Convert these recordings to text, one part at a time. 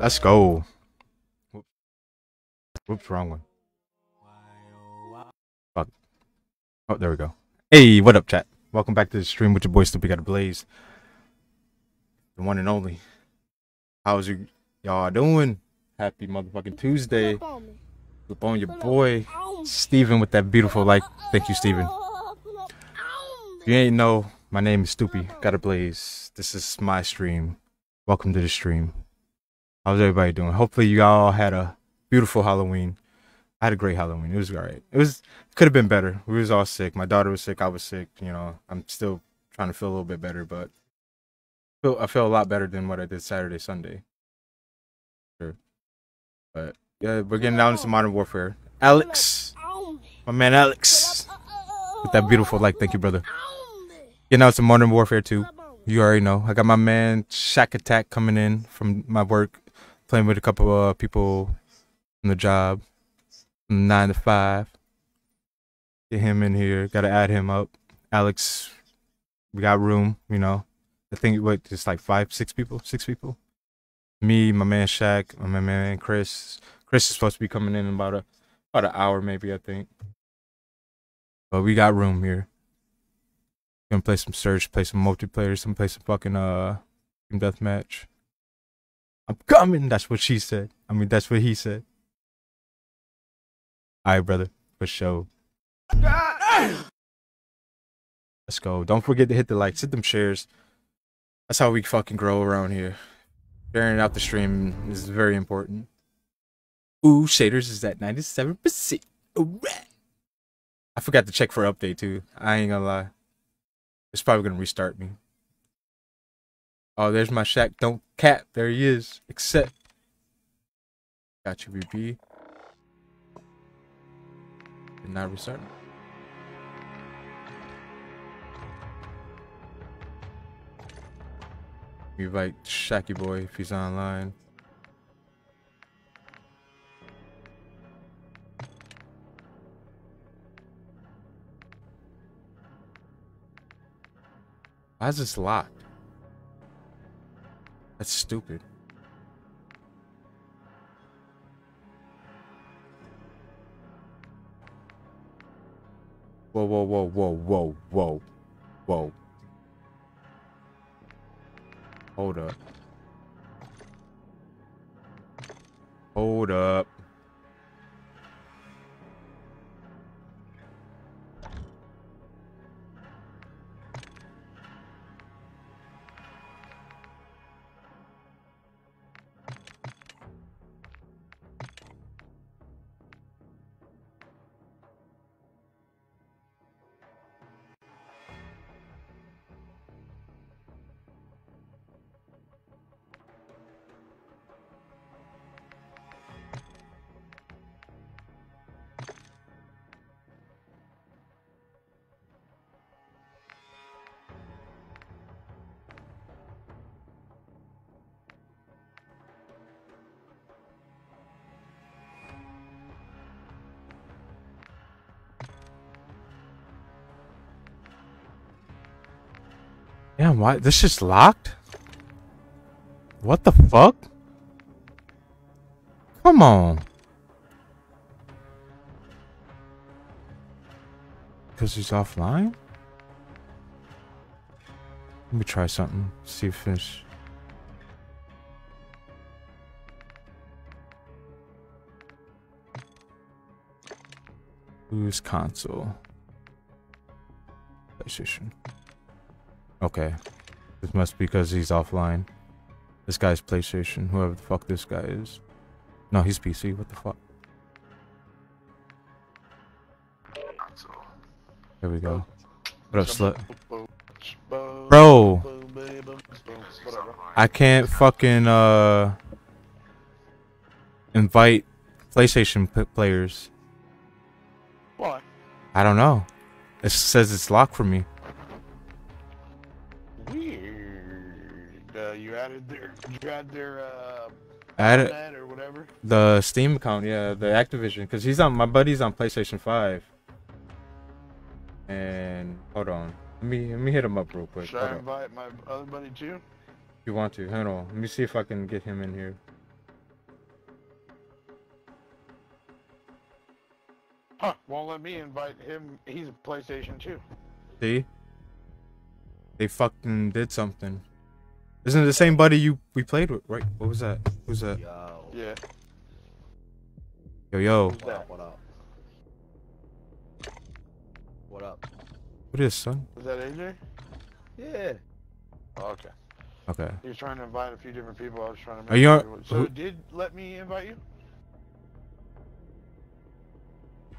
Let's go. Whoop. Whoops, wrong one. Fuck. Oh, there we go. Hey, what up, chat? Welcome back to the stream with your boy Snoopy Got a Blaze. The one and only. How's you y'all doing? Happy motherfucking Tuesday. Flip on your boy, Steven, with that beautiful like. Thank you, Steven. If you ain't know, my name is Snoopy, got a blaze. This is my stream. Welcome to the stream. How's everybody doing? Hopefully you all had a beautiful Halloween. I had a great Halloween. It was alright. It was could have been better. We was all sick. My daughter was sick. I was sick. You know, I'm still trying to feel a little bit better, but I feel, I feel a lot better than what I did Saturday, Sunday. Sure. But yeah, we're getting down into Modern Warfare. Alex, my man Alex, with that beautiful like. Thank you, brother. Getting out to Modern Warfare 2. You already know. I got my man Shack Attack coming in from my work, playing with a couple of uh, people from the job, from nine to five. Get him in here. Got to add him up. Alex, we got room. You know, I think what just like five, six people, six people. Me, my man Shaq, my man Chris. Chris is supposed to be coming in, about a about an hour, maybe I think. But we got room here. Gonna play some search, play some multiplayer, some play some fucking uh deathmatch. I'm coming. That's what she said. I mean, that's what he said. All right, brother, for sure. Let's go. Don't forget to hit the likes, hit them shares. That's how we fucking grow around here. Sharing out the stream is very important. Ooh, shaders is at 97%. Alright. I forgot to check for update too. I ain't gonna lie. It's probably gonna restart me. Oh, there's my Shack. Don't cap. There he is. Except. Got you, BB. Did not restart. Invite Shacky Boy if he's online. Why is this locked? That's stupid. Whoa, whoa, whoa, whoa, whoa, whoa, whoa. Hold up. Hold up. Why? This is locked? What the fuck? Come on. Because he's offline? Let me try something. See if it's... Who's console? PlayStation. Okay. This must be because he's offline. This guy's PlayStation, whoever the fuck this guy is. No, he's PC. What the fuck? There we go. What up, slut? Bro! I can't fucking, uh... Invite PlayStation players. Why? I don't know. It says it's locked for me. their, their uh, Ad, or whatever? The Steam account, yeah, the Activision, because he's on my buddy's on PlayStation Five. And hold on, let me let me hit him up real quick. Should hold I on. invite my other buddy too? If you want to? Hold on, let me see if I can get him in here. Huh, won't let me invite him. He's a PlayStation 2. See? They fucking did something. Isn't it the same buddy you we played with, right? What was that? Who's that? Yo. Yeah. Yo yo. What up? What up? What up? What is son? Is that AJ? Yeah. Oh, okay. Okay. He was trying to invite a few different people. I was trying to make Are you sure on- So who- did let me invite you?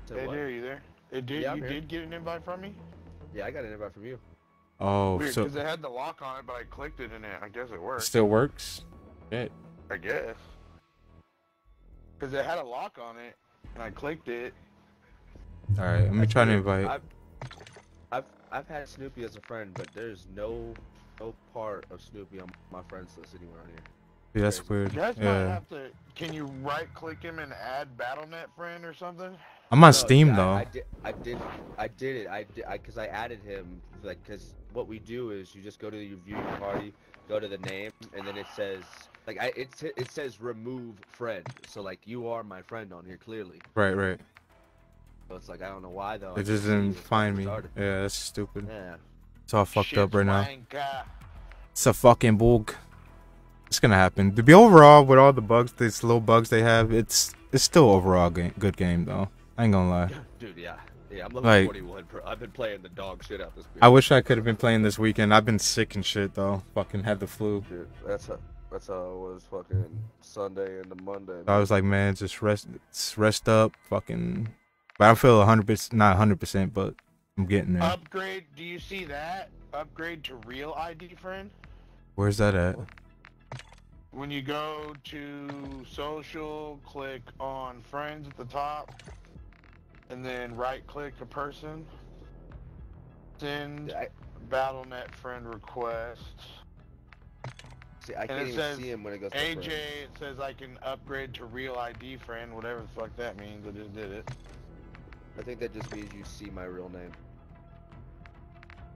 Say AJ, what? are you there? It did. Yeah, you here. did get an invite from me? Yeah, I got an invite from you. Oh, Weird, so because it had the lock on it, but I clicked it and it. I guess it it worked. still works? Shit. I guess. Because it had a lock on it, and I clicked it. Alright, let me try to invite. I've, I've I've had Snoopy as a friend, but there's no no part of Snoopy on my friends list anywhere on here. Yeah, that's weird. You guys might Yeah. have to. Can you right click him and add BattleNet friend or something? I'm on No, Steam I, though. I did I did I did it. I did I because I added him like because what we do is you just go to your viewing party, go to the name, and then it says like I it it says remove friend. So like you are my friend on here clearly. Right, right. So it's like I don't know why though. It just see you doesn't find me. started. Yeah, that's stupid. Yeah. It's all fucked up right now. wanka. It's a fucking bug. It's gonna happen. To be overall with all the bugs, these little bugs they have, it's it's still overall game, good game though. I ain't gonna lie. Dude, yeah. Yeah, I'm level Like- 41, bro. I've been playing the dog shit out this. I wish I could have been playing this weekend. I've been sick and shit though. Fucking had the flu. Dude, that's how, that's how it was fucking Sunday into Monday. So I was like, man, just rest, just rest up, fucking. But I feel 100 percent, not 100 percent, but I'm getting there. Upgrade. Do you see that? Upgrade to real ID friend. Where's that at? When you go to social, click on friends at the top, and then right click a person. Send I, BattleNet friend request. see, I it can't even says see him when it goes AJ, it says I can upgrade to real ID friend, whatever the fuck that means. I just did it. I think that just means you see my real name.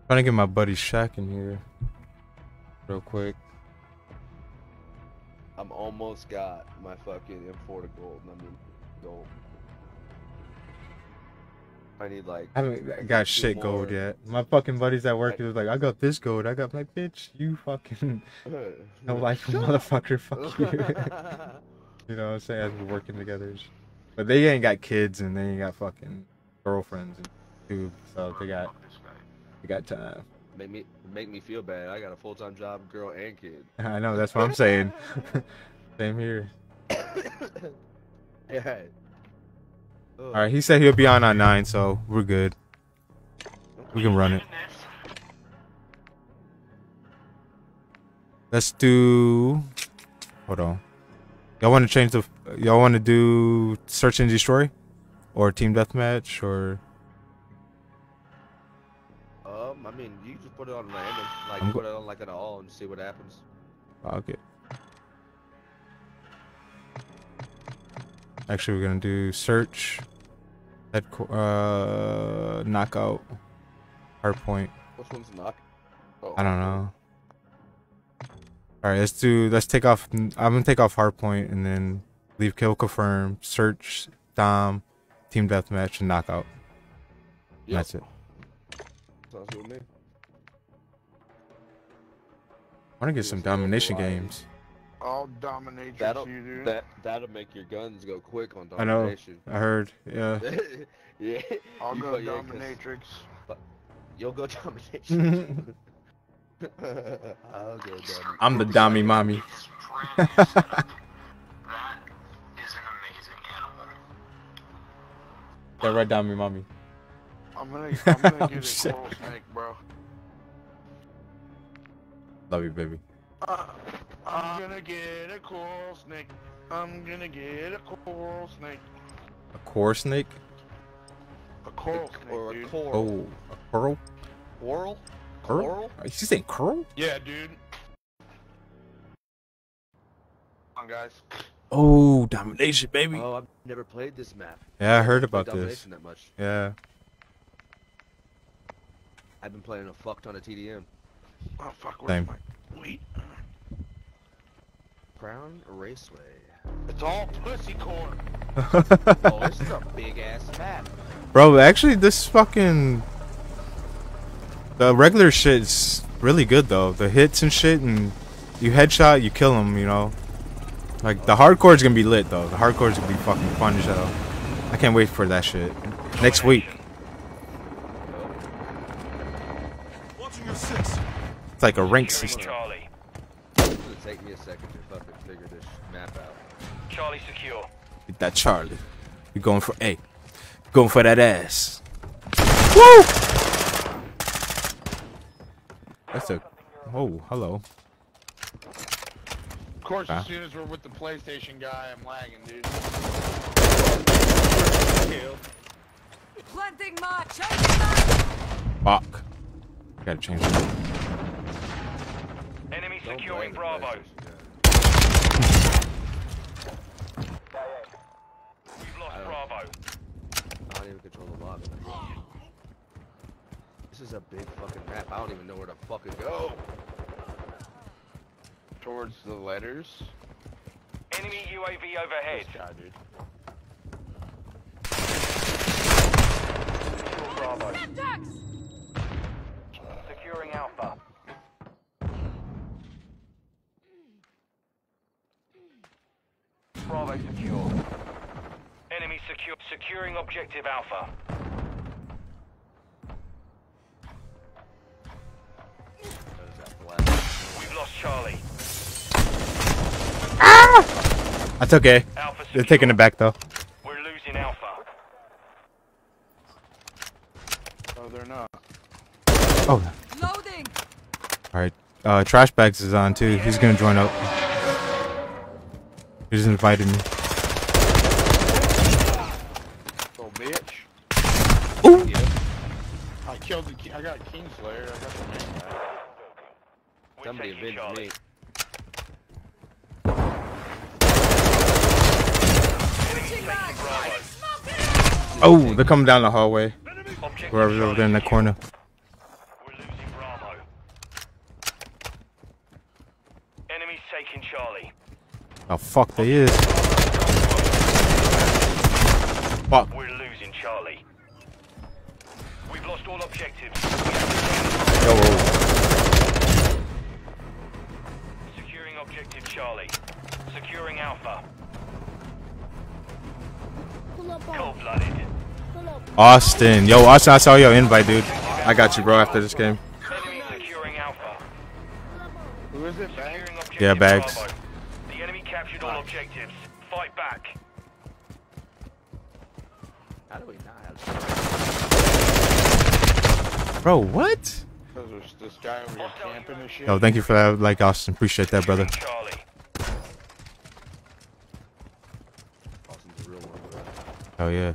Trying to get my buddy Shaq in here, real quick. I'm almost got my fucking M4 to gold. and I mean, gold. I need like. I haven't got shit gold yet. My fucking buddies at work is like, I got this gold. I got like, bitch, you fucking no life, motherfucker. Fuck you. you know what I'm saying? As we're working together, but they ain't got kids and they ain't got fucking girlfriends and too. So they got they got time. make me make me feel bad. I got a full time job, girl and kid. I know that's what I'm saying. Same here. yeah. All right, he said he'll be on at nine, so we're good. We can run it. Let's do. Hold on. Y'all want to change the? Y'all want to do search and destroy, or team deathmatch, or Um, I mean, you just put it on random, like I'm put it on like an all and see what happens. okay. Actually, we're gonna do search, head, uh, knockout, hard point. Which one's knock? Oh, I don't know. All right, let's do. Let's take off. I'm gonna take off hardpoint and then leave kill confirm, search, dom, team deathmatch, and knockout. Yep. That's it. Sounds good with me. I want to get some domination games. All dominatrix That'll you do. that that'll make your guns go quick on domination. I know. I heard. Yeah. yeah. I'll You go put- yeah, 'cause dominatrix. You'll go domination. I'll go domination. I'm the dummy mommy. that is an amazing animal. Yeah, right, dummy mommy. I'm gonna, I'm gonna Oh, get a shit. coral snake, bro. Love you, baby. Uh, I'm gonna get a coral snake. I'm gonna get a coral snake. A core snake. A coral snake, or a dude. coral. Oh, a coral. Coral? Coral? Coral? Is he saying curl? Yeah, dude. Come on, guys. Oh, domination, baby. Oh, I've never played this map. Yeah, I heard I've about this. domination that much. Yeah. I've been playing a fuck ton of TDM. Oh fuck, where's Same. my wait? Crown Raceway. It's all pussy corn. oh, this is a big ass map. Bro, actually, this fucking the regular shit's really good though. The hits and shit, and you headshot, you kill them. You know, like the hardcore's gonna be lit though. The hardcore's gonna be fucking fun as hell. I can't wait for that shit. Next week, Watching your six. it's like a rank system. Charlie. It's gonna take me a second to fucking figure this map out. Charlie secure. Get that Charlie. We going for A. Going for that ass. Woo! That's a. Oh, hello. Of course, Huh? as soon as we're with the PlayStation guy, I'm lagging, dude. Planting mark. Fuck. Gotta change it. Enemy Don't securing blame the Bravo. PlayStation guy. We've lost I don't- Bravo. I don't even control the lobby. This is a big fucking map. I don't even know where to fucking go. Towards the letters. Enemy UAV overhead. This guy, dude. Secure Bravo. Attacks. Securing Alpha. Bravo secure. Enemy secure. Securing objective Alpha. That is. We've lost Charlie. Ah! That's okay. Alpha They're taking it back though. We're losing Alpha. Oh, they're not. Oh, Loading. alright. Uh, Trash Bags is on too. He's gonna join up. He just invited me. Oh, bitch. Ooh. I killed the. ki- I got Kingslayer. I got the main guy. Somebody taking avenge Charlie. me. Enemy taking Bravo. Oh, they're coming down the hallway. Objective Whoever's over there in the corner. We're losing Bravo. Enemies taking Charlie. Oh fuck, they is. Fuck. We're losing Charlie. We've lost all objectives. Yo. Securing objective Charlie. Securing Alpha. Pull up on. Cold-blooded. Austin. Yo, Austin, I saw your invite, dude. I got you, bro, after this game. Enemy securing Alpha. Who is it, Bang? Securing objective Yeah, bags. The enemy captured all objectives. Fight back. How do we not have Bro, what? Because there's this guy over here camping and shit. Yo, thank you for that, like, Austin. Appreciate that, brother. Securing Charlie. Austin's a real one, bro. Oh yeah.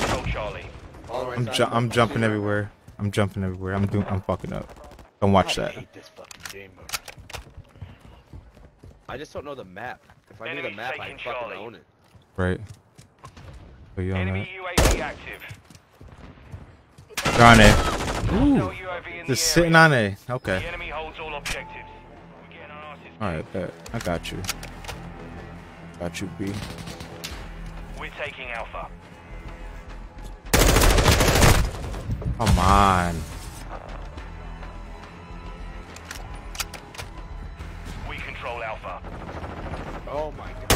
Control Charlie. All the right I'm ju- I'm jumping everywhere. I'm jumping everywhere. I'm doing. I'm fucking up. Don't watch that. hate this fucking game mode. I just don't know the map. If I knew the map, I'd fucking own it. Right. But you on that? Enemy UAV active. They're on it. Hostile UAV in the Just sitting area. on it. The Okay. enemy holds all objectives. We're getting our asses All right, bet. I got you. Got you, B. We're taking Alpha. Come on. We control Alpha. Oh my god.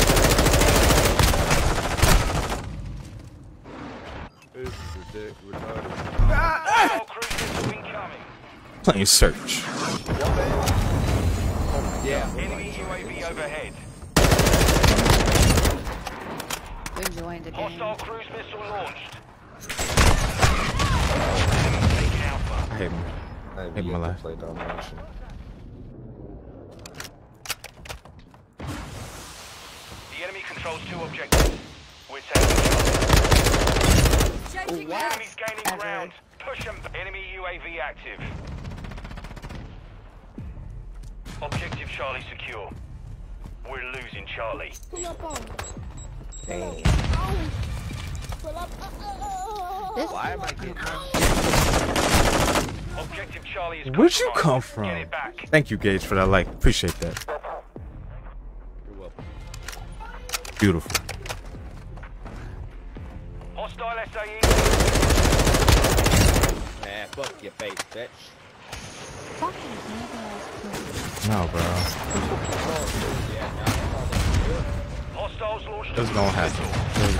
This is ridiculous. Hostile cruise. Playing search. Yeah. Enemy UAV overhead. We joined the game. Hostile cruise missile launched. Enemy taking Alpha. I hate him. I Hate my life. play domination. The enemy controls two objectives. We're taking Alpha. Changing Enemy's mark. gaining ground. Push them. Enemy UAV active. Objective Charlie secure. We're losing Charlie. Pull up on. Damn. Oh. Pull up. Uh, uh, uh, This Why am I getting Objective Charlie is Where'd you compromised. come Get from? it back. Thank you, Gage, for that like. Appreciate that. You're welcome. Beautiful. Hostile SAE. Nah, fuck your face, bitch. Fucking jackass. No, bro. Yeah, now that's all they do. Hostiles launched. There's no hassle. There's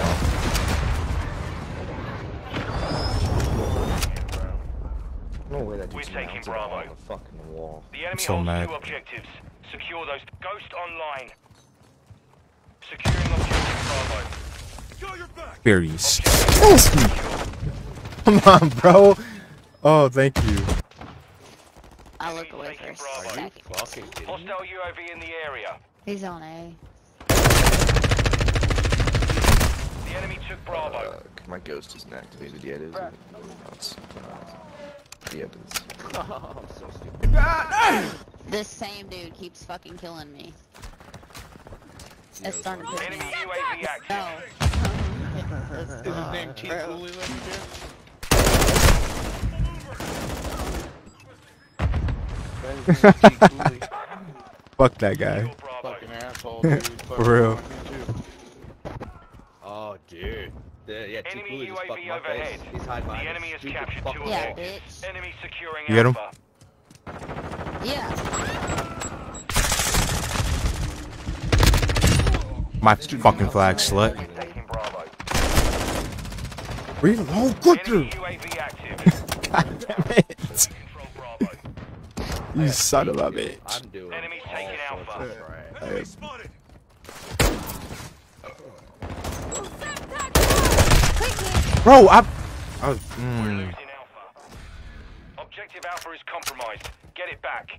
no. No way that We're taking Bravo. the fucking wall. The enemy so holds mad. two objectives. Secure those. Ghost online. Securing objective Bravo. Got your. Berries. Come on, bro. Oh, thank you. I'll look away for a second. fucking kidding me? Hostile UAV in the area. He's on A. The enemy took Bravo. Uh, my ghost isn't activated yet, is it? No, it's not. Yeah, but it's... Oh, so stupid. This same dude keeps fucking killing me. It's starting to piss me Enemy off. UAV active. No. Is his name T. Cooley let me do? That is his name T. Cooley. Fuck that guy. Secure Fucking asshole, dude. Fucking real. Oh, dude. The, yeah, T. Enemy Cooley just UAV fucked my overhead. face. He's hiding The enemy this has stupid captured fucking two Yeah, bitch. Enemy securing You get him? Yeah. My fucking flag slut. Taking Bravo. Reload Enemy quicker. UAV. God damn it. You son of a bitch. I'm doing Enemy's taking Alpha. of trash. Enemy spotted. Bro, I. I was. We're Mm. Objective Alpha is compromised. Get it back.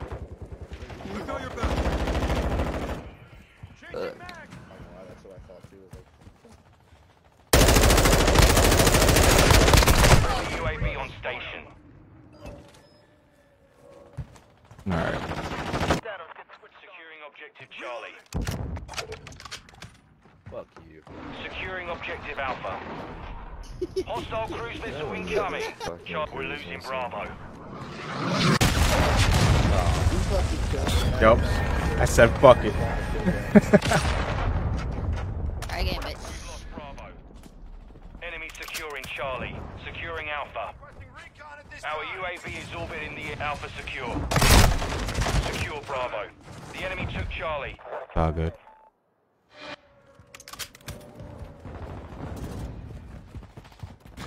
I got your back. Changing mag. That's what I thought too. UAV on station. Alright. Securing objective Charlie. Fuck you. Securing objective Alpha. Hostile cruise missile incoming. We're losing Bravo. Yup. I said fuck it. Alright, game, bitch. Bravo. Enemy securing Charlie. Securing Alpha. Our UAV is orbiting the Alpha secure. Secure Bravo. The enemy took Charlie. All good.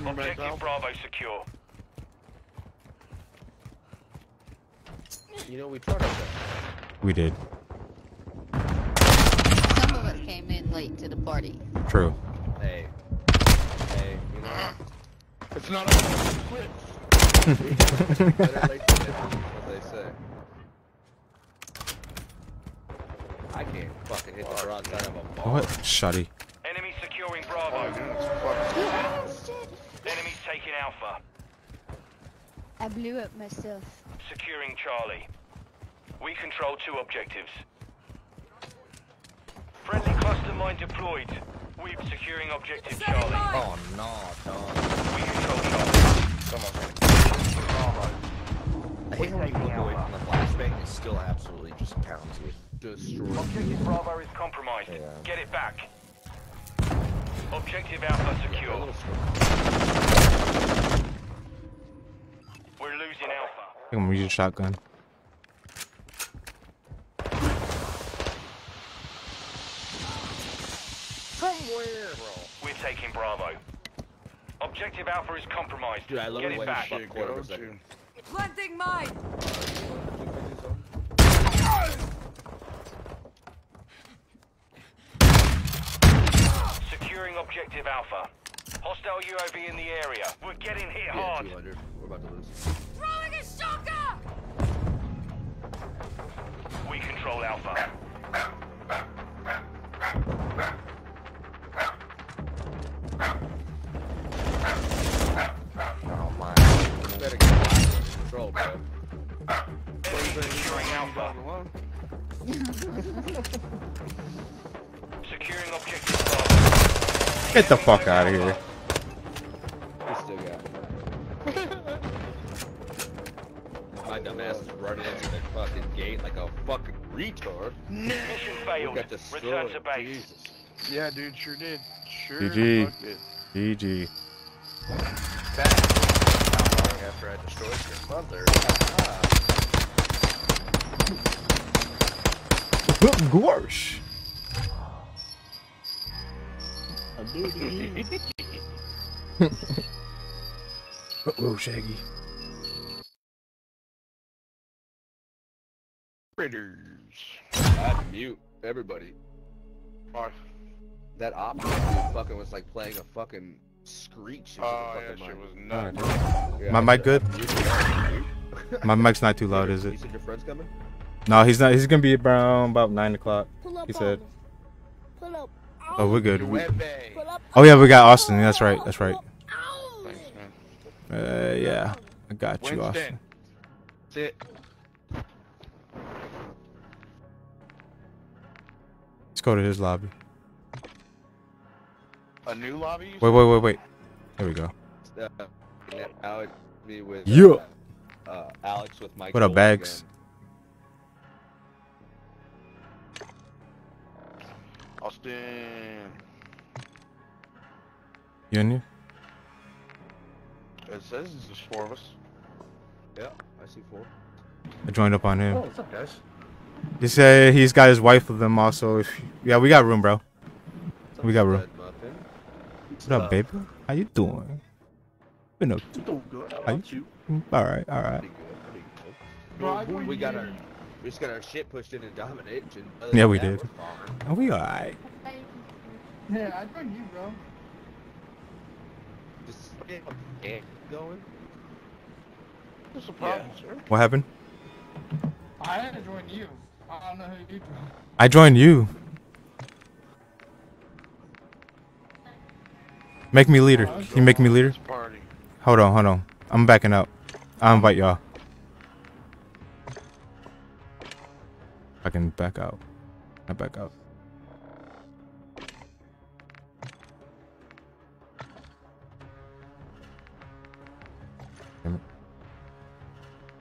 Objective Bravo secure. You know, we tried our best. We did. Some of us came in late to the party. True. Hey. Hey, you know, It's not a quit. better late than what they say. I can't fucking hit the broad side of a ball. What? Shutty. Enemy securing Bravo. Oh shit! Taking Alpha. I blew up myself. Securing Charlie. We control two objectives. Friendly cluster mine deployed. We're securing objective Charlie. Oh no, dog. We control Charlie. Bravo. I hate how you look away from the flashbang and it still absolutely just pounds you. Destroy. Objective Bravo is compromised. Yeah. Get it back. Objective Alpha A secure. little We're losing Alpha. I'm gonna use a shotgun. Somewhere, bro. We're taking Bravo. Objective Alpha is compromised. Dude, I love Get it back. Shit, quarter go of a Planting mine. Securing objective Alpha. Hostile UAV in the area. We're getting hit Yeah, hard. 200. We're about to lose. Control Alpha. Oh my. Better get control, bro. Securing Alpha. Securing objective Get the fuck out of here. Retard. Mission failed. got destroyed. Return to base. Jesus. Yeah, dude, sure did. Sure. GG. fuck it. GG. Back. Not long after I destroyed your mother. Gorsh. Shaggy. Critters. I had mute everybody. Why? That op fucking was like playing a fucking screech. into the Oh, yeah, fucking shit mic. was Alright. Yeah. My mic good? "Mute it up, mute." My mic's not too loud, is You it? said your friend's coming? No, he's not. He's gonna be around about nine o'clock. He said. Pull up. Oh, we're good. We- Nueve. Pull up. Oh yeah, we got Austin. That's right. That's right. Thanks, man. Uh, yeah, I got you, Austin. Winston. Sit. Go to his lobby. A new lobby? Wait, wait, wait, wait. There we go. Uh, now it's me with Yeah. uh, uh, Alex with Mike. What up, Bags? again. Austin. You in here? It says it's just four of us. Yeah, I see four. I joined up on him. what's up, guys? He said he's got his wife with him also. If yeah, we got room, bro. We got room. What up, baby? How you doing? Been up. Doing good. How How you? All right, all right. Pretty good, pretty good. We got our, we just got our shit pushed in and domination. Other Yeah, we that, did. we're we all right? Yeah, I joined you, bro. Just get going. What's the problem, sir? What happened? I had to join you. I don't know who you joined. I joined you. Make me leader. Can you make me leader? Hold on, hold on. I'm backing up. I'll invite y'all. I can back out. I back out.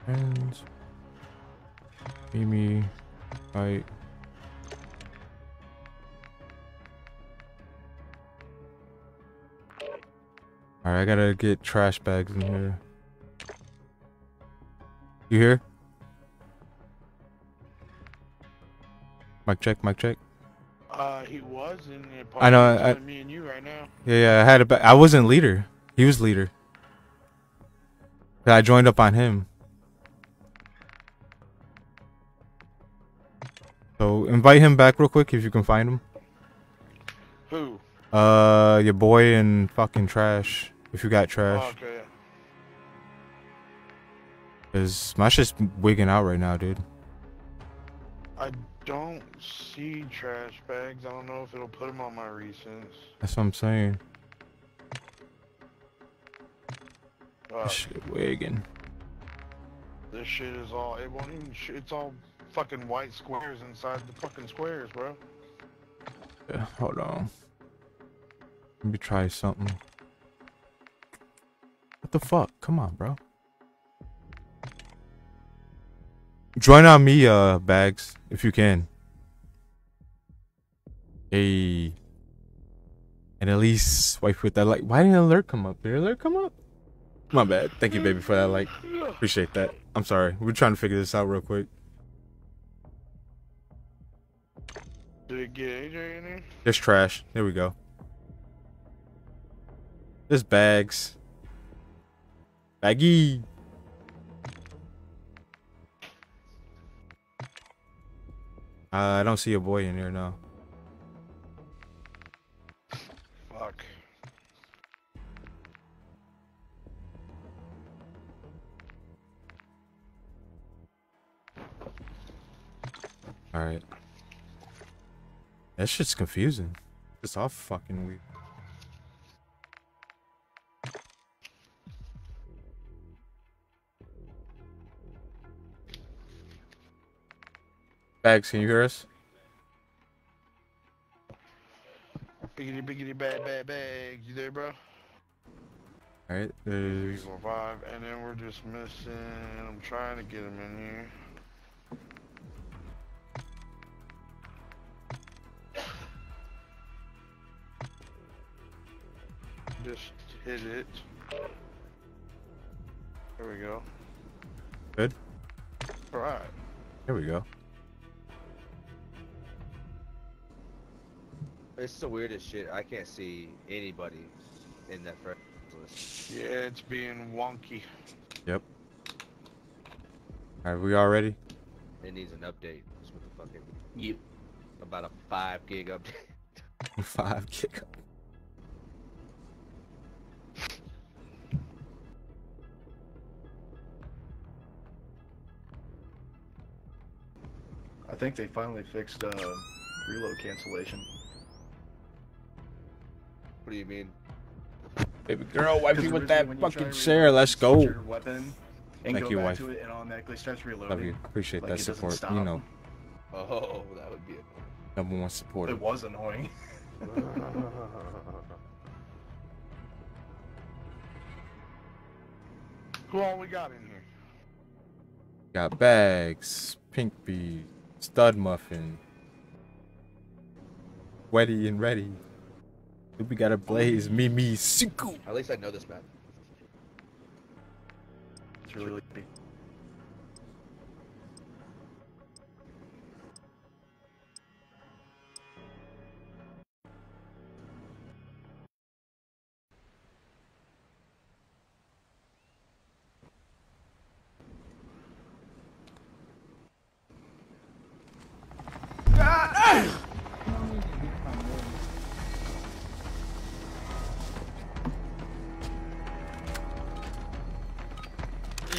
Friends. Mimi. Fight. Alright, I gotta get trash bags in here. You here? Mic check, mic check. Uh, he was in the party. I know, I- me and you right now. Yeah, yeah, I had a I wasn't leader. He was leader. I joined up on him. So invite him back real quick if you can find him. Who? Uh, your boy and fucking trash. If you got Oh, trash, okay. cause my shit's wigging out right now, dude. I don't see trash bags. I don't know if it'll put them on my recents. That's what I'm saying. This shit wigging. this shit is all. It won't even. It's all fucking white squares inside the fucking squares, bro. Yeah, hold on. Let me try something. What the fuck? Come on, bro. Join on me, uh, bags, if you can. Hey. And at least wipe with that like. Why didn't alert come up? Did alert come up? My bad. Thank you, baby, for that like. Appreciate that. I'm sorry. We're trying to figure this out real quick. Did it get AJ in there? There's trash. There we go. There's bags. Baggy. Uh, I don't see a boy in here now. Fuck. Alright. That shit's confusing. It's all fucking weird. Bags, can you hear us? Biggity biggity bad bad bags. You there, bro? Alright, there's five, and then we're just missing. I'm trying to get him in here. Hit it. There we go. Good. Alright. Here we go. It's the weirdest shit. I can't see anybody in that friends list. Yeah, it's being wonky. Yep. Are we all ready? It needs an update. It's with the fucking you about a five gig update. Five gig I think they finally fixed uh, reload cancellation. What do you mean? Baby girl, wipe Because you with that when you try fucking to share. reload, Let's go. your Weapon and Thank go you, back wife. to it and automatically starts reloading. Love you. Appreciate Like, that support. stop. You know, Oh, that would be it. number one supporter. It was annoying. Who all we got in here? Got bags, pink bee, stud muffin, wetty and ready. We got a blaze, Mimi, Siku. At least I know this map. It's really creepy.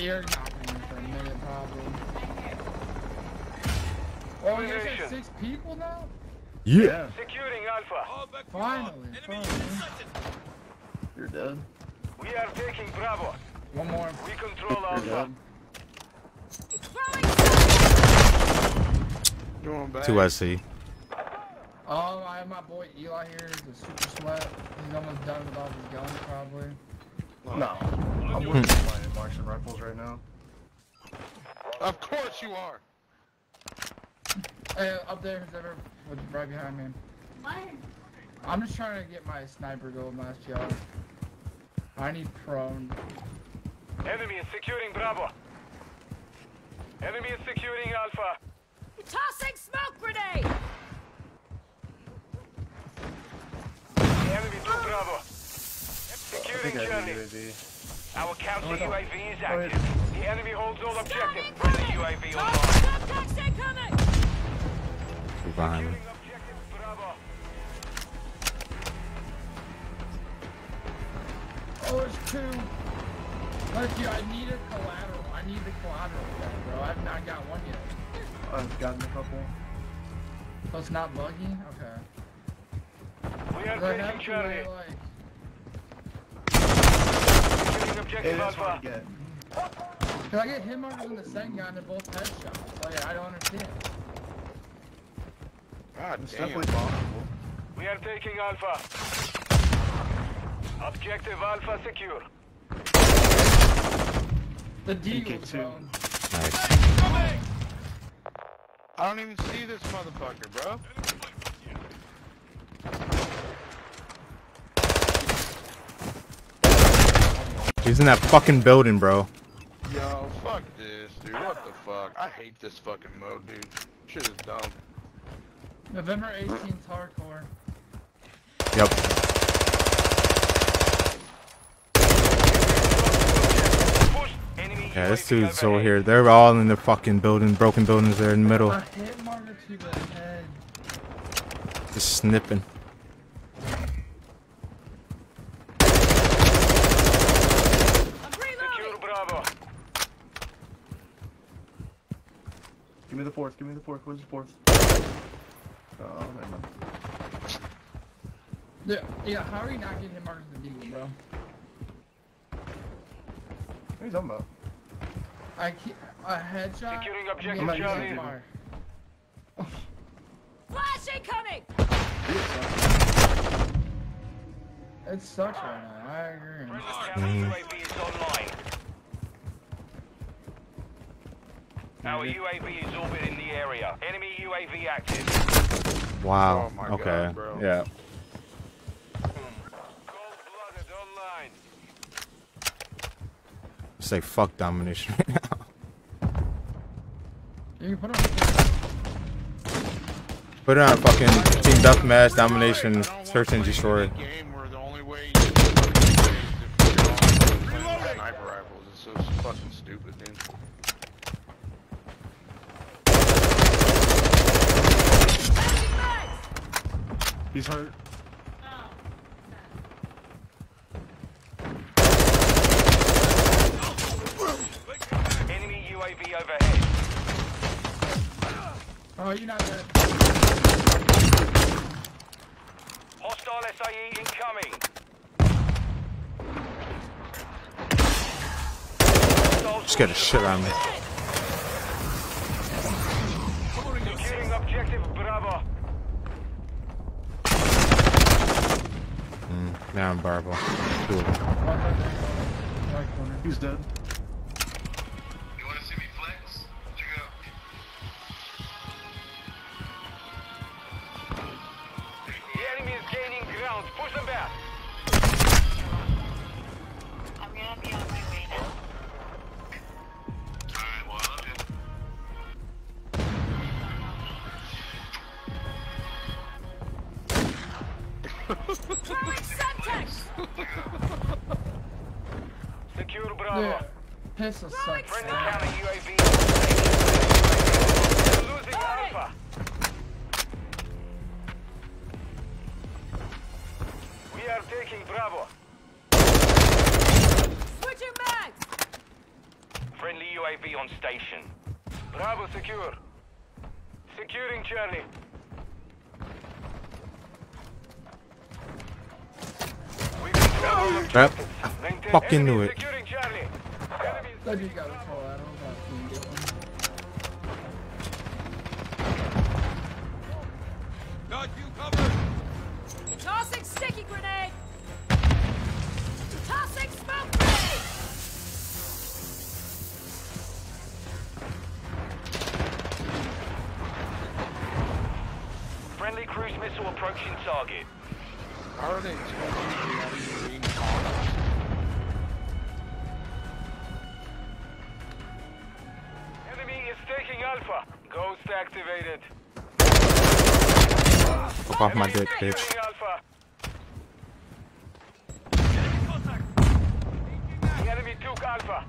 You're not for a minute, probably. Oh, you guys Elimination. six people now? Yeah. Securing Alpha. Finally, finally. You're dead. We are taking Bravo. One more. We control You're Alpha. dead. Going back. Two SC. Oh, I have my boy Eli here. He's a super sweat. He's almost done with all his guns, probably. No. I'm working hmm. on my Martian rifles right now. Of course you are. Hey, up there, who's ever right behind me. I'm just trying to get my sniper gold last year. I need prone. Enemy is securing Bravo. Enemy is securing Alpha. Tossing smoke grenade! The enemy took Bravo. I Securing think Charlie. Our counter Oh. UAV is Go ahead. active. The enemy holds all objectives. Stop Bring the! UAV Talk- online. Contacts incoming! Two behind me. Bravo. Oh, there's two. Look, you, I need a collateral. I need the collateral, guy, bro. I've not got one yet. I've gotten a couple. So it's not buggy? Okay. We are I taking have to, Charlie. like, Securing objective Alpha. to. Cause I get hit markers in the second guy and they're both headshots. Oh, like, I don't understand. God It's damn. definitely possible. We are taking Alpha. Objective Alpha secure. The Deagles, DK2. Nice. I don't even see this motherfucker, bro. He's in that fucking building, bro. Yo, fuck this, dude. What the fuck? I hate this fucking mode, dude. Shit is dumb. November 18th, hardcore. Yep. Yeah, this dude's over here. They're all in the fucking building, broken buildings there in the middle. A hit marker to the head. Just snipping. I'm Secure reloading! Bravo. Give me the fourth. Give me the fourth. Where's the fourth? Oh, never mind. Yeah, yeah, how are you not getting hit markers in the Deagle, bro? What are you talking about? I keep, a headshot. Securing I'm objective getting Charlie. hit fire. Flash incoming! It sucks right now. I agree. Our UAV is orbiting the area. Enemy UAV active. Wow. Oh okay. God, yeah. Say fuck domination right now. You put on. a fucking team deathmatch domination search and destroy. He's hurt. Enemy UAV overhead. Oh, you're not dead. Hostile SAE incoming. Scared the shit out of me. Securing objective Bravo. Mm, now I'm Barbo. Cool. He's dead. You wanna see me flex? Check it out. The enemy is gaining ground. Push them back. I'm gonna be on my way now. Alright, well, I love you. Throwing subtext! Secure Bravo. Yeah. Pistol sucks. Friendly man. counter UAV. on station. Losing Alpha. We are taking Bravo. Switching mags! Friendly UAV on station. Bravo secure. Securing Charlie. We control all Yep. objectives. I fucking knew it. Securing Charlie. Enemy is Then you got a call. I don't know if you can get one. Got you covered. Tossing sticky grenade! Tossing smoke grenade! Friendly cruise missile approaching target. Are they activated. Fuck off my dick, bitch. securing Alpha. The enemy took Alpha.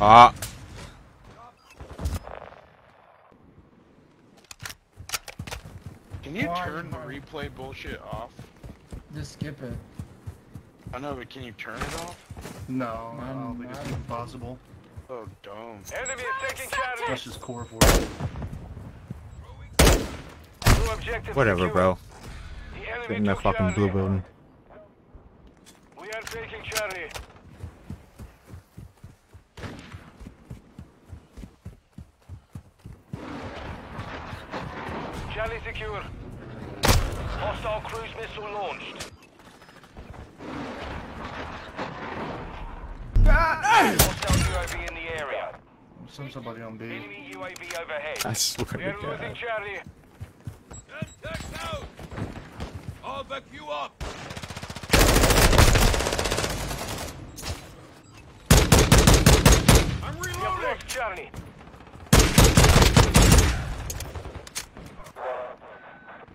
Ah, Can you turn the replay bullshit off? Just skip it. I know, but can you turn it off? No, I don't Um, think it's even possible. Oh, dumb. Enemy is taking Charlie. That's just core for it. Whatever, bro. The Get in that fucking blue building. We are taking Charlie. Charlie secure. Hostile cruise missile launched. Hostile UAV in the area. Send somebody on B. Enemy UAV overhead. I swear We are to God. Charlie. Contact out. I'll back you up. I'm reloading. Charlie.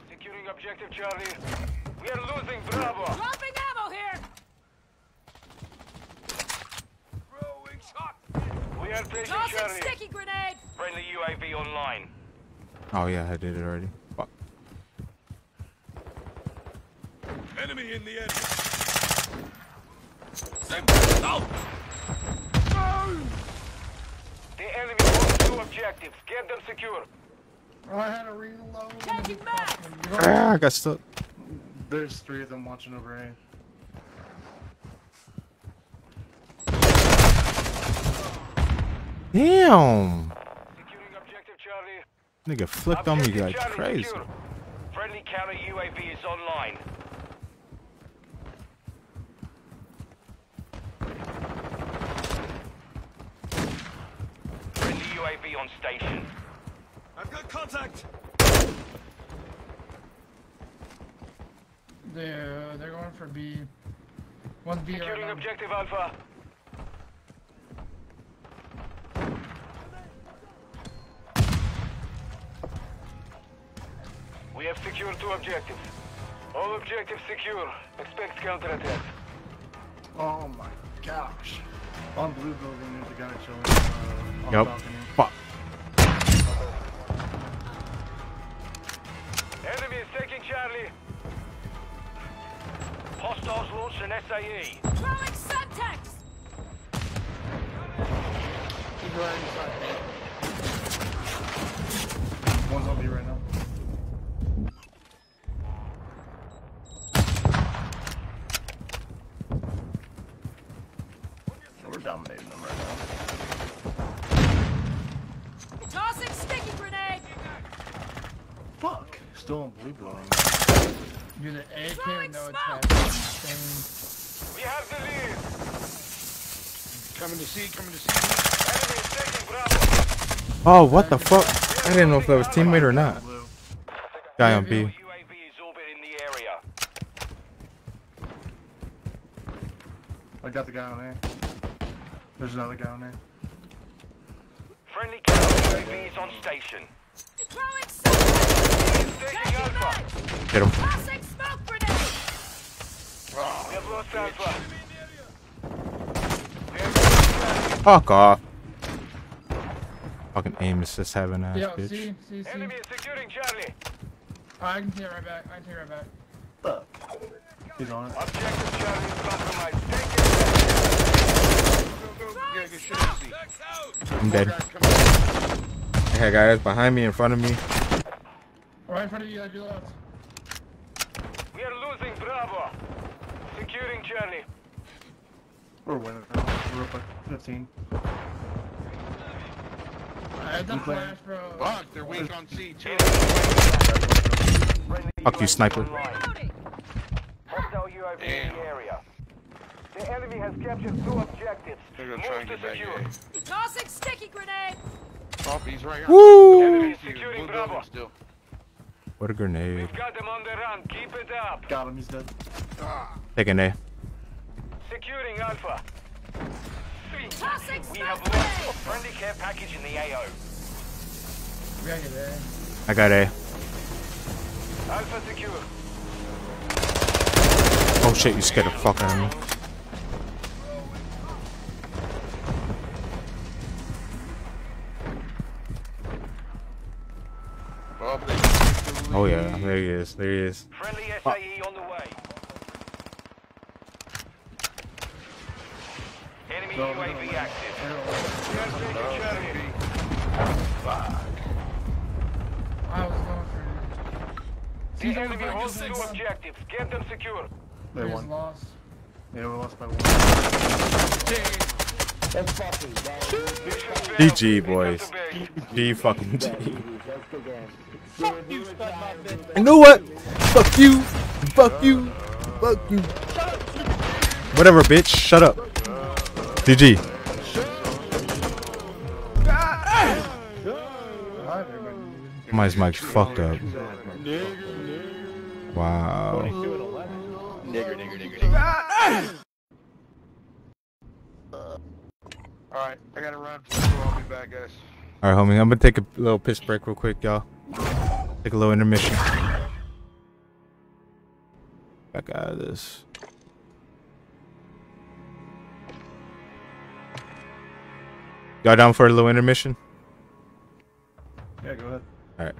Securing objective Charlie. We are losing Bravo. Dropping ammo here! Throwing shot. We are taking Tossing Charlie. sticky grenade! Friendly UAV online. Oh yeah, I did it already. Fuck. Enemy in the edge. Send out. The enemy holds two objectives. Get them secure. Oh, I had to reload. Changing mags! Ah, I got stuck. There's three of them watching over A. Damn. Securing objective Charlie. Nigga flipped on me like Charlie crazy. secure. Friendly counter UAV is online. Friendly UAV on station. I've got contact. They're, they're going for B. One's B Securing now. objective Alpha. We have secured two objectives. All objectives secure. Expect counterattack. Oh my gosh. On blue building, there's a guy chilling. Uh, on Yup. balcony. Fuck. Enemy is taking Charlie. Hostiles launched an. SAE. Throwing Semtex! He's right inside. One's on B right now. We're dominating them right now. Tossing sticky grenade! Fuck. Still on blue building. Dude, the AK Throwing no smoke! attack. We have the lead. Coming to C, coming to C. Enemy is taking Bravo. Oh, what the fuck? I didn't know if that was teammate or not. Guy on B. UAV is orbiting the area. I got the guy on A. There's another guy on A. Friendly counter UAV is on station. Throwing Semtex! Taking Taking Alpha. that! Get him. Tossing smoke grenade! We have lost Alpha. Fuck off. Fucking aim assist having ass Yo, bitch. see, see, see. Enemy is securing Charlie. I can take it right back. I can take it right back. Fuck. He's on it. Objective Charlie is compromised. Take it. Go, go, yeah, get shit in C. Tax out. I'm dead. Guys coming. I had guys behind me, in front of me. Right in front of you, like your left. We are losing Bravo. Securing Charlie. We're winning. We're up by 15. I had the flash, bro. Fuck, they're weak on C too. Fuck you, sniper. Reloading! Hostile UAV in Damn. the enemy has captured two objectives. They're gonna Move try and get back secure. Tossing sticky grenade! Oh, he's right here. Woo! Enemy is securing Bravo. still. What a grenade. We've got them on the run. Keep it up. Got him, he's dead. Taking A. Securing Alpha. Tossing We have lost grenade! friendly care package in the AO. We gotta there. Eh? I got A. Alpha secure. Oh shit, you scared the fuck out of me. Oh yeah, there he is. There he is. Friendly ah. SAE on the way. Enemy No, no, UAV no. active. They're all- We are taking Charlie. I was going for The He's enemy holds two six. objectives. Get them secure. They won. lost. Yeah, we lost by one. GG, boys. G fucking G. I know what? Fuck you. Fuck you. Fuck you. Whatever, bitch. Shut up. GG. My mic's fucked up. Wow. Nigger, nigger, nigger, nigger. Alright, I gotta run. I'll be back, guys. Alright, homie. I'm gonna take a little piss break real quick, y'all. Take a little intermission. Back out of this. Y'all down for a little intermission? Yeah, go ahead. Alright.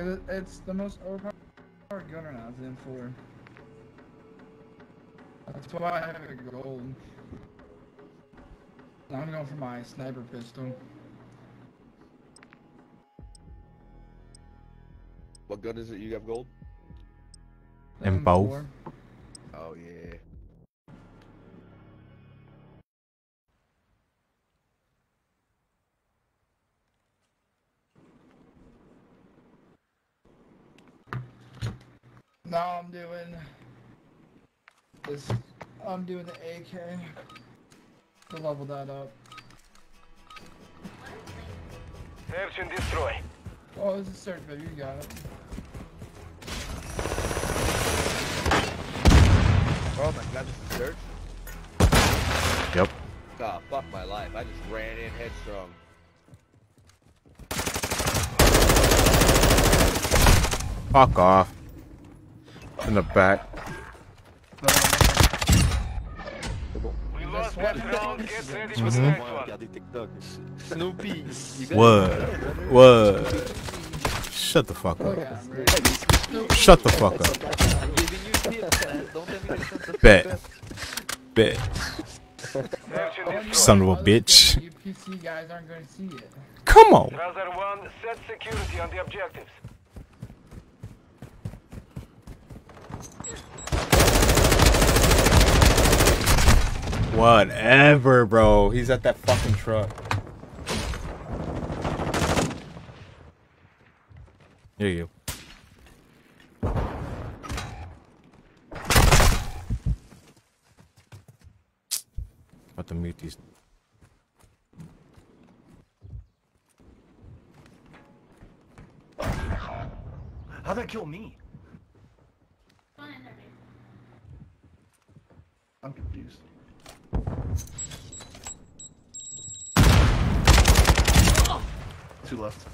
Because it, it's the most overpowered gun right now, it's the M4. That's why I have it gold. Now I'm going for my sniper pistol. What gun is it you have gold? And both. Oh yeah. Now I'm doing this. I'm doing the AK to level that up. Search and destroy. Oh, this is search, baby. You got it. Oh my god, this is search. Yep. Ah, fuck my life. I just ran in headstrong. Fuck off. In the back. We lost that round. Get ready for the Mhm. next one. Snoopy. What? What? Shut the fuck up. Shut the fuck up. I'm giving you tips, man. Don't tell me to shut the Bet. Bet. Search and destroy. Son of a bitch. thing, You PC guys aren't going to see it. Come on. Browser 1, set security on the objectives. Whatever, bro. He's at that fucking truck. Here you go. About to mute these. How'd that kill me? I'm confused. Two left.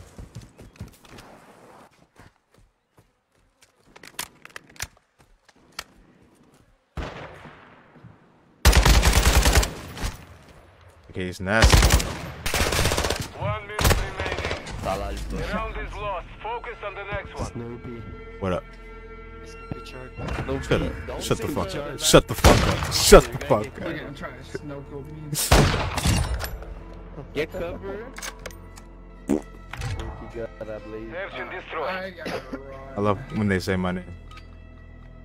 Okay, he's nasty. One minute remaining. The round is lost. Focus on the next one. Snoopy. What up? Richard. Shut up. Shut the fuck up. Shut the fuck up. Shut the fuck up. at him trying to snow coat me. Get cover. You got that. Search and destroy. I gotta run. I love when they say my name.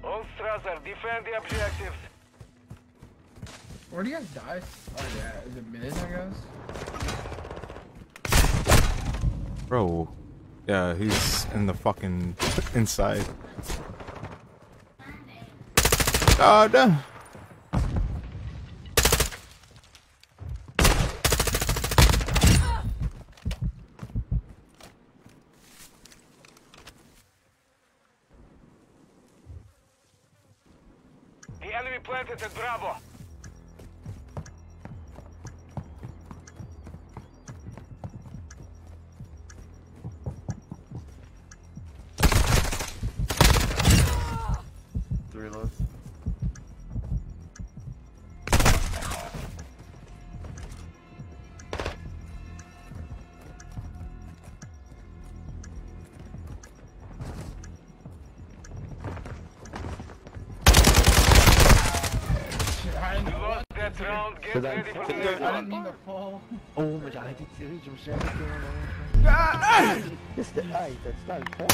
All Strasser, defend the objectives. Where do you guys die? Oh yeah, is it mid, I guess? Bro. Yeah, he's in the fucking inside. God the next I didn't mean to fall. Oh, mas j'arrêtais de tirer, je me suis arrêté. hein. C'était that's not fair.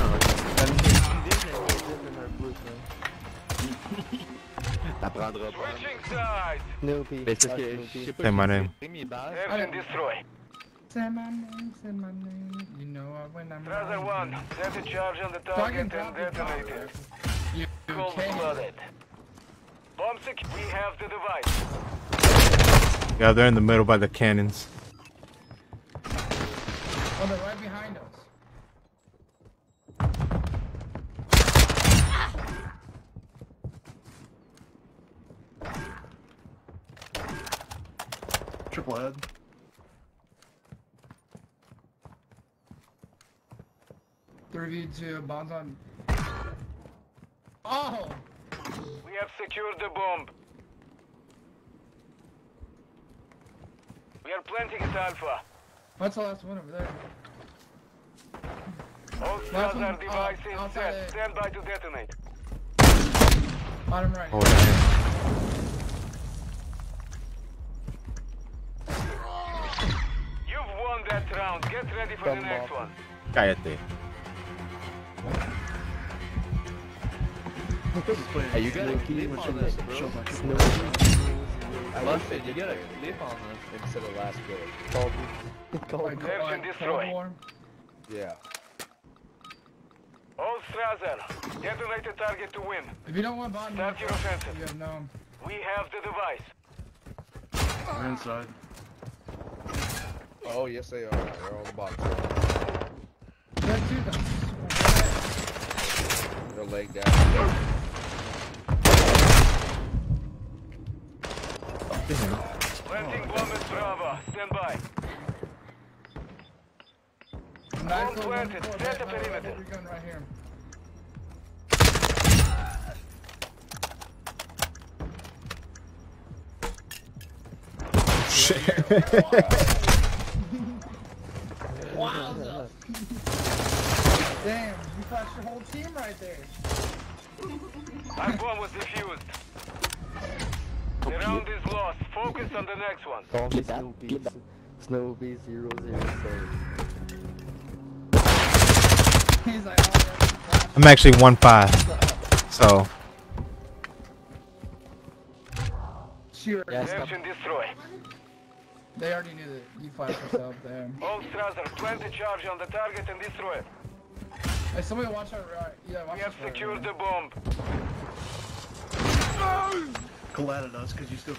Non, t'as mis des idées, mais t'as dit dans un bout, là. T'apprendras pas. Snoopy. Mais c'est parce que je sais pas. Say my name. pris mes balles. Search and destroy. Say my name, say my name. You know I when I'm Browser 1, set a charge on the target and detonate it. You Cold can't. Blooded. Bomb sec. We have the device. Yeah, they're in the middle by the cannons. Oh, they're right behind us. Triple head. Three v two bombs on. Oh, We have secured the bomb. We are planting it Alpha. What's the last one over there? All Last stars one, are uh, devices outside set. A. Stand by to detonate. Bottom right. Oh, damn. You've won that round. Get ready for the next one. Cállate. Hey, you gotta clip on this, bro. I love it. You gotta clip on this instead of last bullet. Like, Search and like, destroy. Cold War. Yeah. All Strasser, detonate the target to win. If you don't want bottom Start right, your offensive. you have no. We have the device. We're inside. Oh, yes, they are. They're on the bottom. There two them. They're laying down. Planting bomb at Bravo. Stand by. Bomb planted. Set the perimeter. heavy gun right here. Shit. Wowza. Damn, you flashed your whole team right there. Our bomb was defused. The round is lost. Focus on the next one. Call me Snoopy. Snoopy 007. He's like, oh, I'm actually one five. So Sure. Search destroy. They already knew that you fired yourself there. All Strasser, plant the charge on the target and destroy it. Hey, somebody watch our right. Yeah, watch We have this right secured the bomb. Oh! Collided us because you still.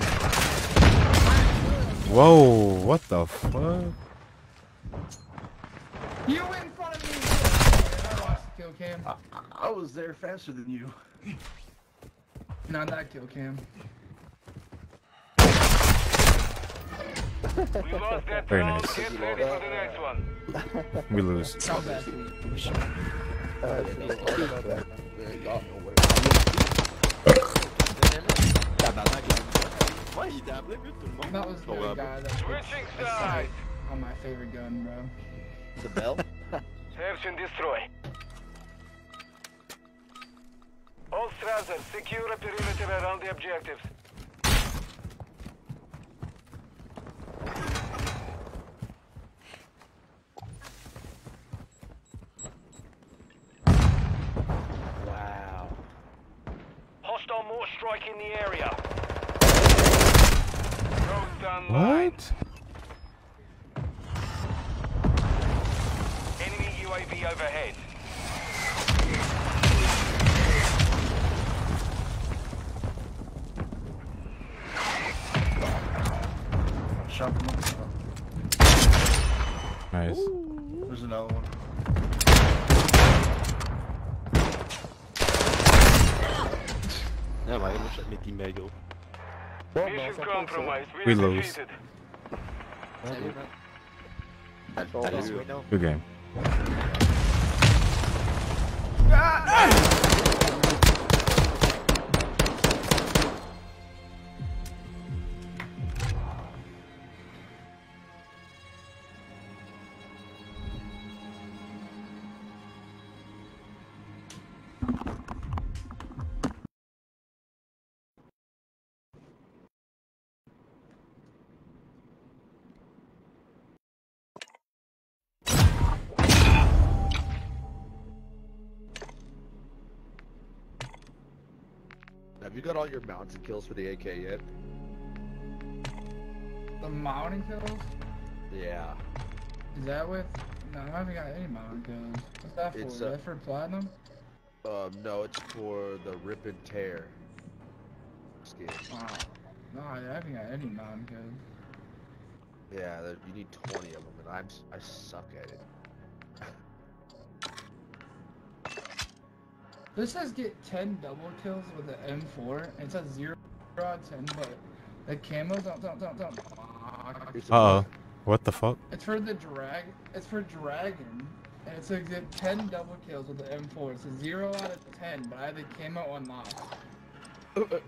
whoa, what the fuck? You in front of me! I watched the kill cam. I was there faster than you. Not that kill cam. We lost that Very nice. Get ready for the next one. We lose. How bad? Il était appelé mieux que tout le monde. That was the Probable. guy that Switching put a sides. on my favorite gun, bro. The bell? Search and destroy. All Strasser, secure a perimeter around the objectives. Wow. Hostile mortar strike in the area. What? Enemy UAV overhead. Shot them up. Nice. There's another one. Yeah, maar je moet met die teammate go. Mission compromised. We, We are lose. defeated. Dat is goed nou. Good game. Have you got all your mounted kills for the AK yet? The mounting kills? Yeah. Is that with? No, I haven't got any mounting kills. What's that for? It's, Is uh, that for platinum? Um, no, it's for the rip and tear skin. Oh. No, I haven't got any mounting kills. Yeah, you need 20 of them, and I'm I suck at it. This says get 10 double kills with the M4. It says 0 out of 10, but the camo don't, don't, don't, don't. Uh oh. What the fuck? It's for the drag. It's for dragon, and it says get 10 double kills with the M4. It's a 0 out of 10, but I have the camo unlocked.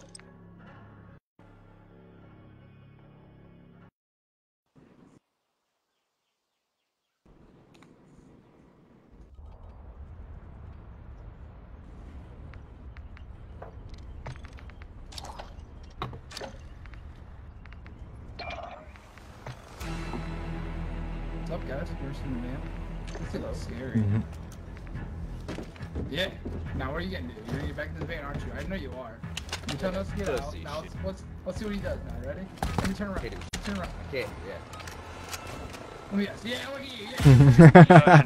let's, let's let's see what he does now. Ready? Let me turn around. Hit. Turn around. Okay, yeah. Oh, Let me guess. Yeah, look at you.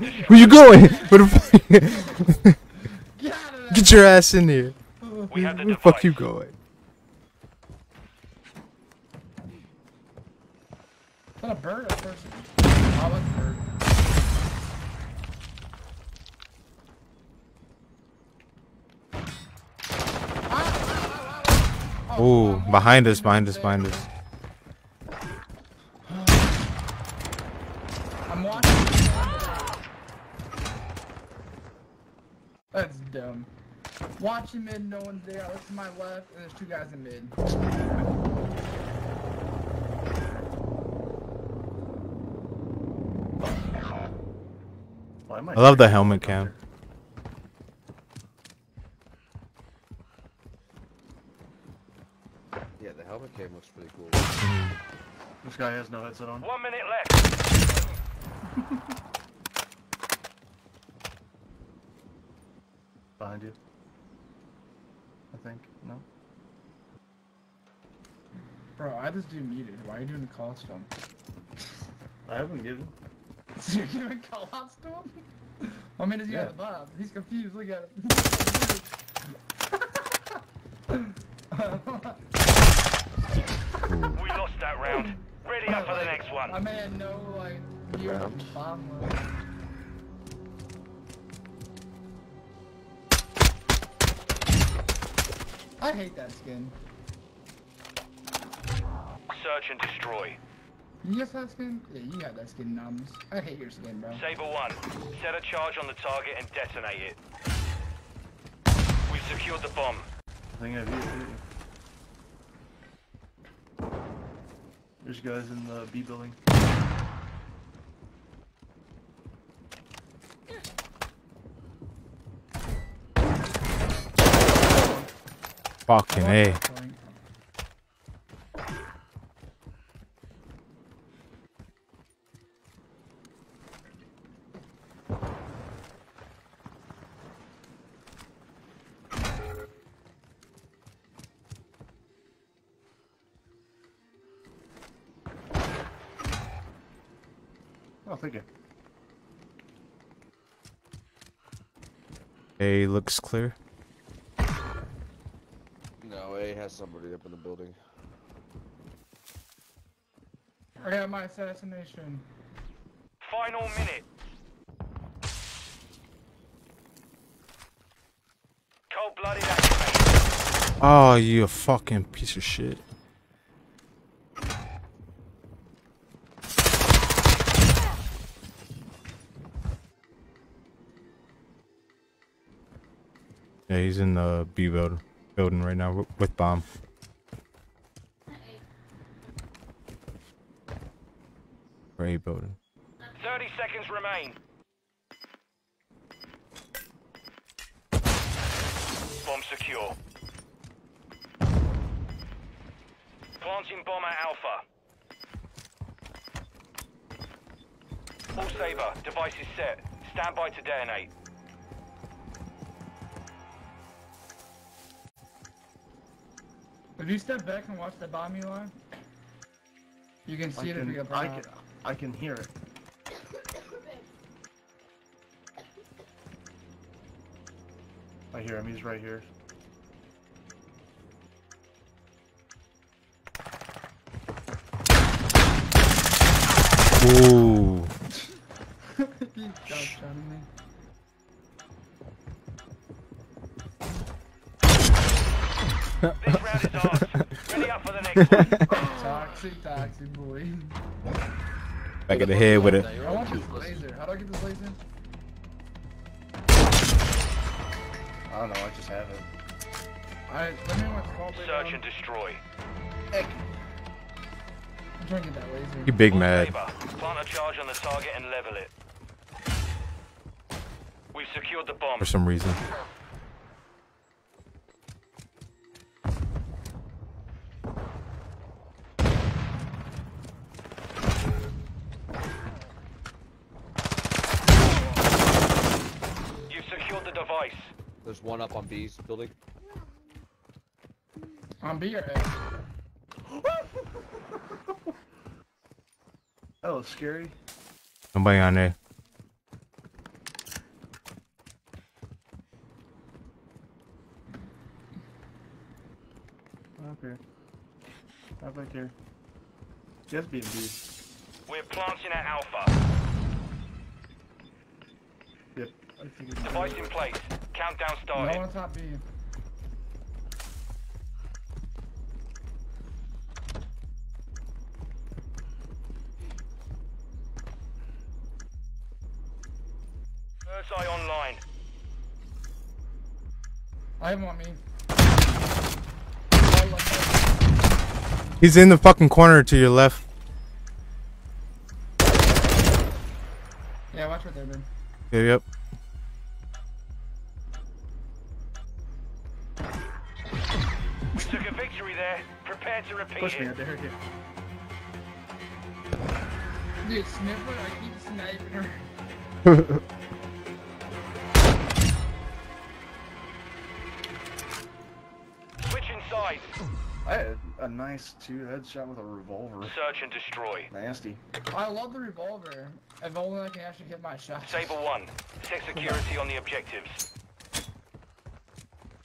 Yeah. Where you going? Where the fuck? Get out of there. Get your ass in here. Oh, we have Where the fuck you going? Is that a bird or a person? Oh, that's a bird. Ooh, behind us, behind us, behind us. I'm watching. That's dumb. Watching mid, no one's there. I look to my left, and there's two guys in mid. Why am I? I love the helmet cam. Yeah, the helmet cam looks pretty cool. This guy has no headset on. One minute left. Behind you. I think. No. Bro, I just do muted. Why are you doing the call to? I haven't given. You're doing call outs to him? I mean, he's got Yeah. a bob. He's confused. Look at him. Hmm. We lost that round. Ready up for the next My one. man, no, like, you Round. bomb load. I hate that skin. Search and destroy. You just have skin? Yeah, you got that skin, Noms. I hate your skin, bro. Saber 1, set a charge on the target and detonate it. We've secured the bomb. I think I've used it. There's guys in the B building. Fucking A. A looks clear. No, A has somebody up in the building. I got my assassination. Final minute. Cold-blooded activation. Oh, you a fucking piece of shit. Yeah, he's in the B building, building right now with bomb. Or A building. 30 seconds remain. Bomb secure. Planting bomb at Alpha. All Saber, device is set. Stand by to detonate. If you step back and watch the bomb you line, you can I see it if you get I can, I can hear it. I hear him. He's right here. Ooh. He got shot me. This round is ours. Ready up for the next one. Toxic, toxic boy. Back of the head with it. I want this laser. How do I get this laser? I don't know. I just have it. Alright, let me know what's called Search on. and destroy. I'm trying to get that laser. You big mad. Plant a charge on the target and level it. We've secured the bomb. For some reason. There's one up on B's building. On B or A? That was scary. Nobody on there. Okay. Right back here. Just being B. We're planting at Alpha. Yep. I think it's Device in place. Countdown No started. one top B. Bird's eye online. I have one on me. He's in the fucking corner to your left. Yeah, watch what they're doing. Yeah, yep. Prepare to repeat Push me, I it. dare you. Dude, Sniffer, I keep sniping her. Switching sides. I had a nice two headshot with a revolver. Search and destroy. Nasty. I love the revolver. If only I can actually hit my shot. Saber 1. Set security on the objectives.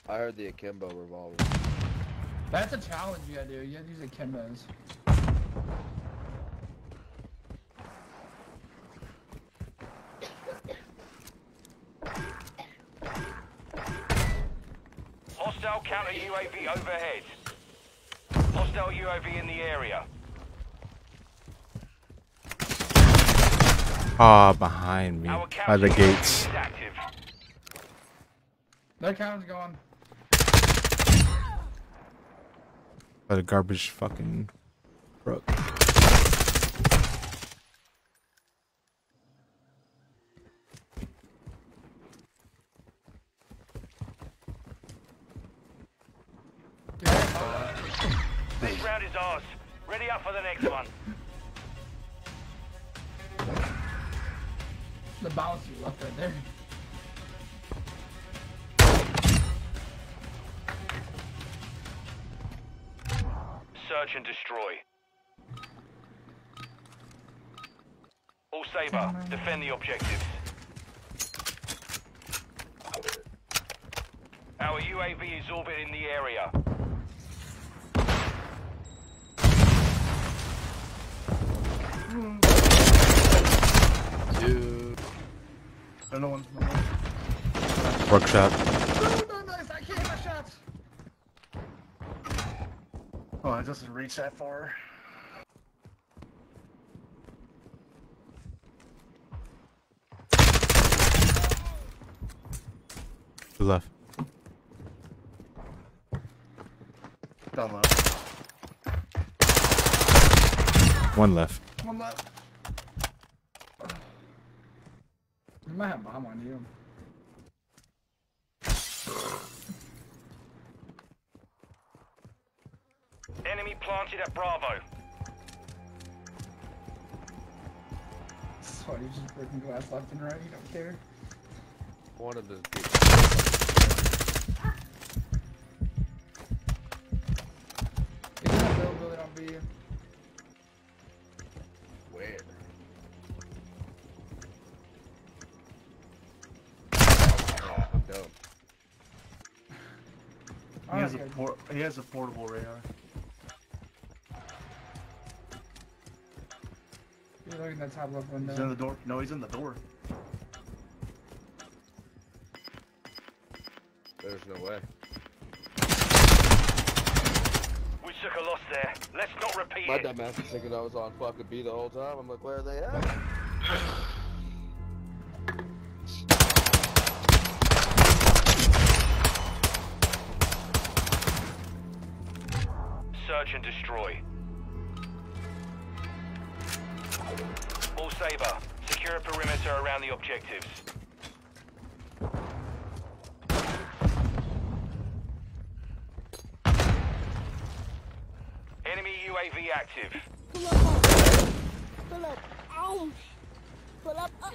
I heard the akimbo revolver. That's a challenge you gotta do. You gotta use the Kimbos. Hostile counter UAV overhead. Hostile UAV in the area. Ah, behind me. By the gates. UAV is active. Their counter's gone. By the garbage fucking truck. This round is ours. Ready up for the next one. The bounce you left right there. Search and destroy. All Saber, defend the objectives. Our UAV is orbiting the area. Dude. No one's. No one's. Workshop. No, no, nice. I can't hit my shots. Oh, it doesn't reach that far. Two left. Down low. One left. One left. You might have bomb on you. Enemy planted at Bravo. So you just breaking glass left and right. You don't care. One of the Get in that building, building on B. Where? Oh, He has a Okay. por- he has a portable radar. You're looking at the top left He's in the door. No, he's in the door. There's no way. We took a loss there. Let's not repeat My it. dumb ass was thinking I was on fucking B the whole time. I'm like, where are they at? Search and destroy. Saber, secure a perimeter around the objectives. Enemy UAV active. Pull up. Pull up. Ow. Pull up. Uh,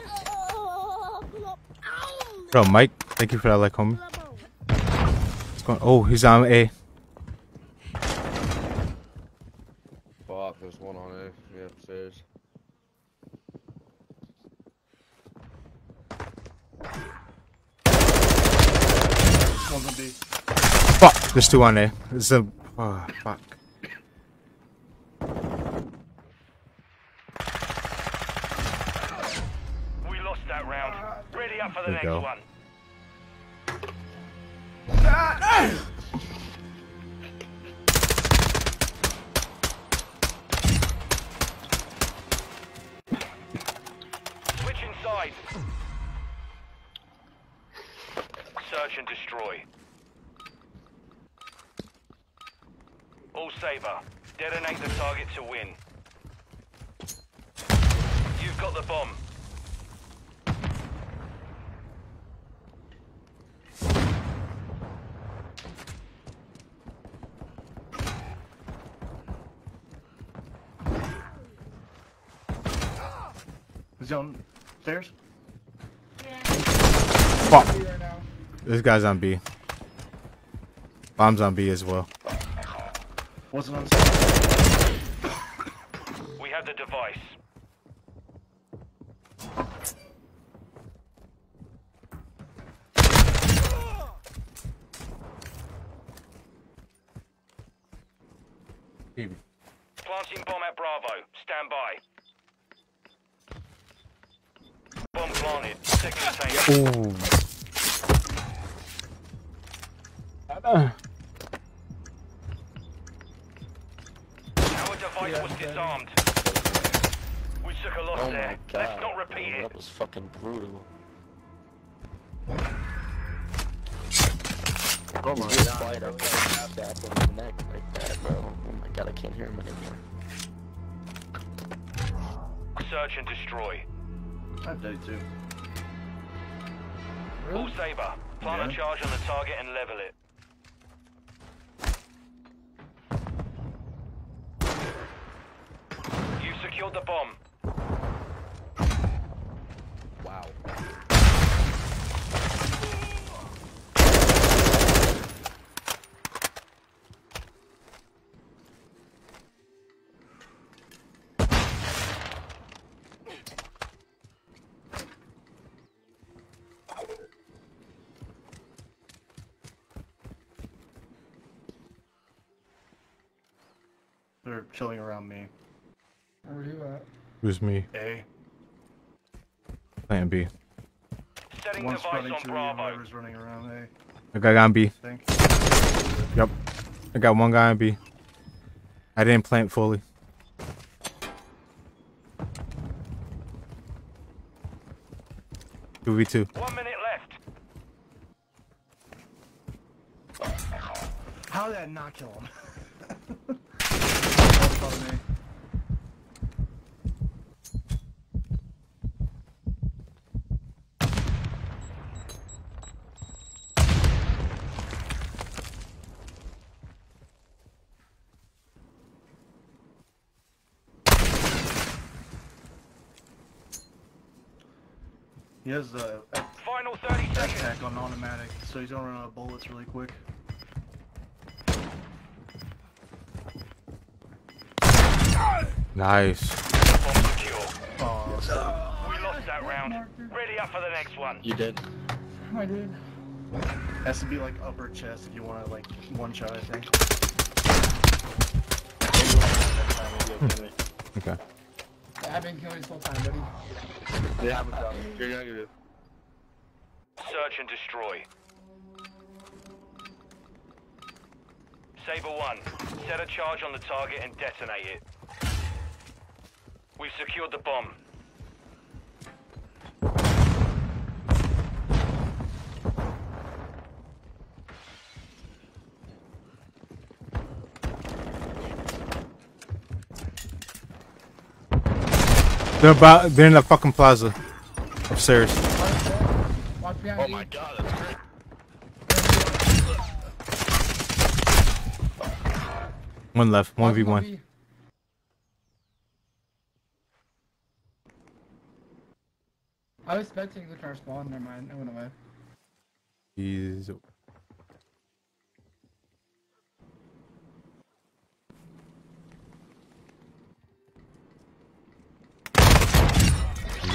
pull up. Ow. Bro, Mike, thank you for that like, homie. Up. going? Oh, he's on A. Fuck, there's one on it. Yeah, upstairs. One's on B. Fuck, there's two on A. There's a. Oh, fuck. We lost that round. Ready up for the next go. one. Search and destroy. All Saber. Detonate the target to win. You've got the bomb. Is he on stairs? Fuck. This guy's on B. Bomb's on B as well. Wasn't on stairs. Too. They're chilling around me. Where are you at? Who's me? A. Plan B. Setting One's device running on to me, whoever's running around A. I got guy on B. I think. Yep. I got one guy on B. I didn't plant fully. Two v two. One minute left. How did I not kill him? That's probably me. He has a Final 30 seconds. attack on automatic, so he's gonna run out of bullets really quick. Nice. Bomb secure. We lost that round. Ready up for the next one. You did? I did. has to be like upper chest if you want to like one shot. I think. Hmm. Okay. Yeah, I've been killing this whole time, buddy. Yeah, I'm done. You're gonna. Search and destroy. Saber 1, set a charge on the target and detonate it. We've secured the bomb. They're about. They're in the fucking plaza. Upstairs. Oh my god, One left. One v one. I was expecting the car spawn. Never mind. I went away. He's.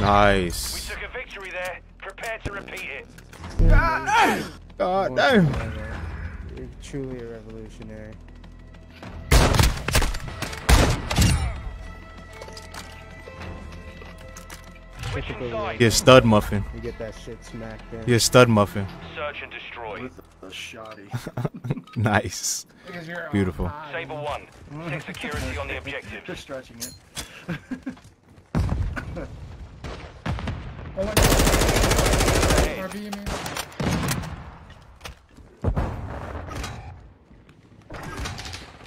Nice. We took a victory there. Prepare to repeat it. Ah, God damn. God damn. You're truly a revolutionary. You're a stud muffin. You get that shit smacked in. You're a stud muffin. Search and destroy. A shoddy. nice. Uh, Beautiful. Saber 1. Check security on the objective. Just stretching it. RB, you mean?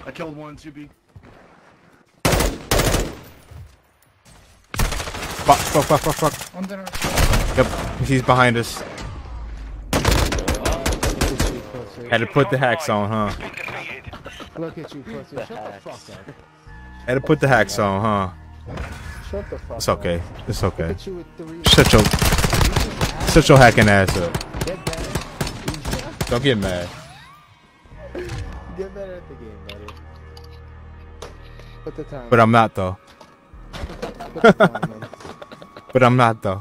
I killed one, 2B. Fuck, fuck, fuck, fuck, fuck. Yep, he's behind us. Had to put the hacks on, huh? Look at you, pussy. Shut the fuck up. Had to put the hacks on, huh? Shut the fuck It's okay. It's okay. Look at you with three. Shut your, shut your hacking ass up. Don't get mad. Get better at the game, buddy. Put the time. But I'm not though. Put the time in. But I'm not though.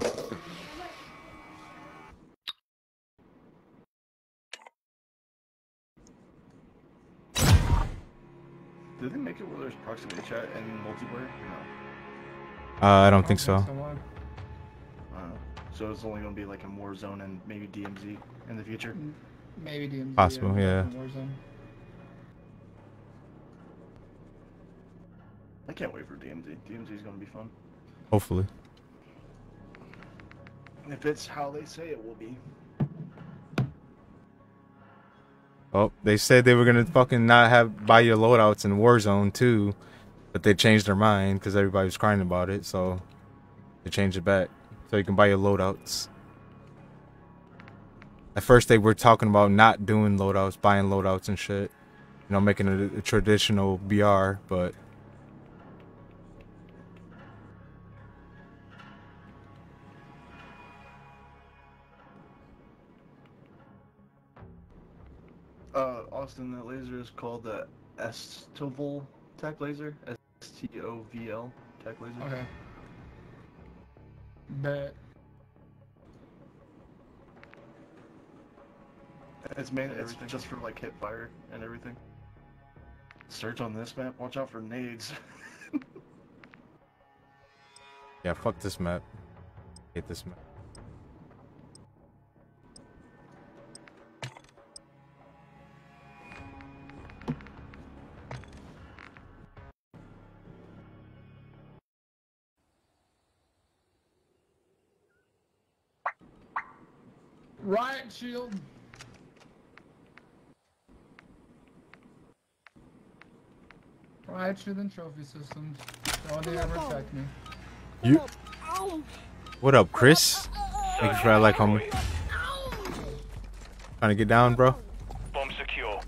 Did they make it where there's proximity chat and multiplayer? No. Uh, I don't think so. I. So it's only gonna be like a Warzone and maybe DMZ in the future. Maybe DMZ. Possible, yeah. Warzone. I can't wait for DMZ. DMZ is gonna be fun. Hopefully. If it's how they say it will be. Oh, they said they were gonna fucking not have buy your loadouts in Warzone too, but they changed their mind because everybody was crying about it. So they changed it back so you can buy your loadouts. At first, they were talking about not doing loadouts, buying loadouts and shit. You know, making a, a traditional BR, but Austin, that laser is called the Estovol tech laser. S T O V L tech laser. Okay. Bet. It's main. It's just for like hip fire and everything. Search on this map. Watch out for nades. yeah, fuck this map. Hate this map. Riot shield. Riot shield and trophy systems. Don't they ever attack me. You. What up, Chris? Making sure I like homie. Trying to get down, bro. Bomb secure.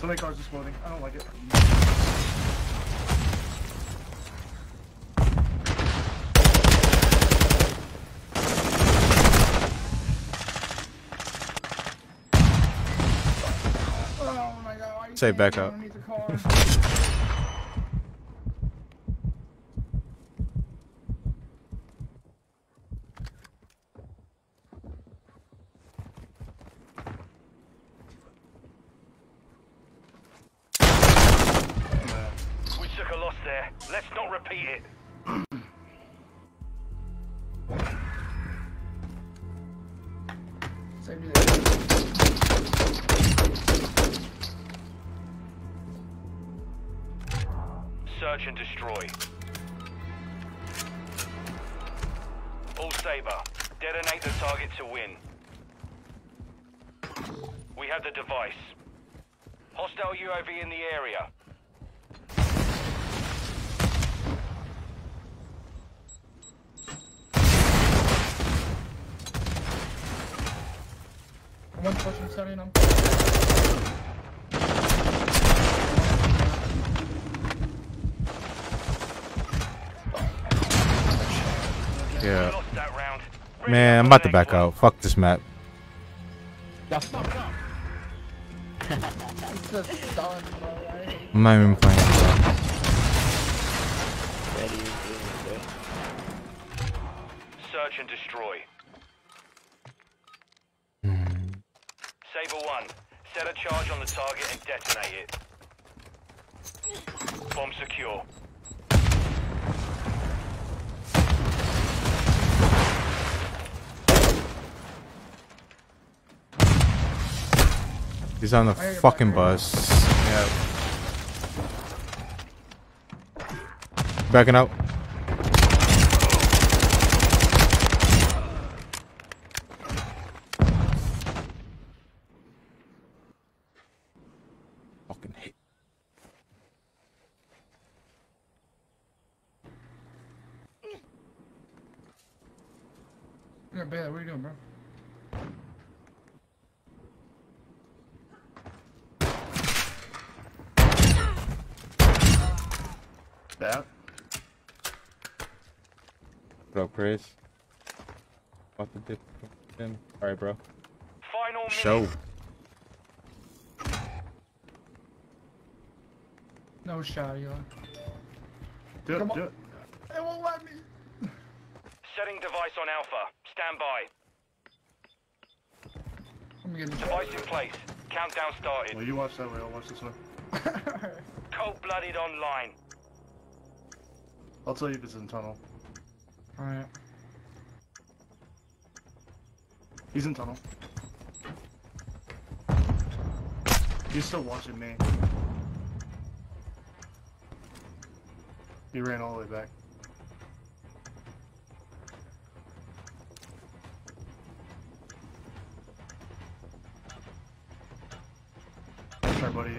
so many cars exploding. I don't like it. Oh my god. why you Say back up. Man, I'm about to back out. Fuck this map. I'm not even playing. Search and destroy. Mm. Saber 1, set a charge on the target and detonate it. Bomb secure. He's on the fucking bus. Yeah. Backing out. Fucking hate. Yeah, Bailey, what are you doing, bro? That? What up, Chris? What the dip? Alright, bro. Final. Show. No shot, Eli. Do it, Come on. do it. It won't let me. Setting device on Alpha. Stand by. I'm getting Device in place. Countdown started. Well, you watch that way, I'll watch this way. Cold-blooded online. I'll tell you if it's in tunnel. Alright. He's in tunnel. He's still watching me. He ran all the way back. Sorry, buddy.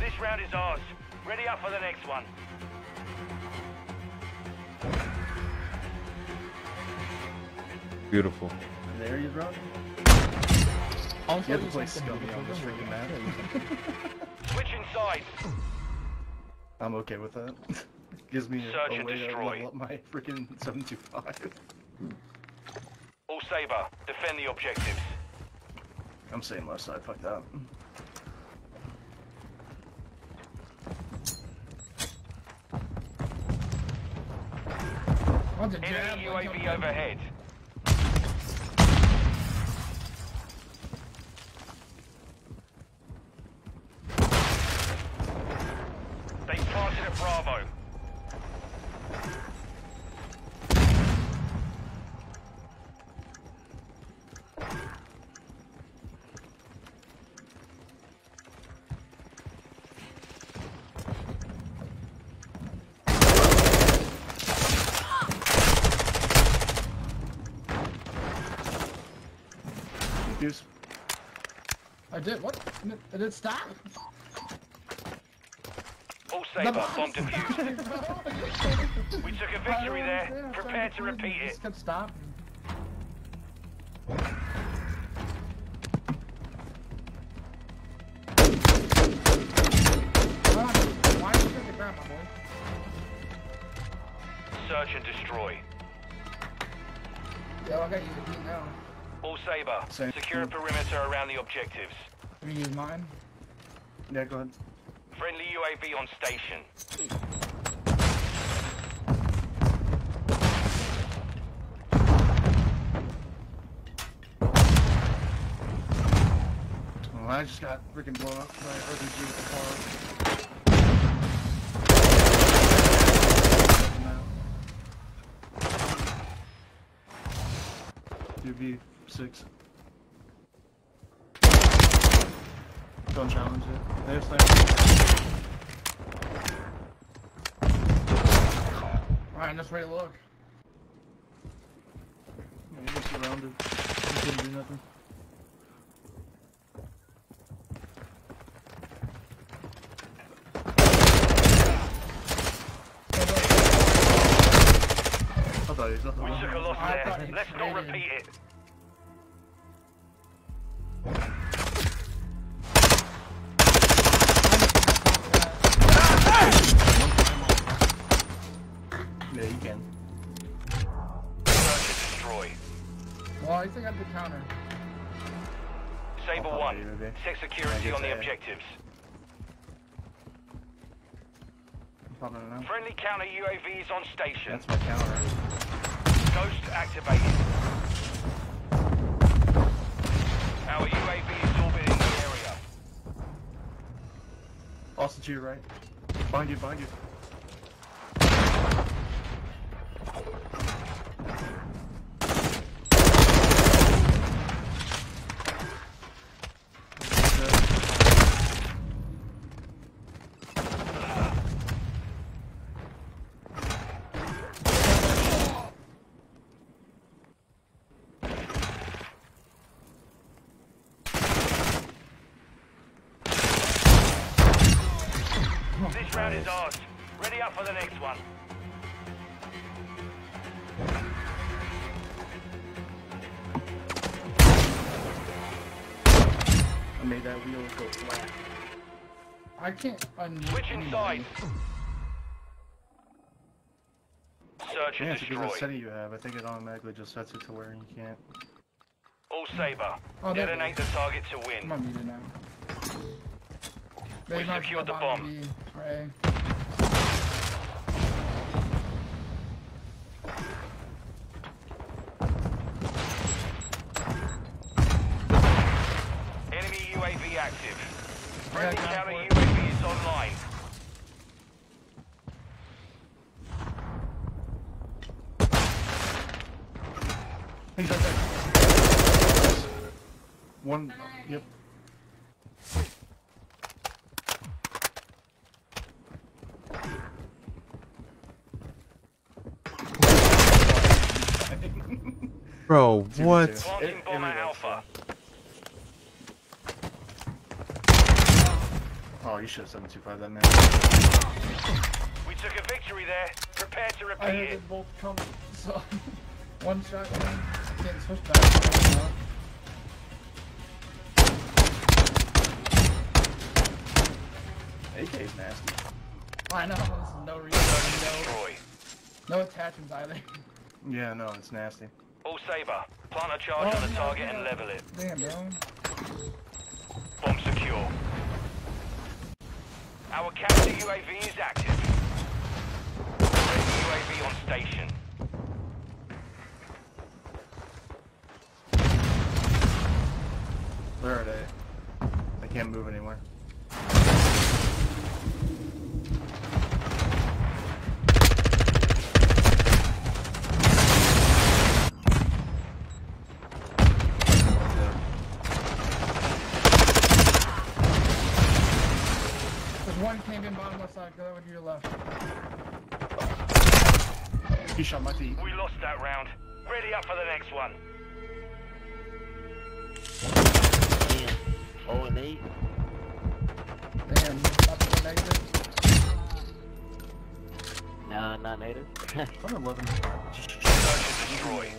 This round is ours. Ready up for the next one. Beautiful. There you run. I'll You have to play scummy on this freaking map. Switch inside. I'm okay with that. Gives me a, Search a and way to destroy. level up my freaking 725. All Saber, defend the objectives. I'm saying left side, fuck that. One's a jab, Enemy UAV overhead. They planted at Bravo. Use. I did, what? Did it stop? All Saber, bomb defused. We took a victory there. Prepare to repeat it. Just kept stopping. Secure a perimeter around the objectives. Let me use mine. Yeah, go ahead. Friendly UAV on station. Oh, I just got freaking blown up by RPG with the car. UV six. Don't challenge it. They have sniper. Alright, let's ready to look. Yeah, he just surrounded. He couldn't do nothing. I thought he was We took a loss there. Let's not repeat it. Saber 1, you, set security on the objectives. Popping it out. Friendly counter UAV is on station. That's my counter. Ghost activated. Our UAV is orbiting the area. Austin to your right. Behind you, behind you. This round is ours. Ready up for the next one. I made that wheel go flat. I can't unmute. Switching anybody. sides. Search Yeah, and it's because the destroy. setting you have. I think it automatically just sets it to where you can't. All Saber. Oh, there it Detonate is. the target to I'm win. unmuted now. We They might secured the bottom bomb. B, UAV active. I Friendly got counter UAV is online. He's right there. One. Yep. Bro, what? two. Planting It- bomber it was, Alpha. Oh, you should have 725 that man. We took a victory there. Prepare to I repeat heard it. them both come, so one shot, one getting switched back. AK's nasty. I know, this is no reason, Destroy. no, no attachments either. Yeah, no, it's nasty. All Saber. Plant a charge Oh, on the yeah, target yeah. and level it. Damn, bro. Bomb secure. Our counter UAV is active. Friendly UAV on station. Where are they? I can't move anywhere. There's one came in bottom left side, go over to your left. He shot my feet. We lost that round. Ready up for the next one. Damn. Oh, and 8. Damn, about to go negative. Nah, not native. I'm 11. Search and destroy.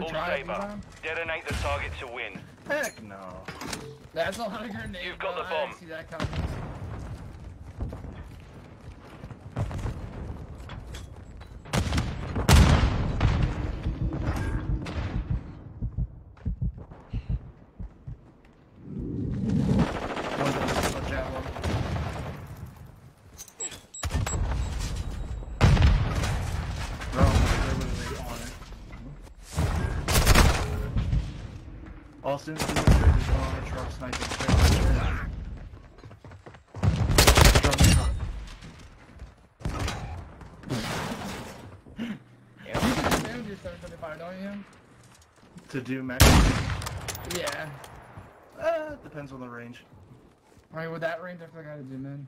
All tried Saber. design? Detonate the target to win. Heck no. That's a lot of grenades. You've got bro. the I didn't bomb. see that coming. One down, one jab one. Bro, they're literally on it. Austin, to the straight is on the truck sniping straight on the truck. Truck, truck. You can stand your 775, don't you? To do max. Yeah. Uh, depends on the range. I mean, with that range, I feel like I to do, man.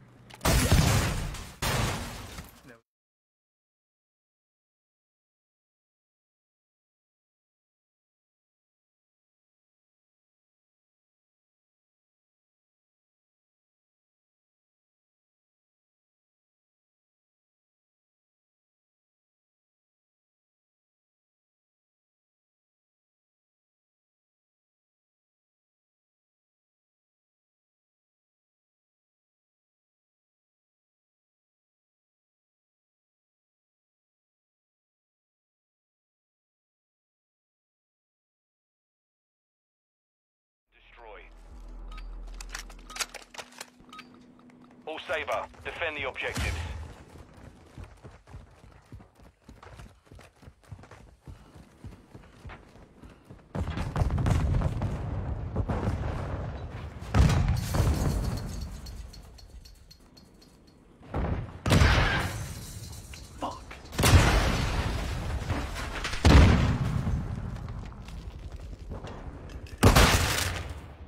Destroy. Saber. Defend the objectives.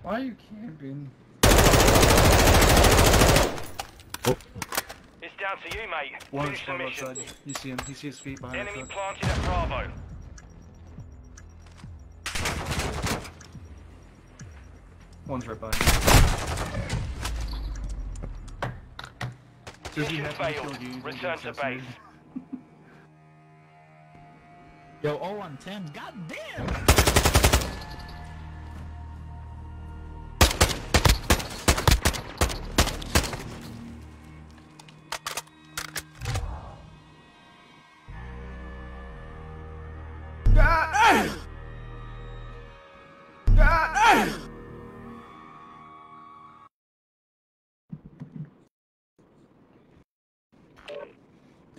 Why are you camping? It's down to you, mate. One's Finish the from outside. You see him. You see his feet behind Enemy the planted at Bravo. One's right behind you. Mission failed. you? Return to base. Yo, 0 on 10. God damn!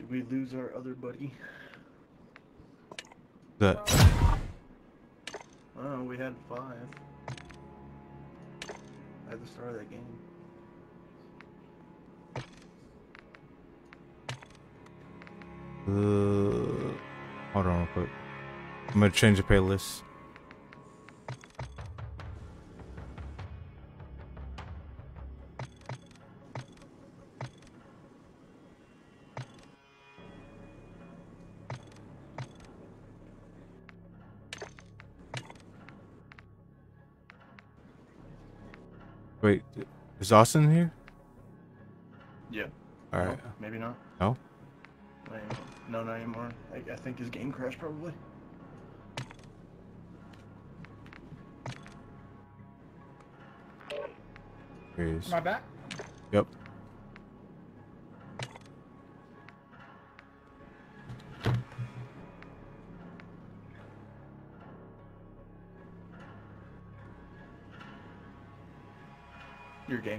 Did we lose our other buddy? That Oh, we had five. At the start of that game. uh, hold on real quick. I'm gonna change the playlist. Is Austin here? Yeah. All right. No, maybe not. No. Wait, no, not anymore. I, I think his game crashed probably. Here he is. Am I back?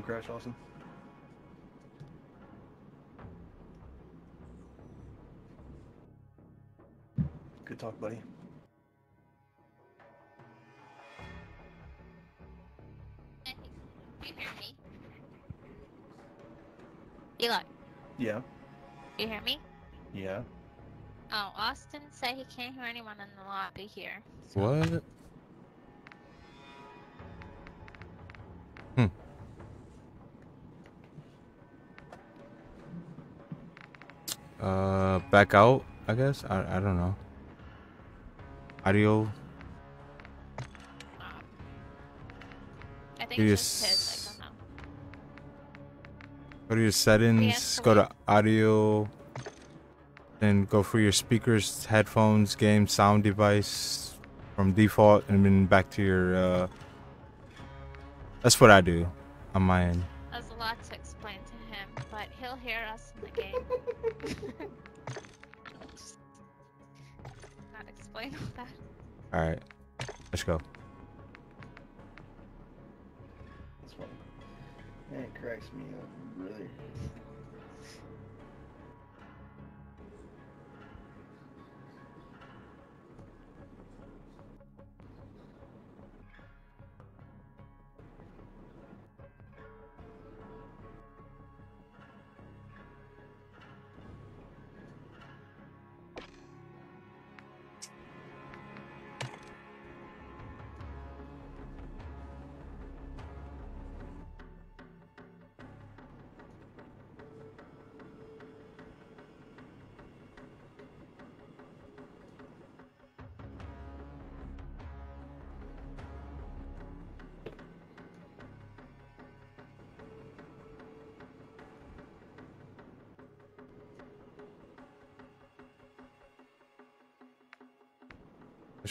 Your game crashed, Austin. Good talk, buddy. Do you hear me? Eli, Yeah. you hear me? Yeah. Oh, Austin said he can't hear anyone in the lobby here. What? Back out, I guess. I, I don't know. Audio. I think You it's just just- I. Go to your settings, go to audio, then go for your speakers, headphones, game, sound device from default, and then back to your. Uh, that's what I do on my end.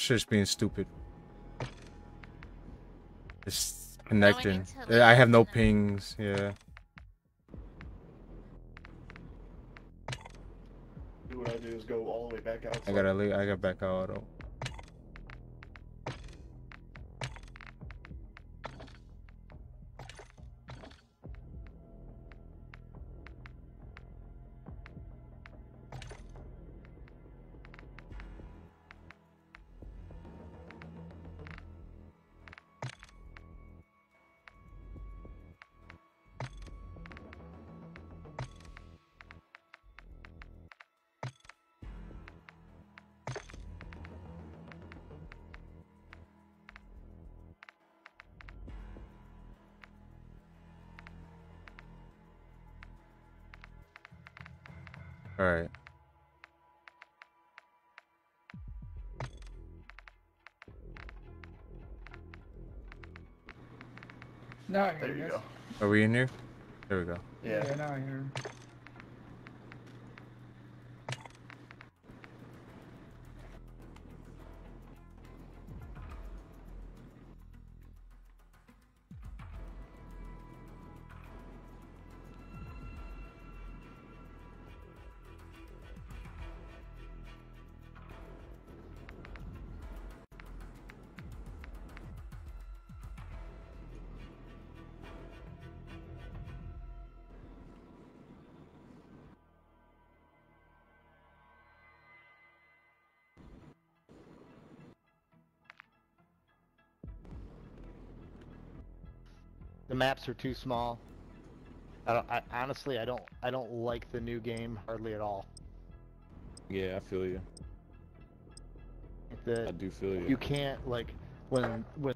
Just being stupid. It's connecting. I have no pings. Yeah. Do what I do is go all the way back outside. I gotta leave. I got back out. Auto. Now I There you go. Are we in here? There we go. Yeah. yeah now I hear. maps are too small. I don't. I, honestly, I don't. I don't like the new game hardly at all. Yeah, I feel you. The, I do feel you. You can't like when when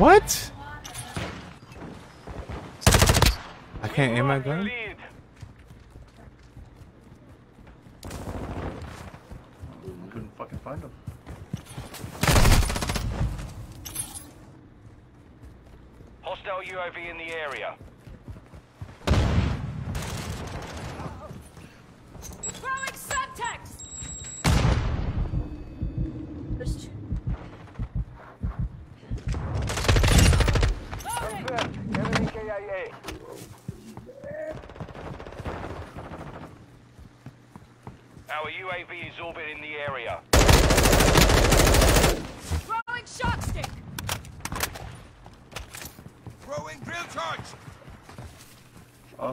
What? I can't aim my gun?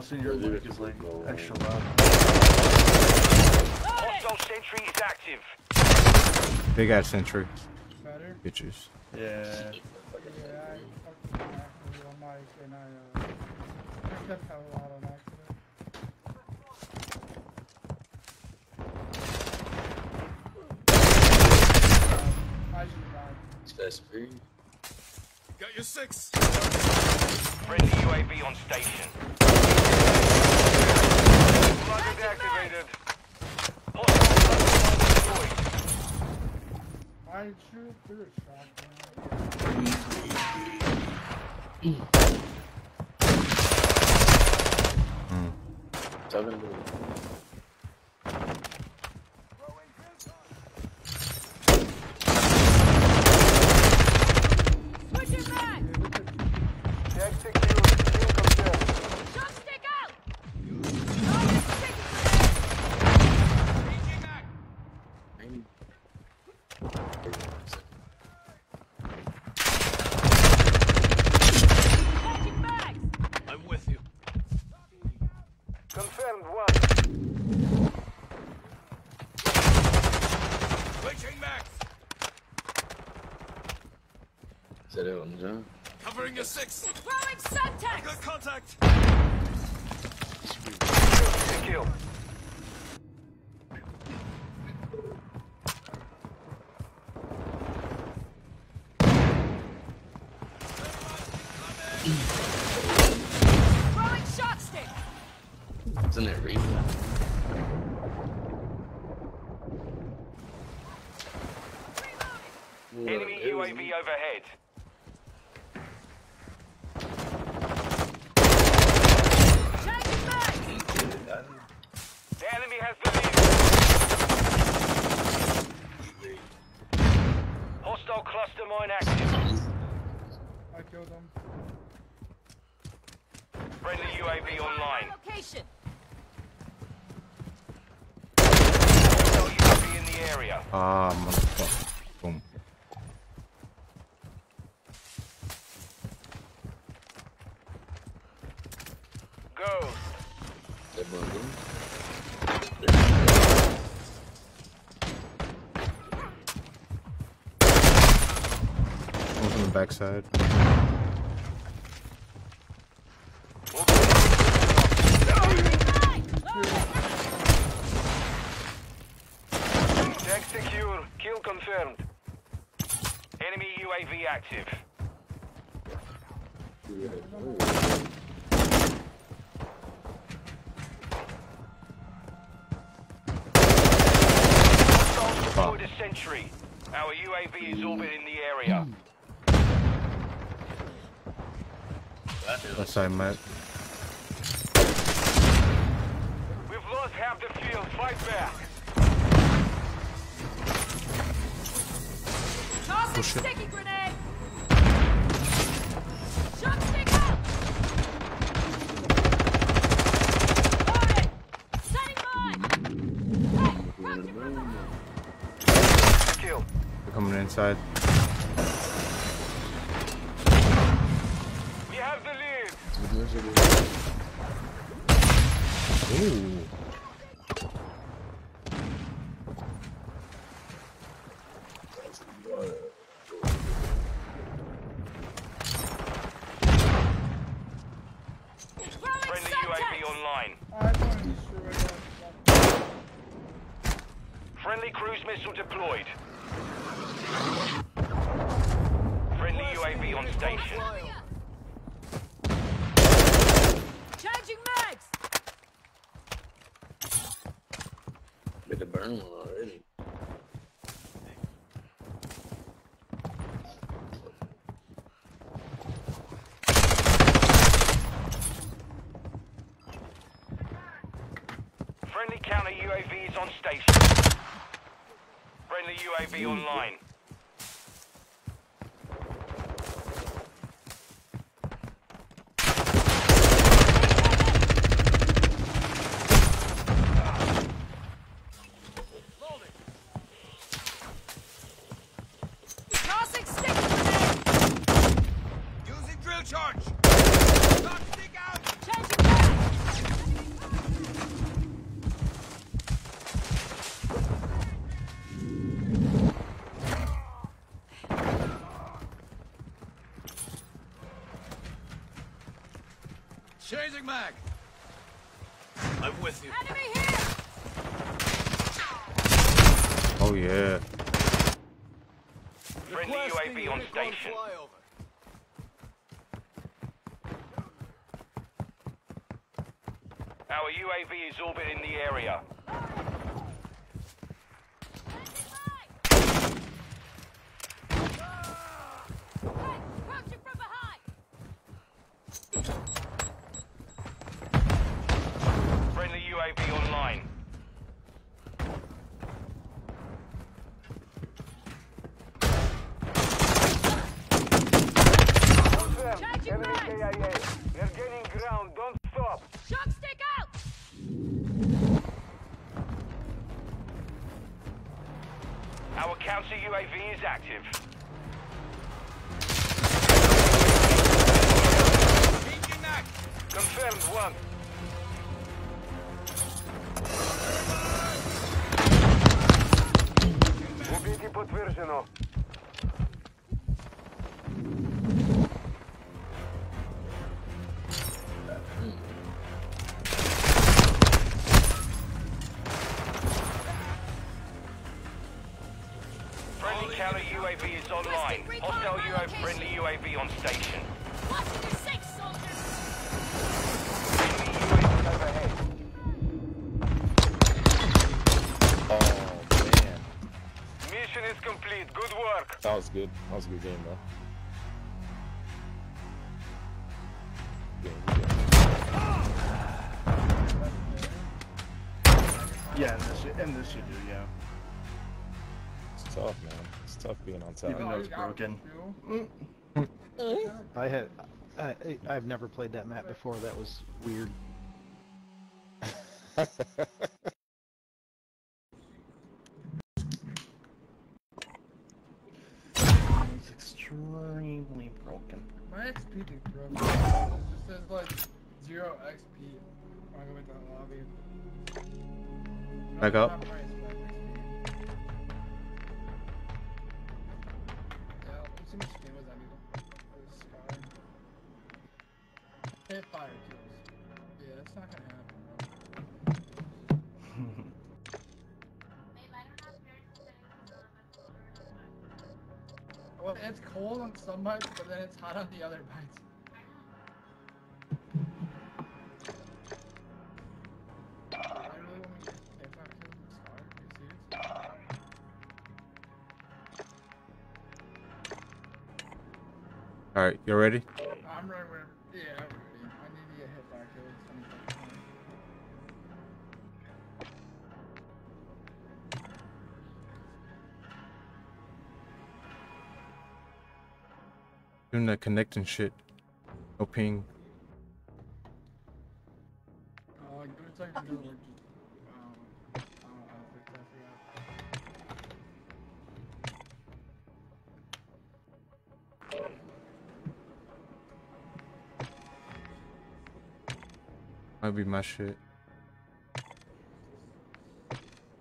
Justin, your lyric is like extra loud. Also, sentry is active. Big ass sentry. Bitches. Yeah. backside. Tech secure. Kill confirmed. Enemy UAV active. That's how. We've lost half the field. Fight back. Sticky grenade. Shock stick out. Setting mine. Hey, They're coming inside. resolver. Uh. UAV online. Amazing Mac! Good. That was a good game, though. Game, good game. Yeah, and this, should- and this should do, yeah. It's tough, man. It's tough being on top. Even though it's broken. I had, I, I- I've never played that map before. That was weird. gonna happen. Well, it's cold on some bites, but then it's hot on the other bites. All right, you ready? I'm ready. whenever- Yeah, I'm ready. I need to get hip fire kills. I need to get one. Doing the connecting shit. No ping. Be my shit.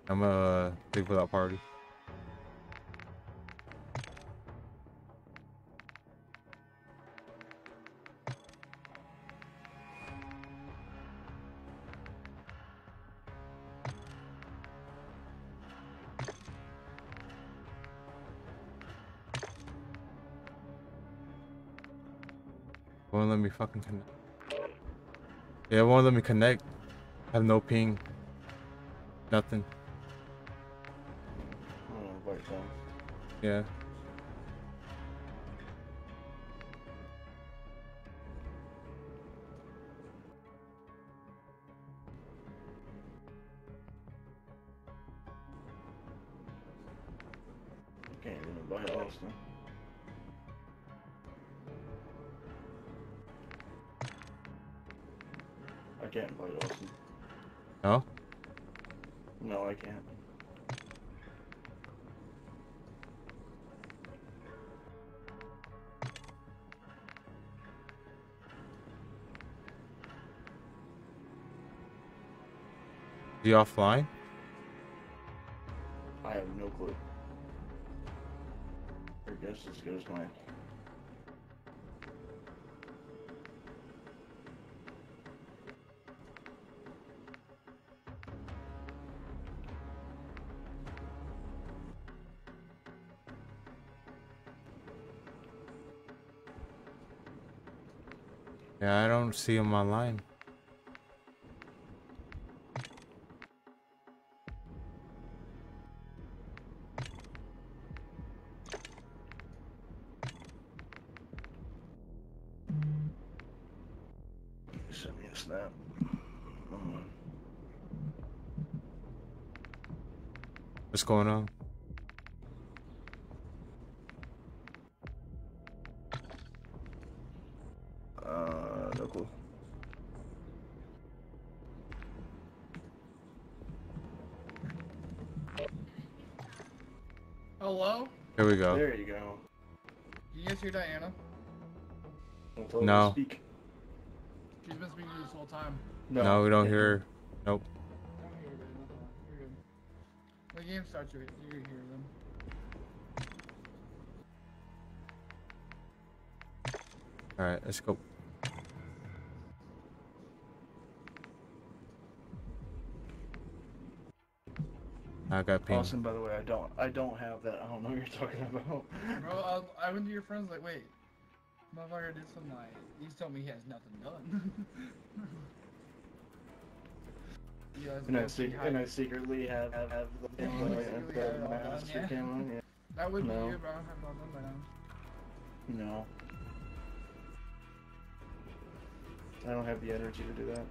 I'm uh big for that party. Won't let me fucking connect. Yeah, won't let me connect. I have no ping. Nothing. Oh, down. Yeah. Can't even invite Austin. I can't invite Austin. No? No, I can't. Is he offline? I have no clue. I guess as good as don't see him online. Don't tell her to No. Speak. She's been speaking to you this whole time. No, we don't can't hear. her. Nope. Don't hear her, You're good. When the game starts, you you can hear them. All right, let's go. I got ping. Austin, by the way, I don't, I don't have that. I don't know what you're talking about. Bro, I, I went to your friends like, wait, motherfucker did some like, he's telling me he has nothing done. And I, low-key sec- hide- and I secretly have have, have the Yeah, the have master yeah. Yeah. That would be No. you, but I don't have all number now. No. I don't have the energy to do that.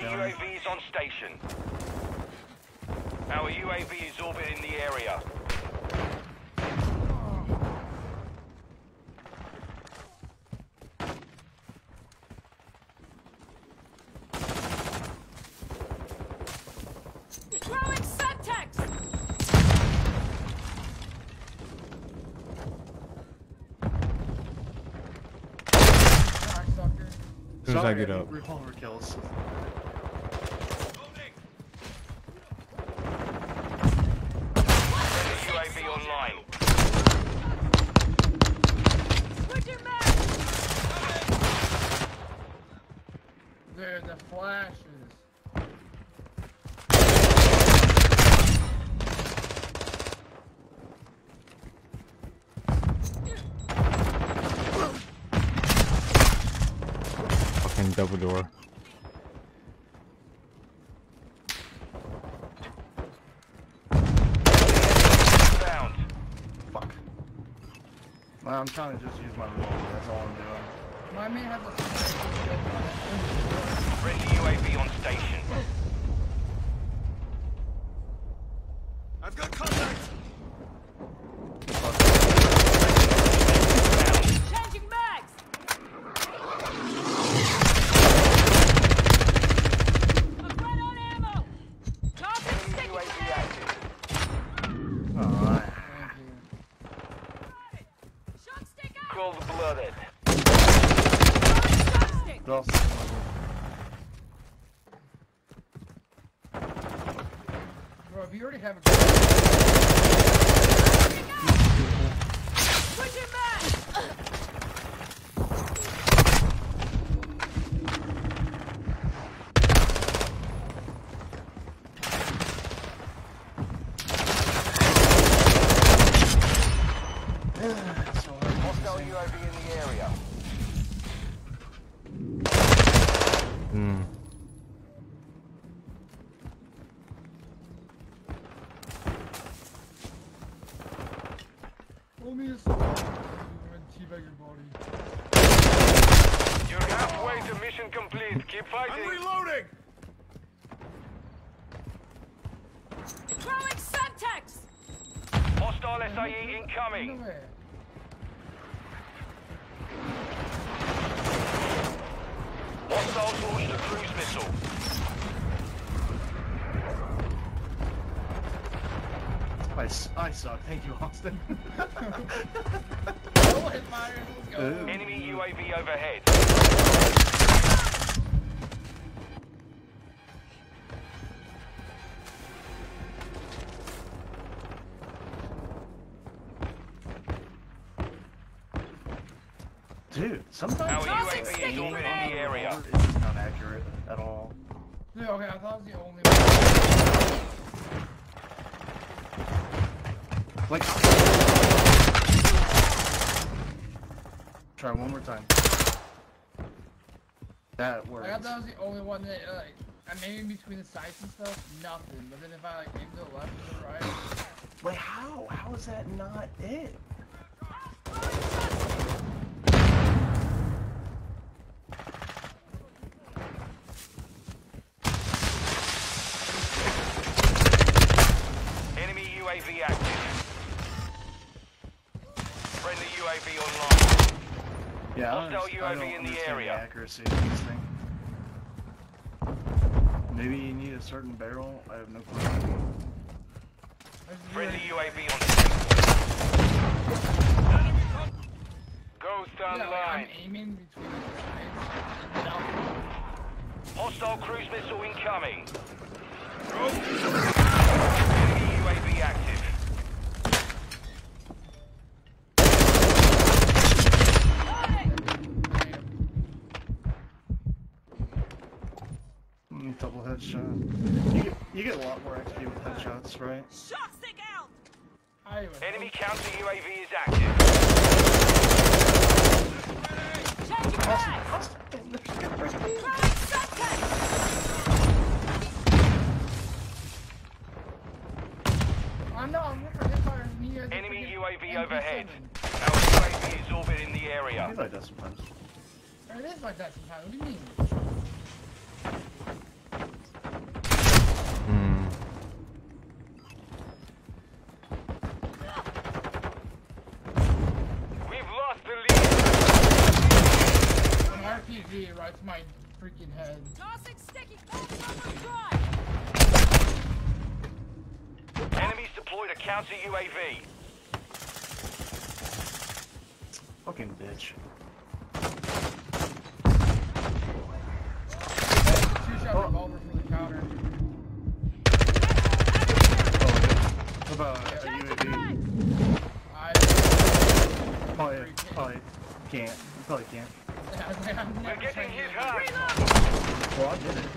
Counter UAVs on station. Our UAV is orbiting the area. Throwing Semtex. Cocksucker. As soon as I get up. Revolver kills. Friendly UAV online. Switching back. Dude, the flashes. Fucking double door. Found. Fuck. Well, I'm trying to just use my revolver, that's all I'm doing. My man has a sniper. Friendly UAV on station. I've got contact. Changing mags. I'm right on ammo. Tossing sticky UAV grenade. active. Alright. Thank you. Shock stick out. Cold blooded. Shock stick. They're all Bro, if you already have a Switching mags. Hostile UAV in the area. Hmm. Roll me a smoke. And teabag your body. You're halfway to mission complete. Keep fighting. I'm fighting. reloading. Throwing Semtex. Hostile SAE incoming. Nowhere. Hostiles launched a cruise missile. I, s- I suck, thank you, Austin. Enemy UAV overhead. Dude, sometimes Our Tossing UAV is sticky orbiting the area. it's just not accurate at all. Dude, okay, I thought it was the only one. Like, Try one more time. That works. I thought that was the only one that like I'm aiming between the sights and stuff, nothing. But then if I like aim to the left or the right, Wait, how? How is that not it? Enemy UAV active. Friendly UAV online. Yeah, I don't, Hostile understand- I UAV don't in the understand area. accuracy of this thing. Maybe you need a certain barrel. I have no clue. Friendly UAV on Ghost yeah, like, I'm online. aiming between the sights. Hostile cruise missile incoming. Enemy UAV active. Mm, Double headshot. You get, you get a lot more XP with headshots, right? Shock stick out! Enemy counter UAV is active. I'm not. I'm looking for hip fire. Me, uh, Enemy UAV overhead. MP7. Our UAV is orbiting the area. He's like that sometimes. It is like that sometimes. What do you mean? RPG right to my freaking head. Tossing sticky bombs on drive! Enemies deployed a counter UAV. Fucking bitch. Two shot revolver for the counter. Oh, what about a UAV? I. Probably, probably can't. You probably can't. We're getting hit hard. Well, I did it.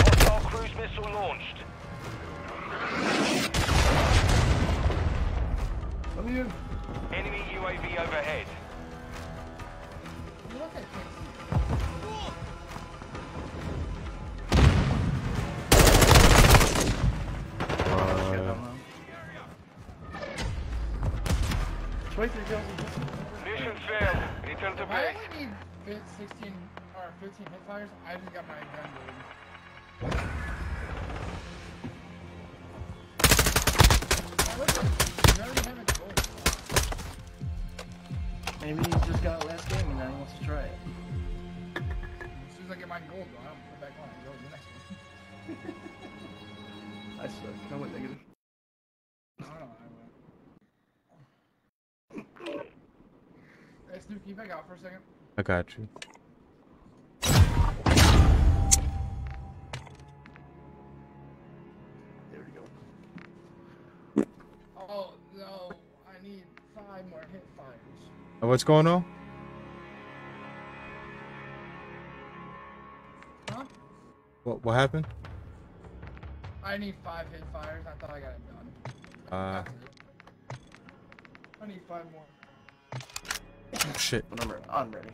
Hostile cruise missile launched. Enemy UAV overhead. Look at this. Twenty-three kills. Mission failed. Return to If I base. only need 16 or 15 hip fires, I just got my gun loaded. Now look at you already have a gold. Maybe he just got last game and now he wants to try it. As soon as I get my gold, though, I'm gonna put back on and go to the next one. I suck. No, wait, negative. I don't know. I will. Hey, Snoop, can you back out for a second? I got you. There we go. Oh, no. I need five more hip fires. Uh, What's going on? Huh? What what happened? I need five hip fires. I thought I got it done. Uh, I need five more. Oh, shit. I'm, ready.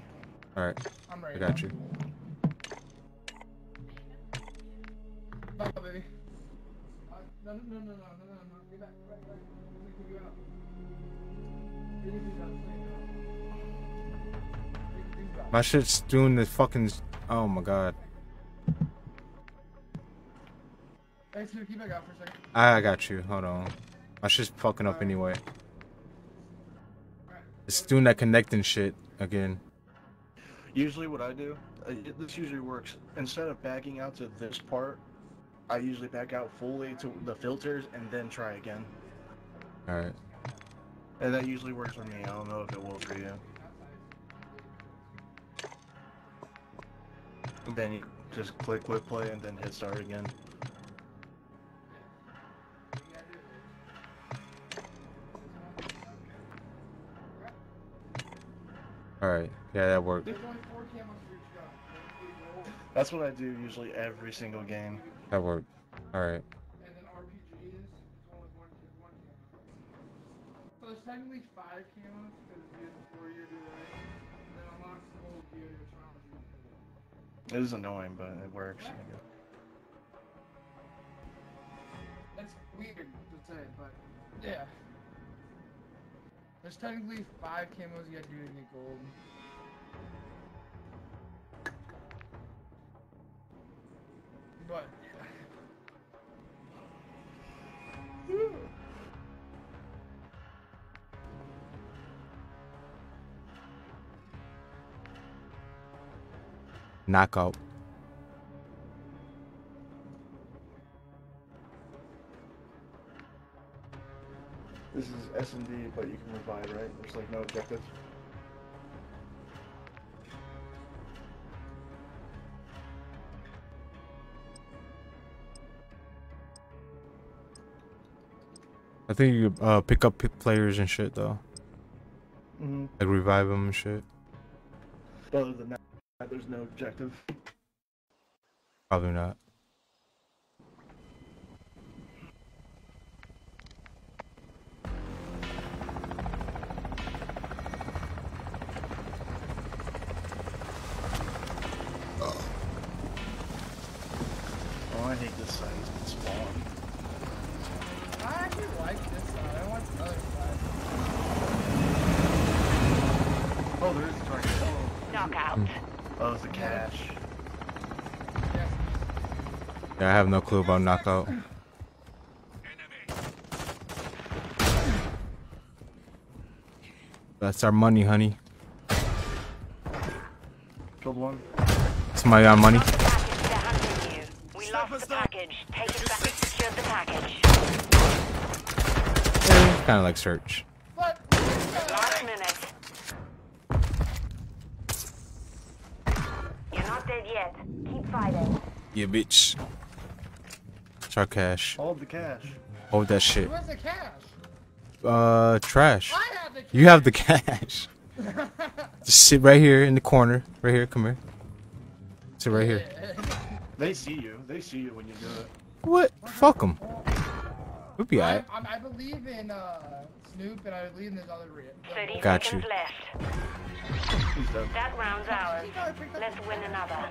Alright. I'm ready. I got you. No, no, no, no, no, no. Get back. Right, right. Let me you out. My shit's doing the fucking. Oh my god. Hey, Snoop, I got you. Hold on. My shit's fucking up anyway. It's doing that connecting shit again. Usually, what I do, uh, this usually works. Instead of backing out to this part, I usually back out fully to the filters and then try again. All right. And that usually works for me. I don't know if it will for you. Then you just click quit play and then hit start again. All right. Yeah, that worked. There's only four camos for each gun. That's what I do usually every single game. That worked. All right. And then RPGs, it's only one, one camo. So there's technically five camos because you have four year delay. And then unlocks the whole gear you're trying to. It is annoying, but it works. I. That's weird to say, but yeah. There's technically five camos you gotta do to get gold. But. Knockout. This is S and D, but you can revive, right? There's like no objective. I think you uh pick up players and shit though. Mhm. Like revive them and shit. But other than that, there's no objective. Probably not. This side. It's spawn. I actually like this side. I want the other side. Oh, there is a target. Oh. Knockout. Hmm. Oh, it's a cache. Yeah, I have no clue about knockout. That's our money, honey. Killed one. Somebody on uh, money. We lost the package. Take it back and secure the package. Kind of like search. Last minute. You're not dead yet. Keep fighting. Yeah, bitch. It's our cash. Hold the cash. Hold that shit. Where's the cash? Uh, trash. I have the You have the cash. Just sit right here in the corner. Right here. Come here. Sit right here. They see you. They see you when you do it. What? Fuck them. We'll be I, alright. I, I believe in uh, Snoop and I believe in this other re- 30 Got seconds you. left. That round's ours. Let's win another.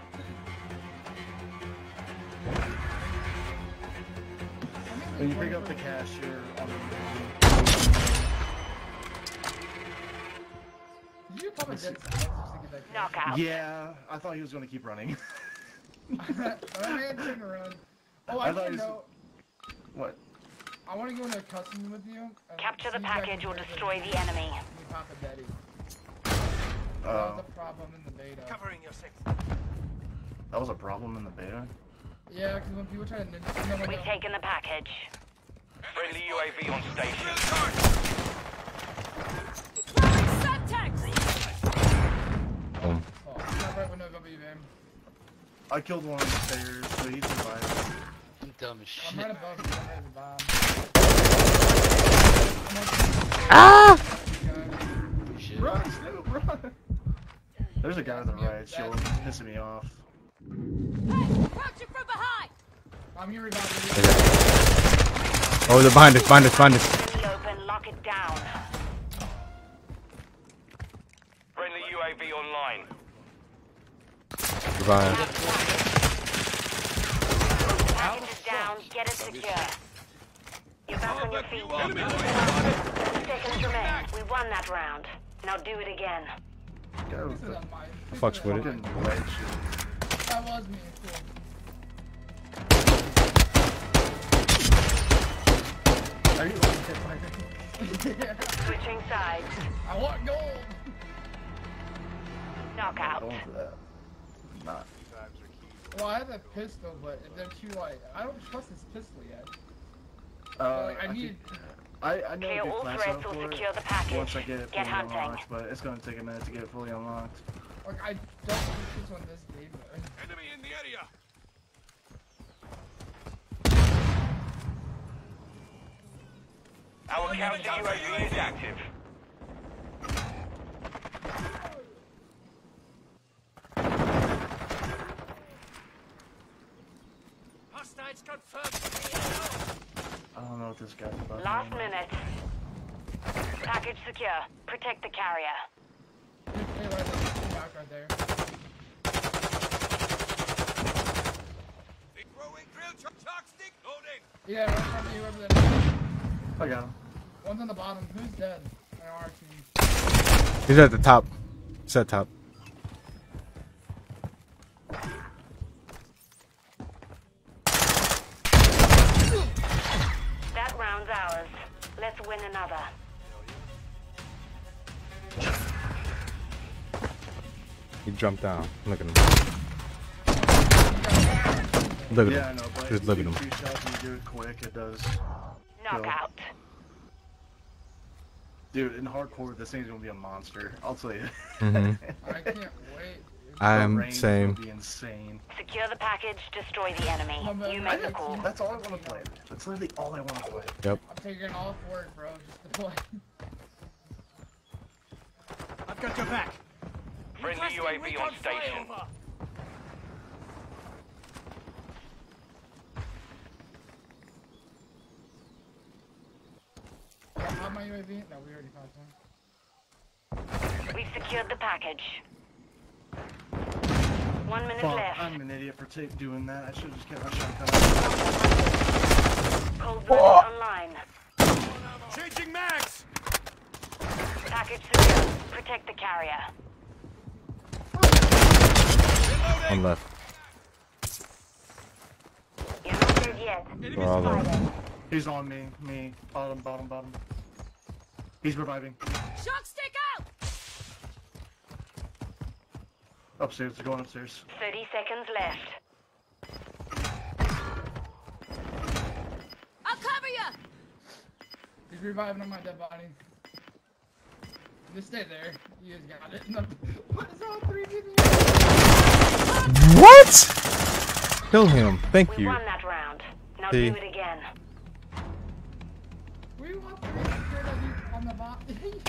When you pick up the cash, you're on Did you pop a dead silence just to get that Knockout. Yeah, I thought he was gonna keep running. that man took a run. Oh, I I, thought want he was- know. What? I want to go into a custom with you. and Capture the see you guys package or destroy the enemy. You pop a daddy. Oh. That was a problem in the beta. Covering your six. That was a problem in the beta. Yeah, because when people try to ninja, you We've the- taken the package. Friendly UAV on station. Boom. Oh, it's not right when no W, man. I killed one on the stairs, so he survived. I'm dumb as I'm shit. right above you. I'm the bottom. Ah! Shit. Run, Snoop, run! There's a guy on the right, shielding, pissing me off. Crouching from behind! I'm here revive Oh, they're behind us, behind us, behind us. The open, lock it down. Friendly UAV online. Revive. Package down. Get it secure. You're back on your feet. Thirty seconds remain. We won that round. Now do it again. Guy with the. Fucks with it. fucking. That was me. Cool. Are you Switching sides. I want gold. Knockout. Going? Not. Well, I have a pistol, but if they're too light, I don't trust this pistol yet. Uh, like, I I need. think- I, I know Clear a good all class threats up or for secure the package. once I get it Get fully hunting. unlocked, but it's gonna take a minute to get it fully unlocked. Like, I don't think this on this game. But... Enemy in the area. Our counter UAV is active. Hostiles confirmed. I don't know what this guy's about. Last minute. Package secure. Protect the carrier. Hey, right back right there. Throwing drill chuck, chuck loading. Yeah, right in front of you, whoever that is. I got him. One's on the bottom. Who's dead? On our team. He's at the top. He's at top. Let's win another. He jumped down. Look at him. Look at yeah, him. know, but Just look at him. Shots do it quick, it does. Knockout. Dude, in hardcore, this thing's gonna be a monster. I'll tell you. Mm -hmm. I can't wait. I'm same. Be insane. Secure the package. Destroy the enemy. Oh, you make the call. That's all I want to play. That's literally all I want to play. Yep. I'm taking all for it, bro. Just to play. I've got your back. Friendly UAV on station. Yeah, have my UAV? No, we already found one. We've secured the package. One minute Fuck, left. I'm an idiot for ta- doing that. I should have just kept my shotgun. Cold blooded online. Changing mags. Package secure. Protect the carrier. On left. You're not dead yet. Bravo. He's on me. Me. Bottom, bottom, bottom. He's reviving. Shock stick out! Upstairs. They're going upstairs. 30 seconds left. I'll cover you. He's reviving on my dead body. Just stay there. You just got it. What is all three of you? What? Kill him. Thank We you. won that round. Now See. do it again. We want three of you on the bot.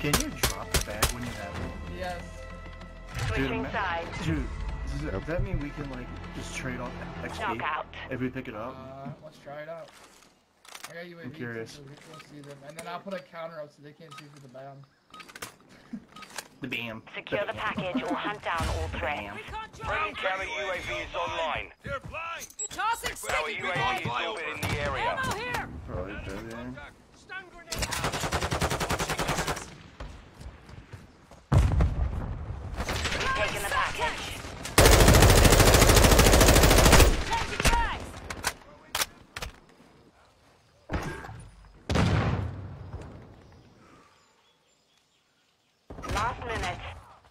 Can you drop the bag when you have it? yes. Switching ima- sides. Dude, does, that- does that mean we can like just trade off XP Knockout. if we pick it up? Uh, let's try it out. I got UAV. I'm curious. So we will see them, and then I'll put a counter up so they can't see through the bam. The bam. Secure the package or hunt down all threats. Friendly counter UAV is online. They're blind. Tossing Our UAV is orbiting the area. Ammo here. Probably dead, yeah. Stun grenade. We've taken the package. Changing bags. Last minute.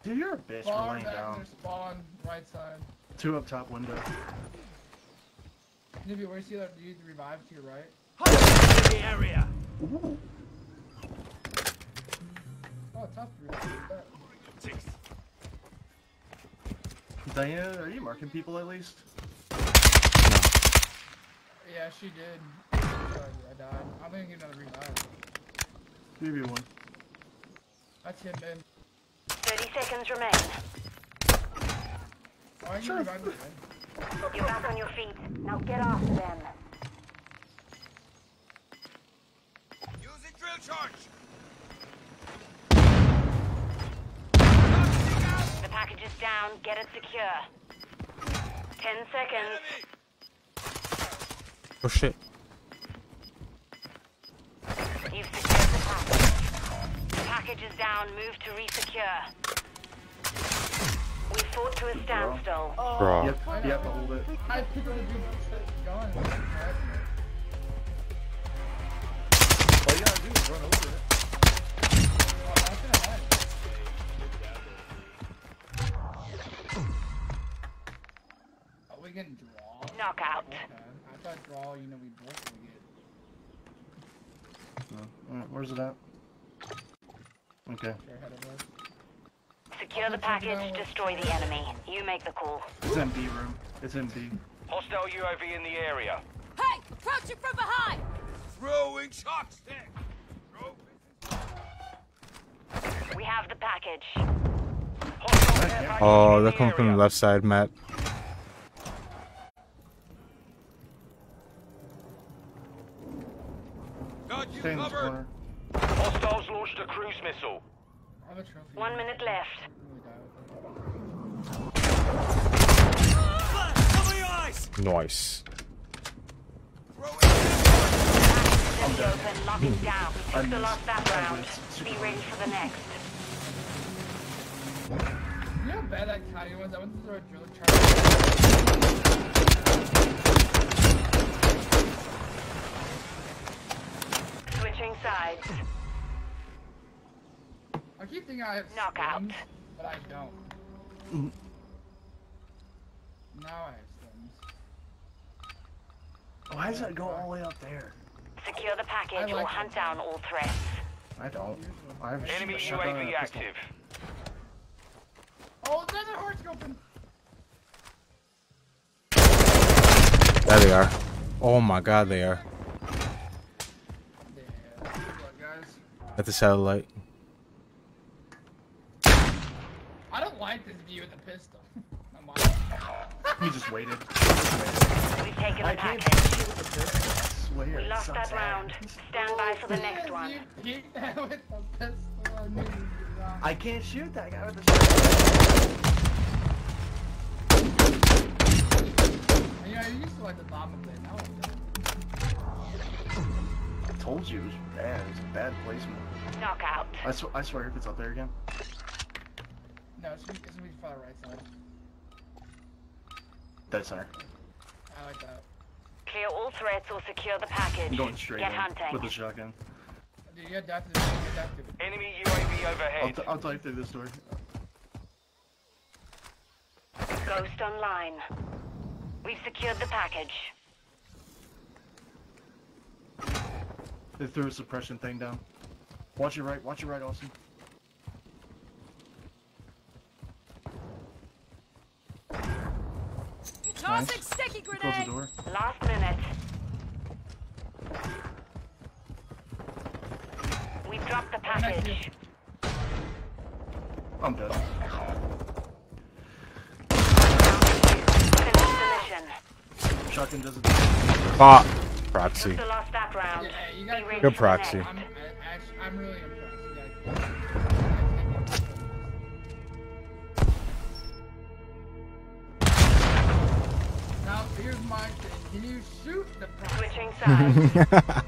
Dude, you're a bitch for Far laying back down. spawn, right side. Two up top window. Nibby, where you see that dude revive to your right? In the area. Ooh. Oh, tough to revive. Six. Diana, are you marking people at least? Yeah, she did. Sorry, I died. I'm gonna get another revive. Give you one. That's him, man. 30 seconds remain. Why are you reviving me, man? You're back on your feet. Now get after them. Using drill charge. Package is down. Get it secure. 10 seconds. Oh shit. You've secured the package. The package is down. Move to resecure. We fought to a standstill. Bro. Yep, you have to hold it. I picked up the gun. All you gotta do is run over it. We getting draw? Knockout. Okay. I thought draw, you know, we both would get No. Alright, where's it at? Okay. fair ahead of us. Secure the package. Destroy the enemy. You make the call. It's in B room. It's in B. Hostile UAV in the area. Hey, approaching from behind. Throwing shock stick. We have the package. Hostile care package Oh, they're coming from the left side, Matt. Got you Stay in this corner. Hostiles launched a cruise missile. I have a trophy. One minute left. Cover your eyes. Nice. Enemy hmm. open, lock down. We took the lost that round. Be ready for the next. You know how bad that county was? I went to throw a drill charge. Switching sides. I keep thinking I have Knockout. stuns, but I don't. Now I have stuns. Why does that go all the way up there? Secure the package I or like hunt down all threats. I don't. I have a Enemy a shotgun and UAV a pistol. active. Oh, another horse open. There they are. Oh my god, they are. At the satellite. I don't like this view with the pistol. I'm He just waited. We've taken the can't package. shoot with the pistol. I swear. We lost that round. Stand by for the next one. You beat that with the pistol. I knew you did not. I can't shoot that guy with the shotgun. You used to like the bomb of it. Now I don't. I told you it was bad. It was a bad placement. Knockout. I, sw I swear if it's up there again. No, it's gonna, it's gonna be far right side. Dead center. I like that. Clear all threats or secure the package. I'm going straight Get in hunting. with the shotgun. Dude, you got death. You got death. Enemy UAV I'll, overhead. t I'll type through this door. Ghost online. We've secured the package. They threw a suppression thing down. Watch your right. Watch your right, Austin. Tossing Nice. sticky Close the grenade. door. Last minute. We've dropped the package. I'm dead. Finish the mission. Shotgun doesn't. Ah, proxy. Took the lost that round. Yeah, you gotta Be ready Good proxy. next. I'm, I, actually, I'm really impressed. You gotta, now, here's my thing. Can you shoot the proxy? Switching sides.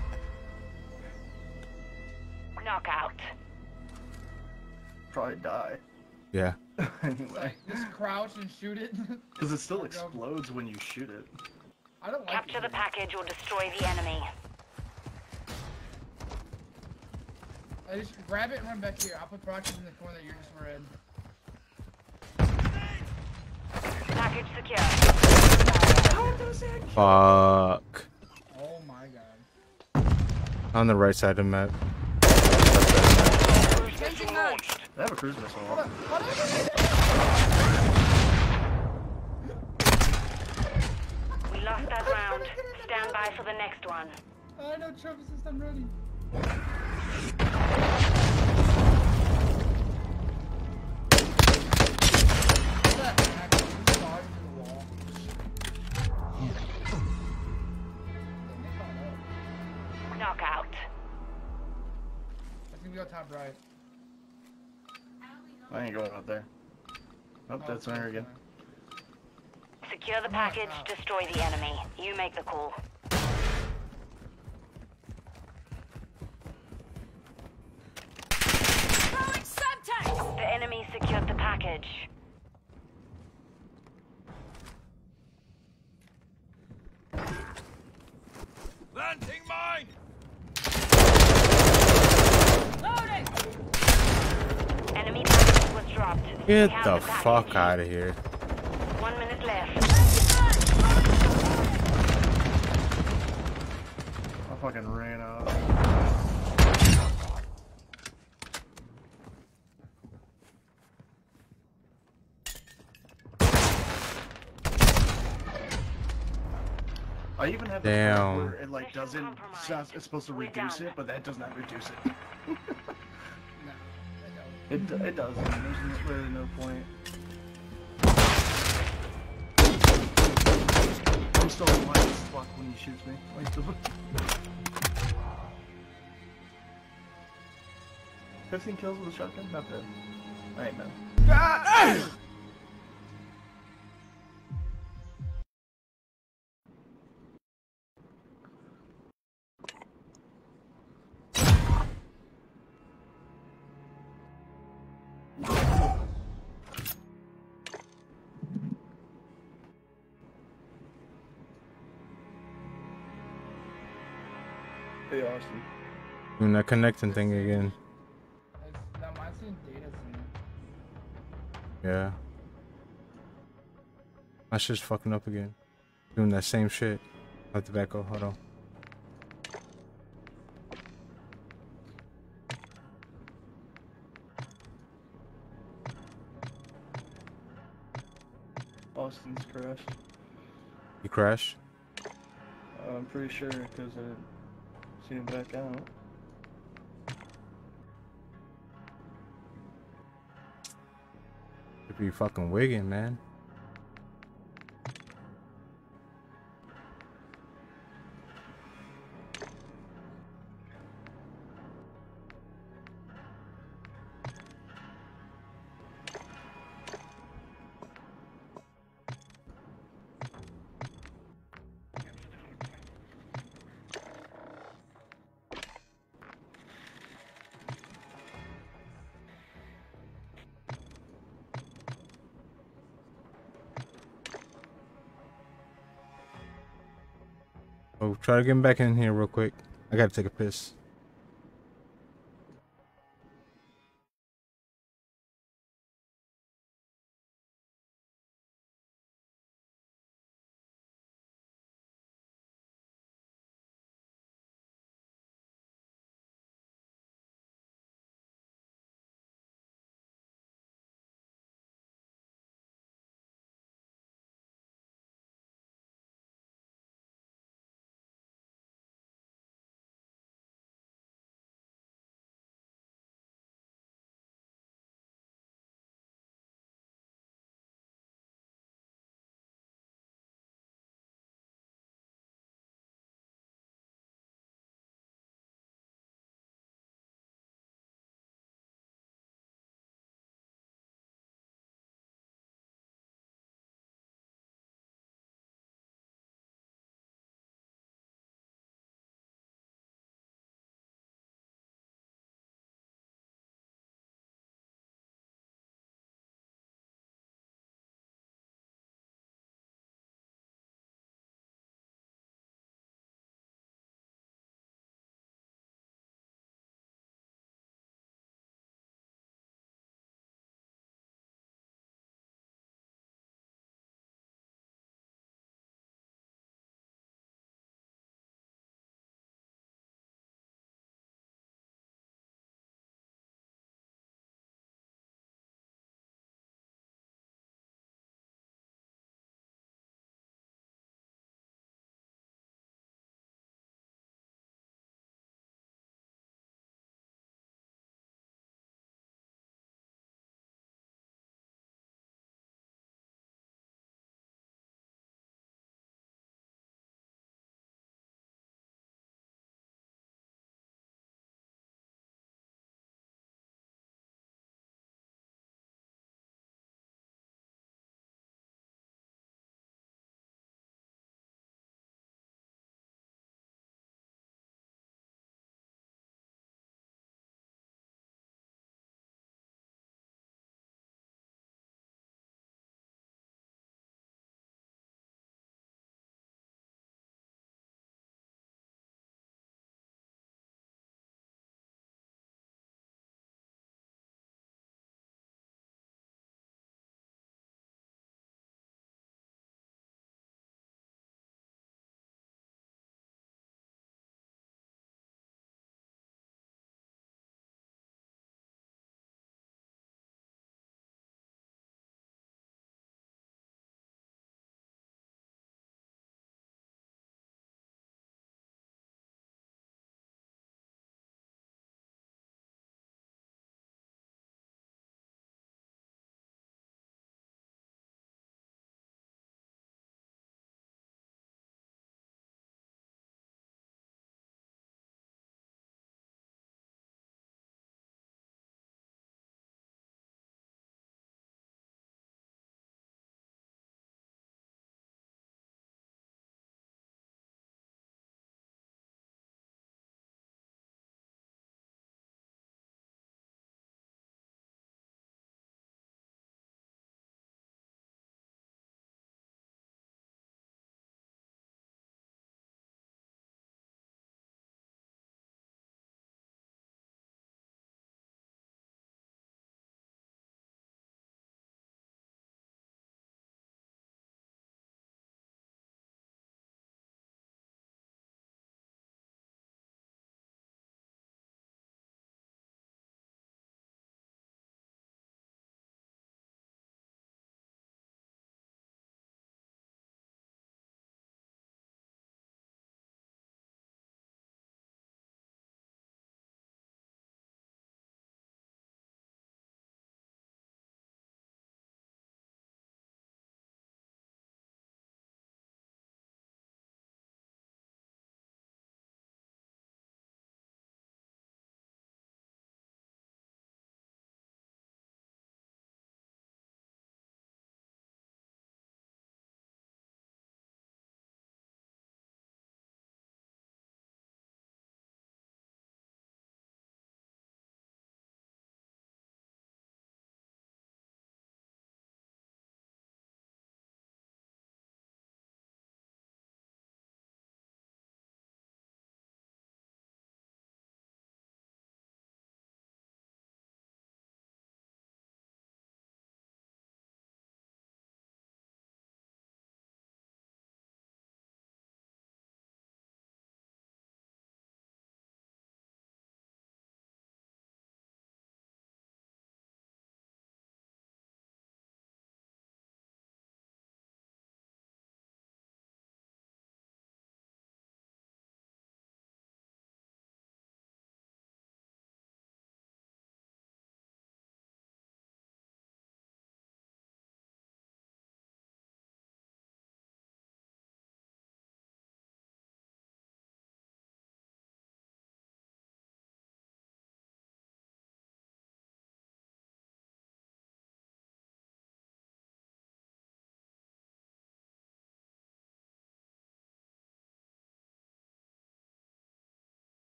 Knockout. Probably die. yeah. anyway. Just crouch and shoot it. Because it still explodes when you shoot it. I don't like Capture it. the package or destroy the enemy. I just grab it and run back here. I'll put proxies in the corner that you're just were in. Package secure. Fuck. Oh my god. On the right side of the map. Cruise missile launched. They have a cruise missile. Hold on. on, hold on. We lost that round. Stand by for the next one. I know trophy system ready. Knockout. I think we go top right. I ain't going out there. Oh, that's center again. Secure the package, destroy the enemy. You make the call. Throwing Semtex. The enemy secured the package. Planting mine. Loading. Enemy package was dropped. Get Count the fuck out of here. One minute left. I fucking ran out. I even have the Damn. part where it like doesn't it's supposed to reduce it, but that does not reduce it. no, It do- it doesn't. There's literally no point. when he shoots me. Fifteen kills with a shotgun? Not bad. Alright man. Ah! Austin. Doing that connecting thing again. It's, that mine's in data center. Yeah. My shit's fucking up again. Doing that same shit. I have to back up. Hold on. Austin's crashed. You crashed? Uh, I'm pretty sure because I him back out. Should be fucking wigging, man. Try to get back in here real quick. I gotta take a piss.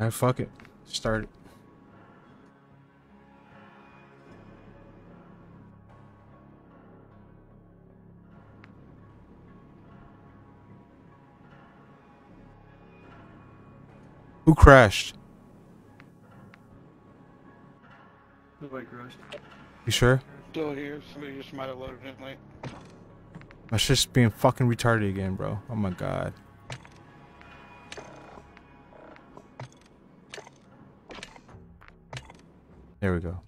Alright, fuck it. Start it. Who crashed? Nobody crashed. You sure? Still here. Somebody just might have loaded in late. My shit's just being fucking retarded again, bro. Oh my god. There we go.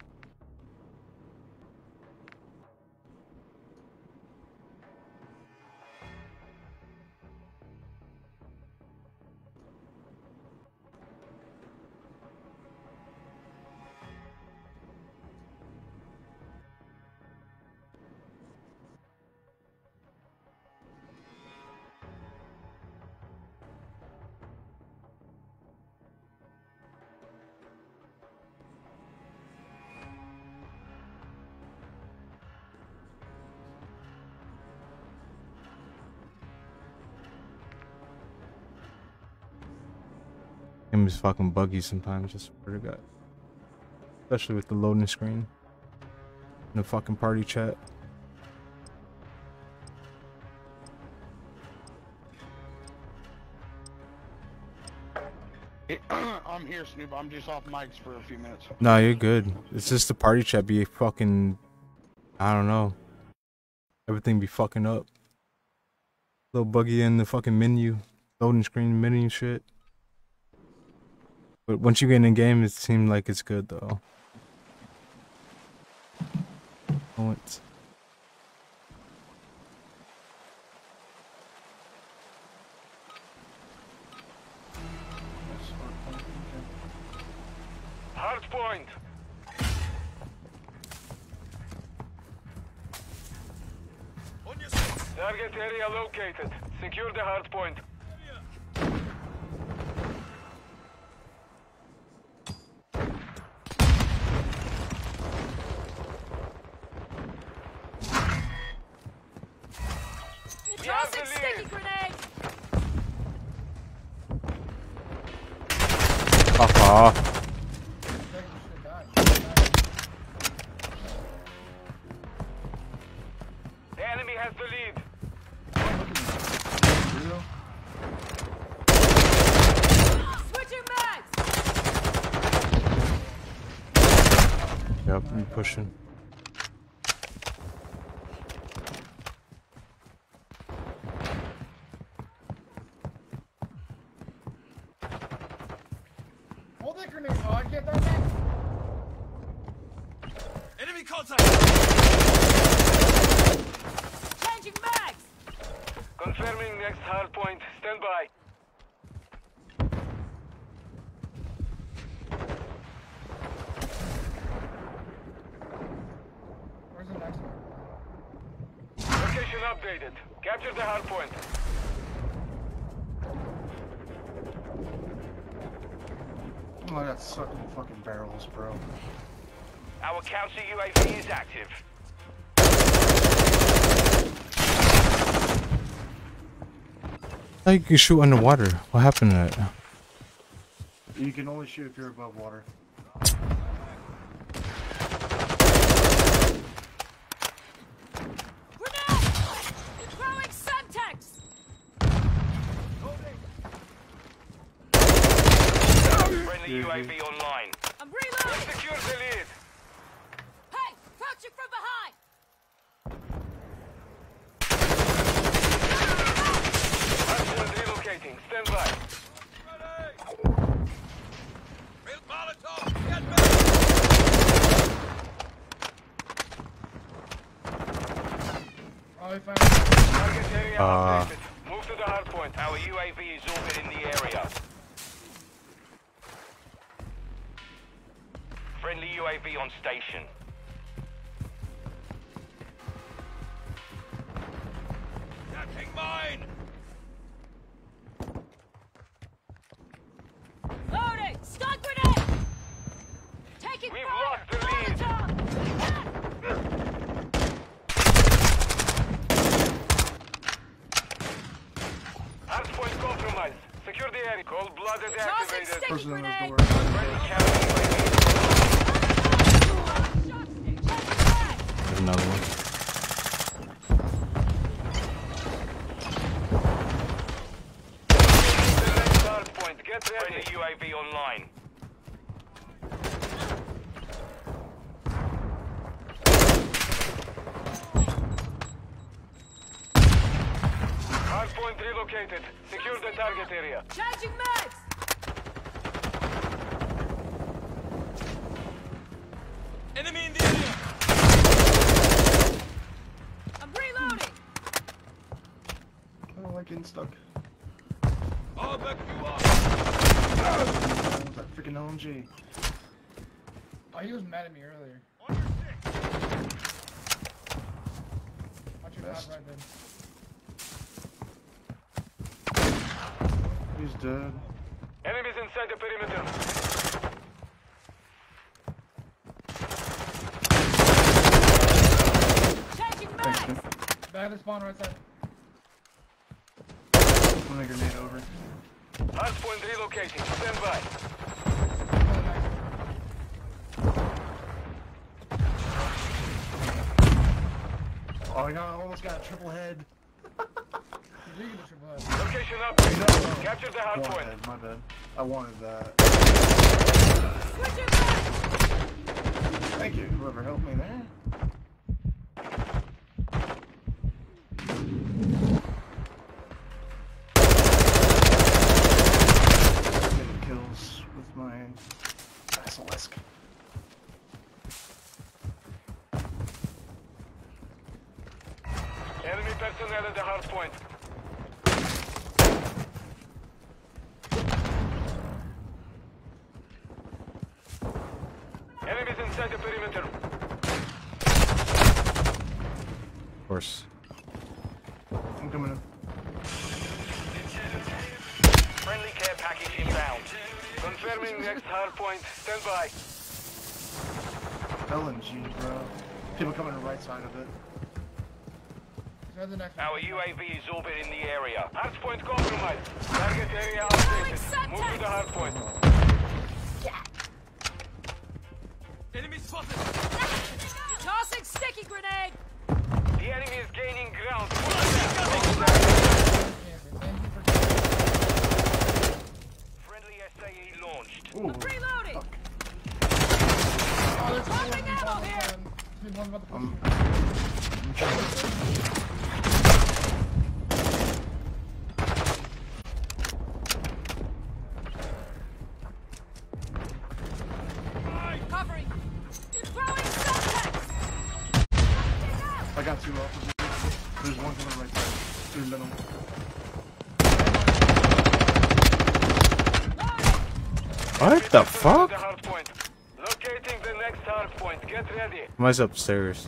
Game is fucking buggy sometimes, I swear to God. Especially with the loading screen. And the fucking party chat. I'm here, Snoop. I'm just off mics for a few minutes. No, you're good. It's just the party chat be fucking. I don't know. Everything be fucking up. Little buggy in the fucking menu, loading screen menu shit. But once you get in the game, it seemed like it's good though. Hard point. Target area located. Secure the hard point. We have the Tossing sticky lead. grenade! Fuck off. The enemy has the lead. Switching mags! Yep, I'm pushing. Hold that grenade. Oh, I get that back. Enemy contact! Changing mags! Confirming next hard point. Stand by. Where's the next one? Location updated. Capture the hard point. Oh, I got sucked in fucking barrels, bro. Our counter UAV is active. How you can shoot underwater? What happened to that? You can only shoot if you're above water. Grenade! Throwing Semtex! Friendly UAV online. I'm reloading! Secure the lead. Hey! Crouching from behind! Hardpoint relocating. Stand by. Molotov! Get back! Oh, we found Target area Uh. updated. Move to the hard point. Our UAV is orbiting the area. Friendly UAV on station. spawn right side. I'm grenade over. Hard point relocating. Stand by. Oh, I got, almost got a triple head. Location upgrade. No. Capture the hard point. My bad. I wanted that. Switch it back. Thank you, whoever helped me there. side of it. Our UAV is orbiting the area. Hardpoint compromised. Target area updated. Move to the hardpoint. Why's upstairs?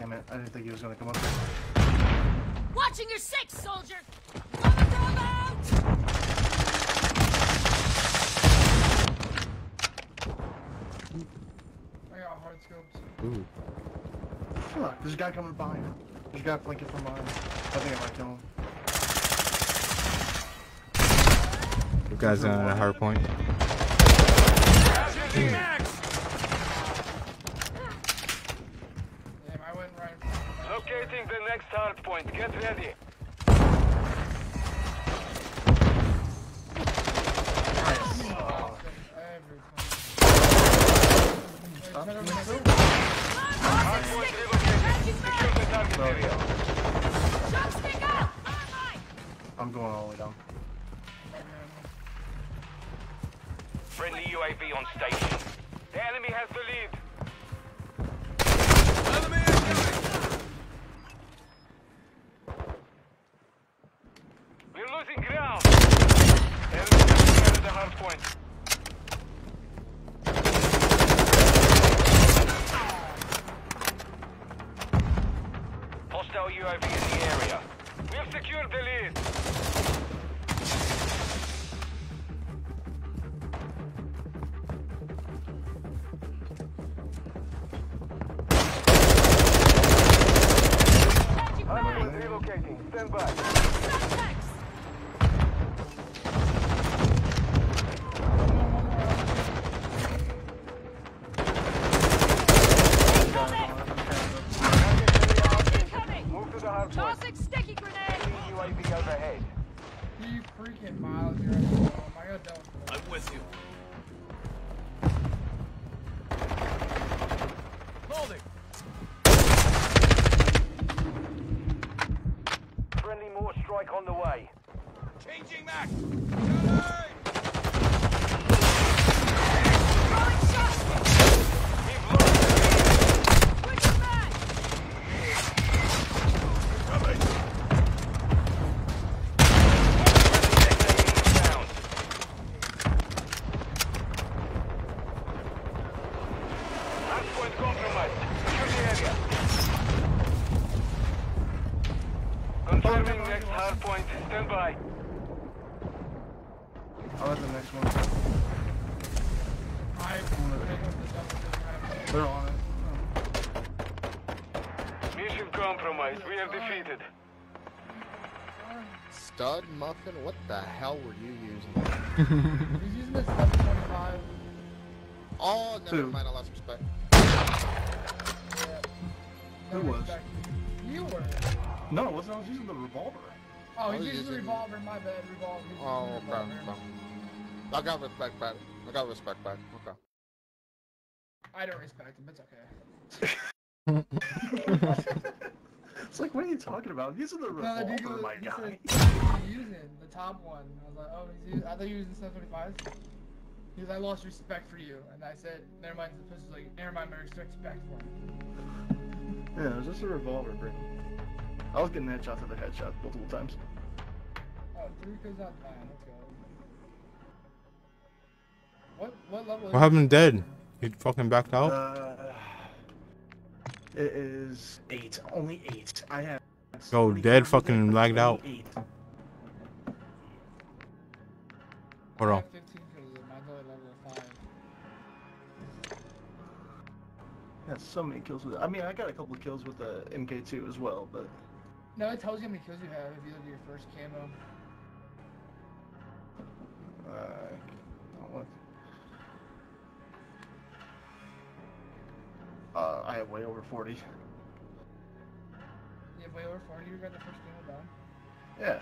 Damn it, I didn't think he was gonna come up. Watching your six, soldier! Ooh. Look, there's a guy coming by him. There's a guy flanking from behind. I think I might kill him. You guys are in a hard Stud muffin, what the hell were you using? He's using the 725. Oh, never Who? mind. I lost respect. No Who was? respect. You were. No, it wasn't. I was using the revolver. Oh, he's was using the using- revolver. My bad. Revolver. He's Oh, the okay. revolver. okay. I got respect back. I got respect back. Okay. I don't respect him. It's okay. It's like, what are you talking about? I'm using the No, the dude revolver, goes, my he guy. said, he's using the top one. I was like, oh, he's using, I thought you were using 725. He was, I lost respect for you, and I said, never mind. The pistol's like, never mind my respect back for him. Yeah, it was just a revolver, bro. I was getting headshots after headshots multiple times. Oh, three kills out of nine. Let's go. What what level? is What happened dead? He fucking backed out? Uh, it is eight. Only eight. I have. Go three dead fucking today, lagged out. Eight. Hold I on. have 15 kills. and Mine's only level five. Yeah, so many kills with it. I mean, I got a couple of kills with the MK2 as well, but No, it tells you how many kills you have if you look at your first camo. uh, Uh, I have way over 40. You have way over 40. You got the first camo down. Yeah,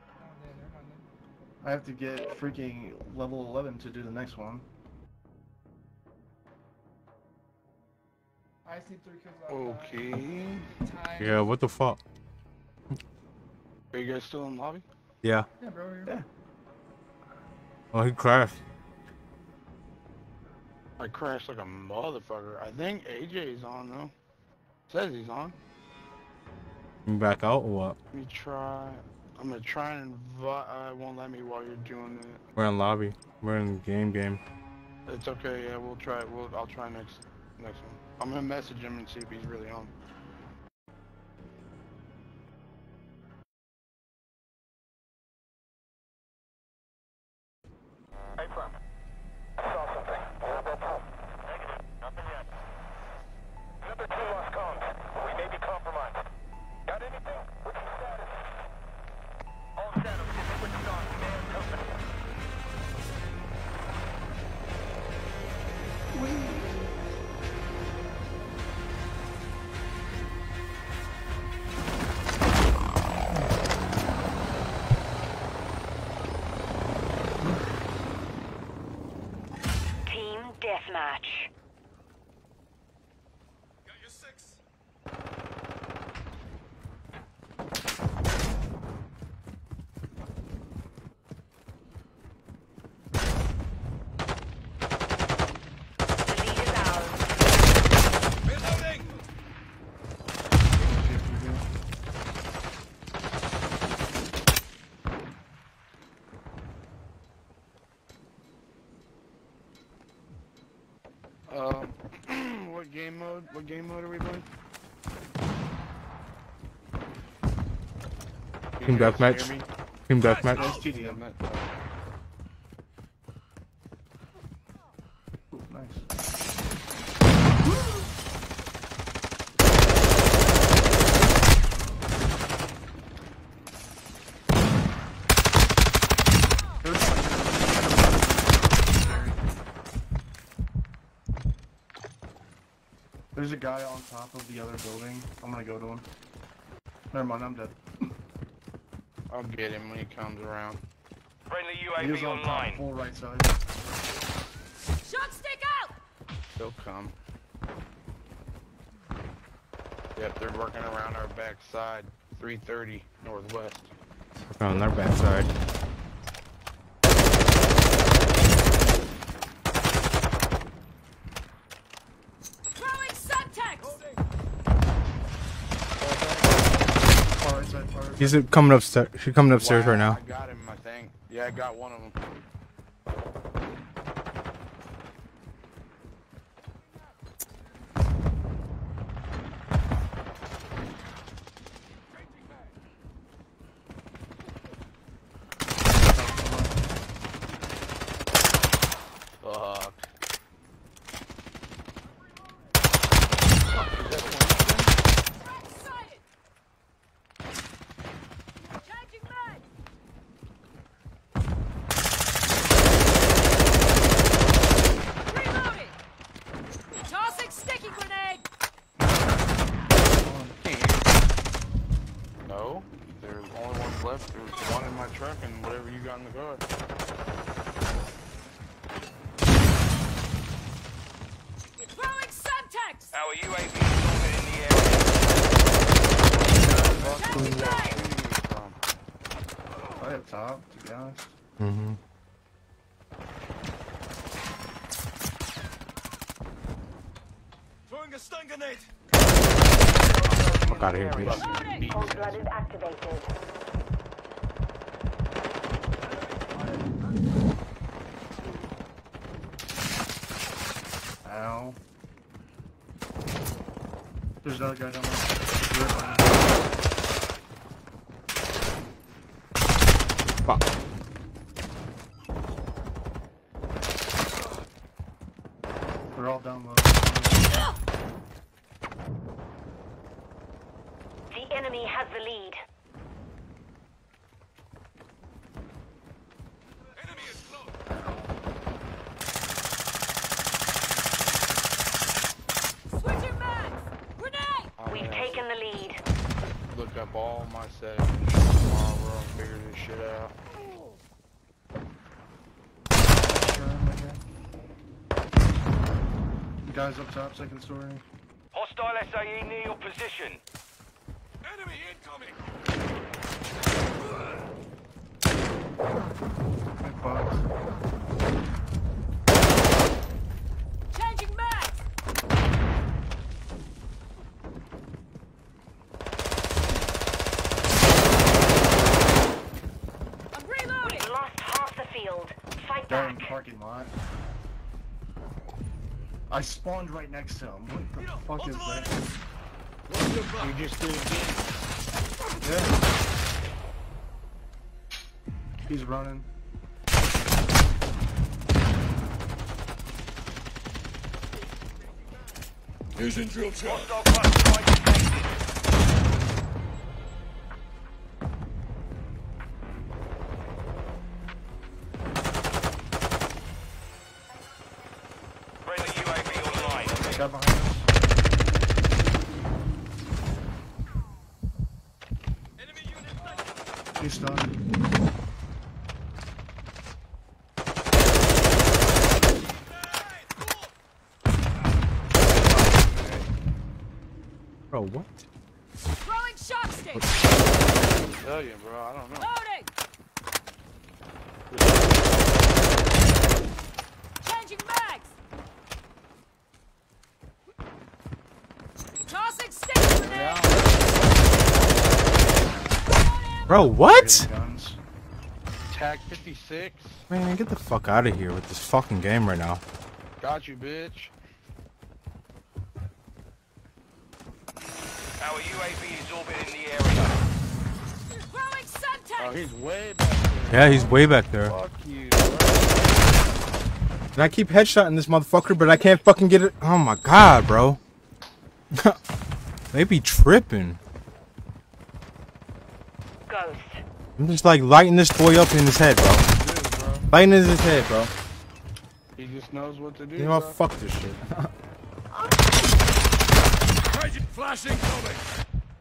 Oh, yeah, never mind then. I have to get freaking level 11 to do the next one. I see three kills out Okay. Time. Yeah, what the fuck? Are you guys still in lobby? Yeah. Yeah, bro. You're... Yeah. Oh, he crashed. I crashed like a motherfucker. I think AJ's on though. Says he's on. You back out or what? Let me try. I'm gonna try and invite. Uh, it won't let me while you're doing it. We're in lobby. We're in game game. It's okay. Yeah, we'll try. We'll. I'll try next. Next one. I'm gonna message him and see if he's really on. Game mode? What game mode are we playing? Team deathmatch. Team deathmatch. That's TDM. Ooh, nice. There's a guy on top of the other building. I'm gonna go to him. Never mind, I'm dead. I'll get him when he comes around. Friendly He was UAV on top, online. full right side. Shock stick out! They'll come. Yep, they're working around our back side. 330 northwest. On their back side. Throwing Semtex! Far right side, far right He's coming upstairs. She's coming upstairs Wow, right now. I got him, I think. Yeah, I got one of them. Fuck. Changing mag! Reloading! Tossing sticky grenade! No, there's only one left. There's one in my truck and whatever you got in the car. Throwing Semtex! Our UAV is orbiting the area. Right up top, to be honest. Mm-hmm. Throwing a stun grenade. Fuck out of here, bitch. Cold blood is activated. Ow. There's another guy down there. Fuck. They're all down low. The enemy has the lead. Switching mags! Grenade! We've taken the lead. Look up all my settings tomorrow and figure this shit out. Guys up top, second story. Hostile SAE near your position. Enemy incoming. Big box. Changing mags! I'm reloading! We've lost half the field. Fight Down in back. the parking lot. I spawned right next to him. What the fuck is that? You just did it again. Yeah. He's running. Using drill charge. Hostile cluster detected. Friendly Got behind us. He's stunned. Bro, what? Throwing shock stick. Tell you, bro. I don't know. Loading. Changing mags. Tossing stick grenade. Bro, what? Guns. Tag 56. Man, get the fuck out of here with this fucking game right now. Got you, bitch. Our UAV is orbiting the area. Throwing Oh, he's way back there. Yeah, he's way back there. Fuck you, And I keep headshotting this motherfucker, but I can't fucking get it. Oh my god, bro. they be tripping. Ghost. I'm just like lighting this boy up in his head, bro. Lighting in his head, bro. He just knows what to do. You know what? bro. Fuck this shit. Flashing.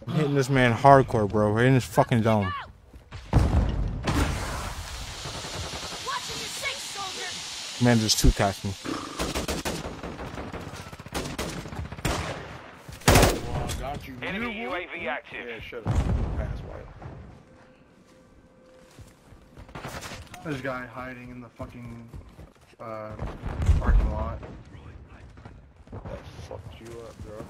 I'm hitting this man hardcore, bro. Right in his fucking dome. Watching your six, soldier. Man just two tapped me. A guy hiding in the fucking uh, parking lot. That fucked you up, bro.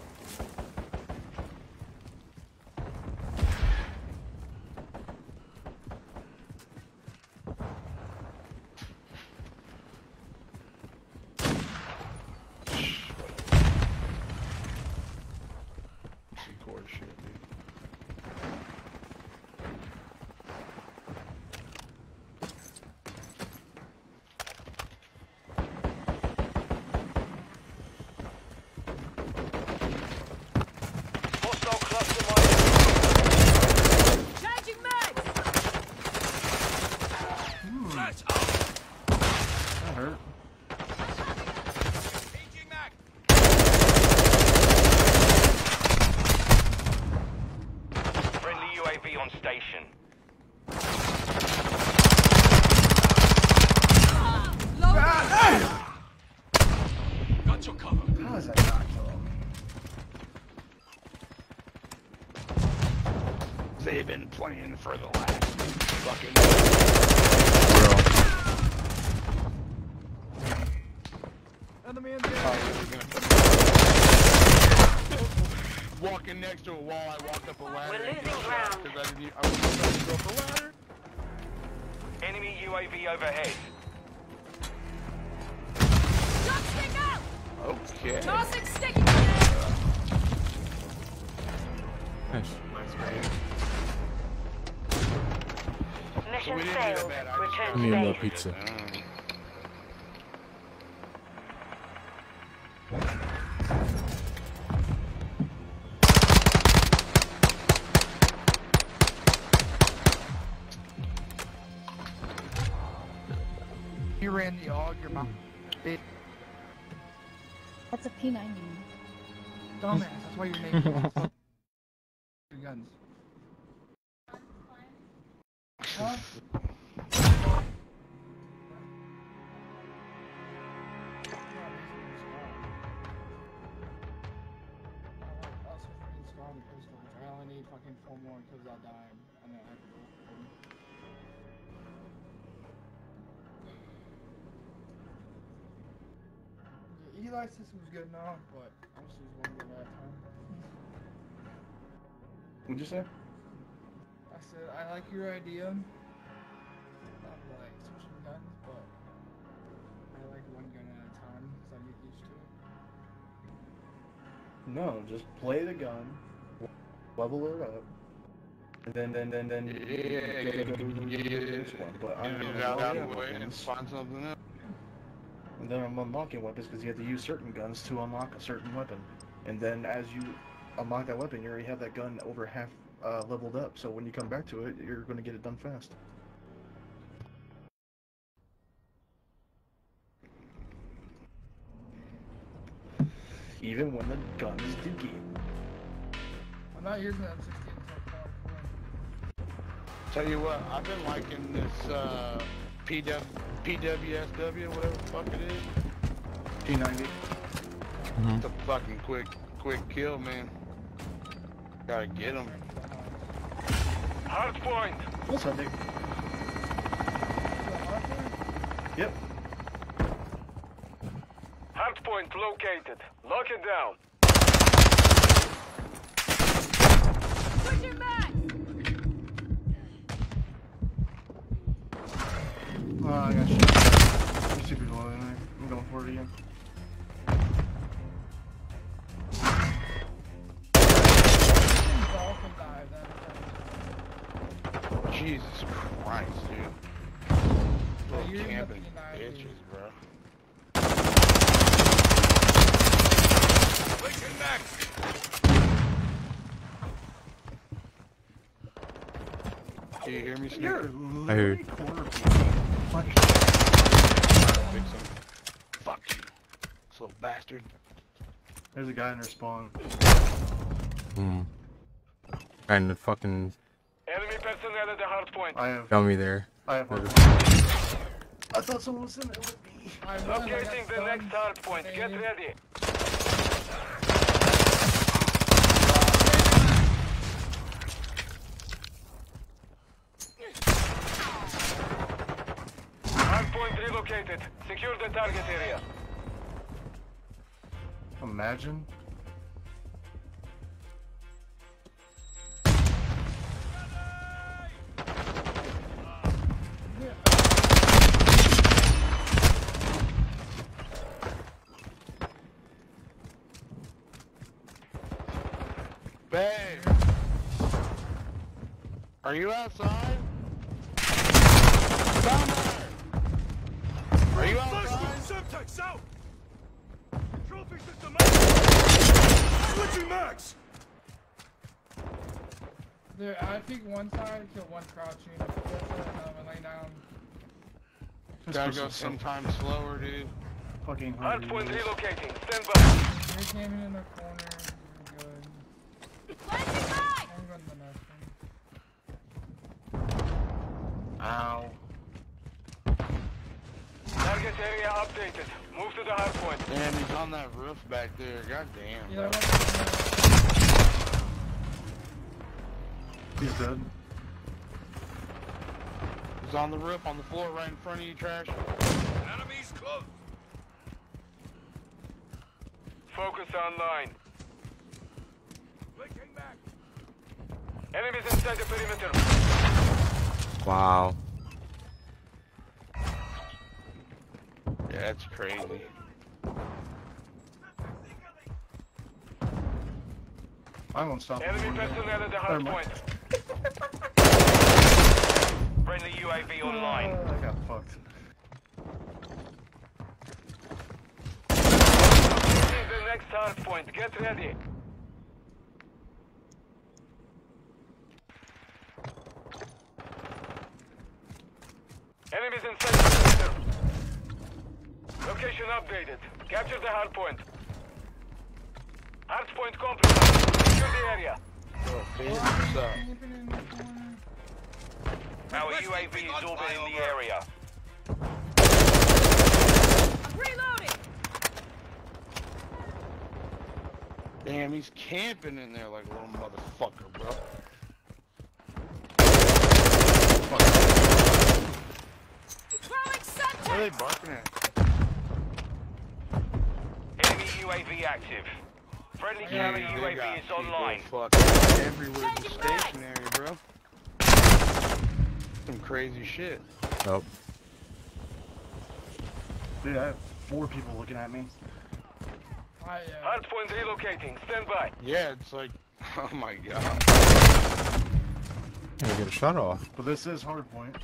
C-cord shit, dude. Hostile cluster mine. Changing mags. Flash That hurt. Changing mag. Friendly UAV on station. Got your cover. How is that not kill him? They've been for the last fucking. Enemy in oh, Walking next to a wall, I walked up a ladder. We're losing get shot I didn't. I was trying to go up a ladder. Enemy UAV overhead. Shock stick out. Okay. Tossing sticky grenade. Nice. Mission we failed. that bad. I Return I need more pizza. You ran the og, your mom. Bitch. That's a P90. Dumbass. That's why your name Yeah, Eli system's good now, but I'm just using one gun at a time. What'd you say? I said I like your idea. Of like switching guns, but I like one gun at a time because I get used to it. No, just play the gun, level her up, and then then then then Yeah, go- get, go- go to the get, next one. But I'm get it gonna out unlock of the way and weapons, find something else. And then I'm unlocking weapons because you have to use certain guns to unlock a certain weapon, and then as you unlock that weapon, you already have that gun over half uh, leveled up. So when you come back to it, you're going to get it done fast. Even when the gun is dookie. I'm not using that M16. Tell you what, I've been liking this uh, PW, PWSW, whatever the fuck it is. P90. Mm-hmm. It's a fucking quick, quick kill, man. Gotta get him. Hard point. What's up, Nick? Yep. Hard point located. Lock it down. Oh, I got shit. I'm super low anyway. I'm going for it again. Dolphin dive, then. Jesus Christ, dude. Yeah, Little you're camping P90. bitches, bro. Switching back. Do you hear me, You're Snicker? I hear literally you. corner Fix him. Fuck you. This little bastard. There's a guy in their spawn. Hmm. Trying to fucking Enemy personnel at the hard point. I have. tell me there. I have. There's I thought someone was in it with me. I won, I got Locating the next hard point. Get ready. Hard point relocated. Secure the target area. Imagine. Babe! Are you outside? Down there! Are you outside? Semtex out. Trophy system out. Switching max. Dude, I think one side, kill one crouching. That's um, and lay down. Gotta go sometime slower, dude. Fucking Hard hungry. point relocating. Stand by. You're camping in the corner. You're good. Flashing back! I'm going to the next one. Ow. Target area updated. Move to the hard point. Damn, he's on that roof back there. God damn. Yeah, He's dead. He's on the roof, on the floor, right in front of you, trash. Enemies close. Focus online. Switching back. Enemies inside the perimeter. wow. That's crazy. I won't stop. Enemy personnel at the hard mind. point. Friendly UAV oh, online. I got fucked. Locating the next hard point. Get ready. Enemies inside the perimeter. Location updated. Capture the hard point. Hard point compromised. Secure the area. Oh, dude, what's up? camping in the corner. Our UAV is orbiting the area. Reloading! Damn, he's camping in there like a little motherfucker, bro. Throwing What are they barking at? UAV active. Friendly counter Dude, they UAV got is people online. Fucking everywhere in the stationary, bro. Some crazy shit. Nope. Dude, I have four people looking at me. I, uh, Hard point relocating. Stand by. Yeah, it's like, oh my god. Gonna get a shot off. But this is hard point.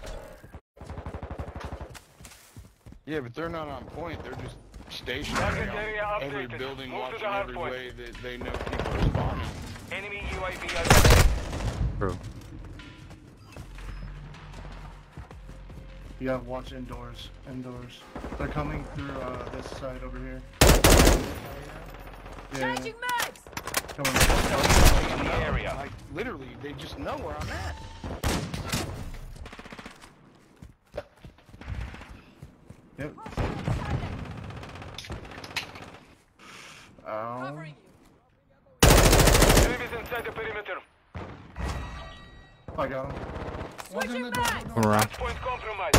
Yeah, but they're not on point. They're just stationary Target area every building, Move watching every point. way that they know people are spawning. Enemy UAV active. True. You gotta watch indoors. Indoors. They're coming through uh, this side over here. Yeah. Changing mags! Coming in the area. Like literally, they just know where I'm at. Yep. Oh. Enemies inside the perimeter. I got him. Switching mags! Come around. Point compromised.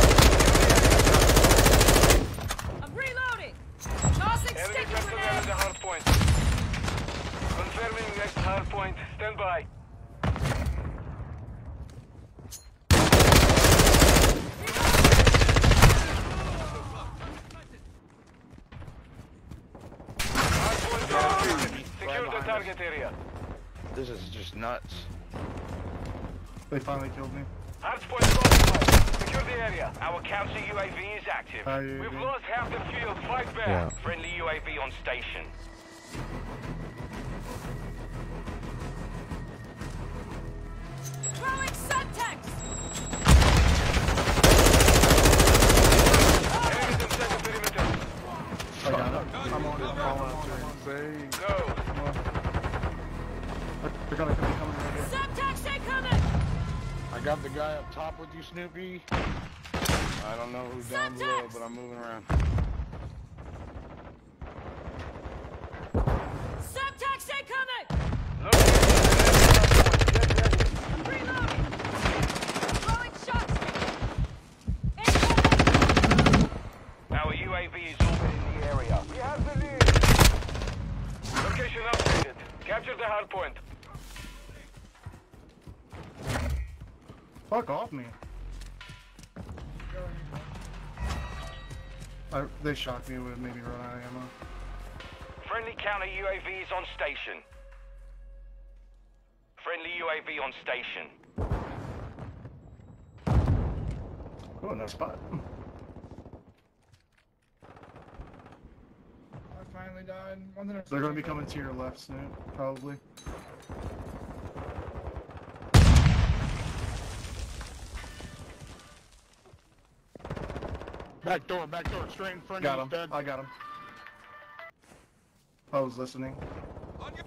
I'm reloading! Tossing Enemy sticky personnel at grenade! the hard point. Confirming next hard point. Stand by. Hard point guaranteed. Secure the target area. This is just nuts. They finally killed me. Hard point compromised. Secure the area. Our counter UAV is active. Hi, UAV. We've lost half the field. Fight back. Yeah. Friendly UAV on station. Throwing Semtex! Enemies inside the perimeter. I got him. I'm on it. I'm all out there. Go. They're gonna be coming right here. Semtex incoming! I got the guy up top with you, Snoopy. I don't know who's down below, but I'm moving around. They shocked me with maybe run out of ammo. Friendly counter UAV is on station. Friendly UAV on station. Oh, no spot. I finally died. One They're gonna be coming to your left soon, probably. Back door, back door, straight in front Got of him. you, Dad. I got him. I was listening.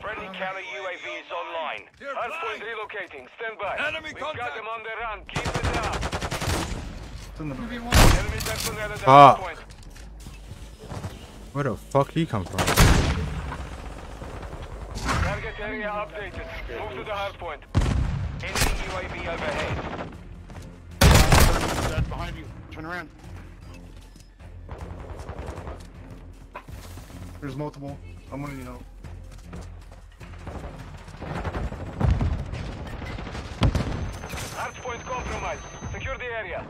Friendly counter UAV is online. Hard point relocating. Stand by. Enemy We've got contact. them on the run. Keep it up. It's in the Enemy personnel at the Ah. point. Where the fuck he come from? Target area updated. Move to the hard point. Enemy UAV overhead. Dad, behind you. Turn around. There's multiple. I'm gonna, you know. Hard point compromised. Secure the area.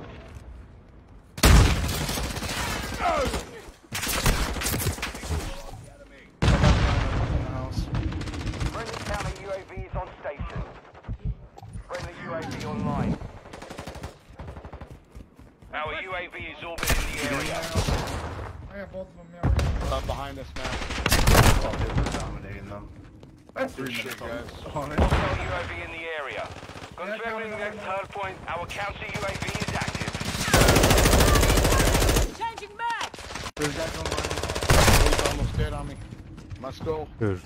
in the house. Friendly counter UAV is on station. Friendly UAV online. Our UAV is orbiting the area. I got both of them, yeah. Up behind us now. Oh, dude, we're dominating them. I have three Good shit, guys. on it. Hostile UAV in the area. Confirming next hard point. Our counter UAV is active. Changing mag! There's guys on behind He's almost dead on me. My skull. Dude.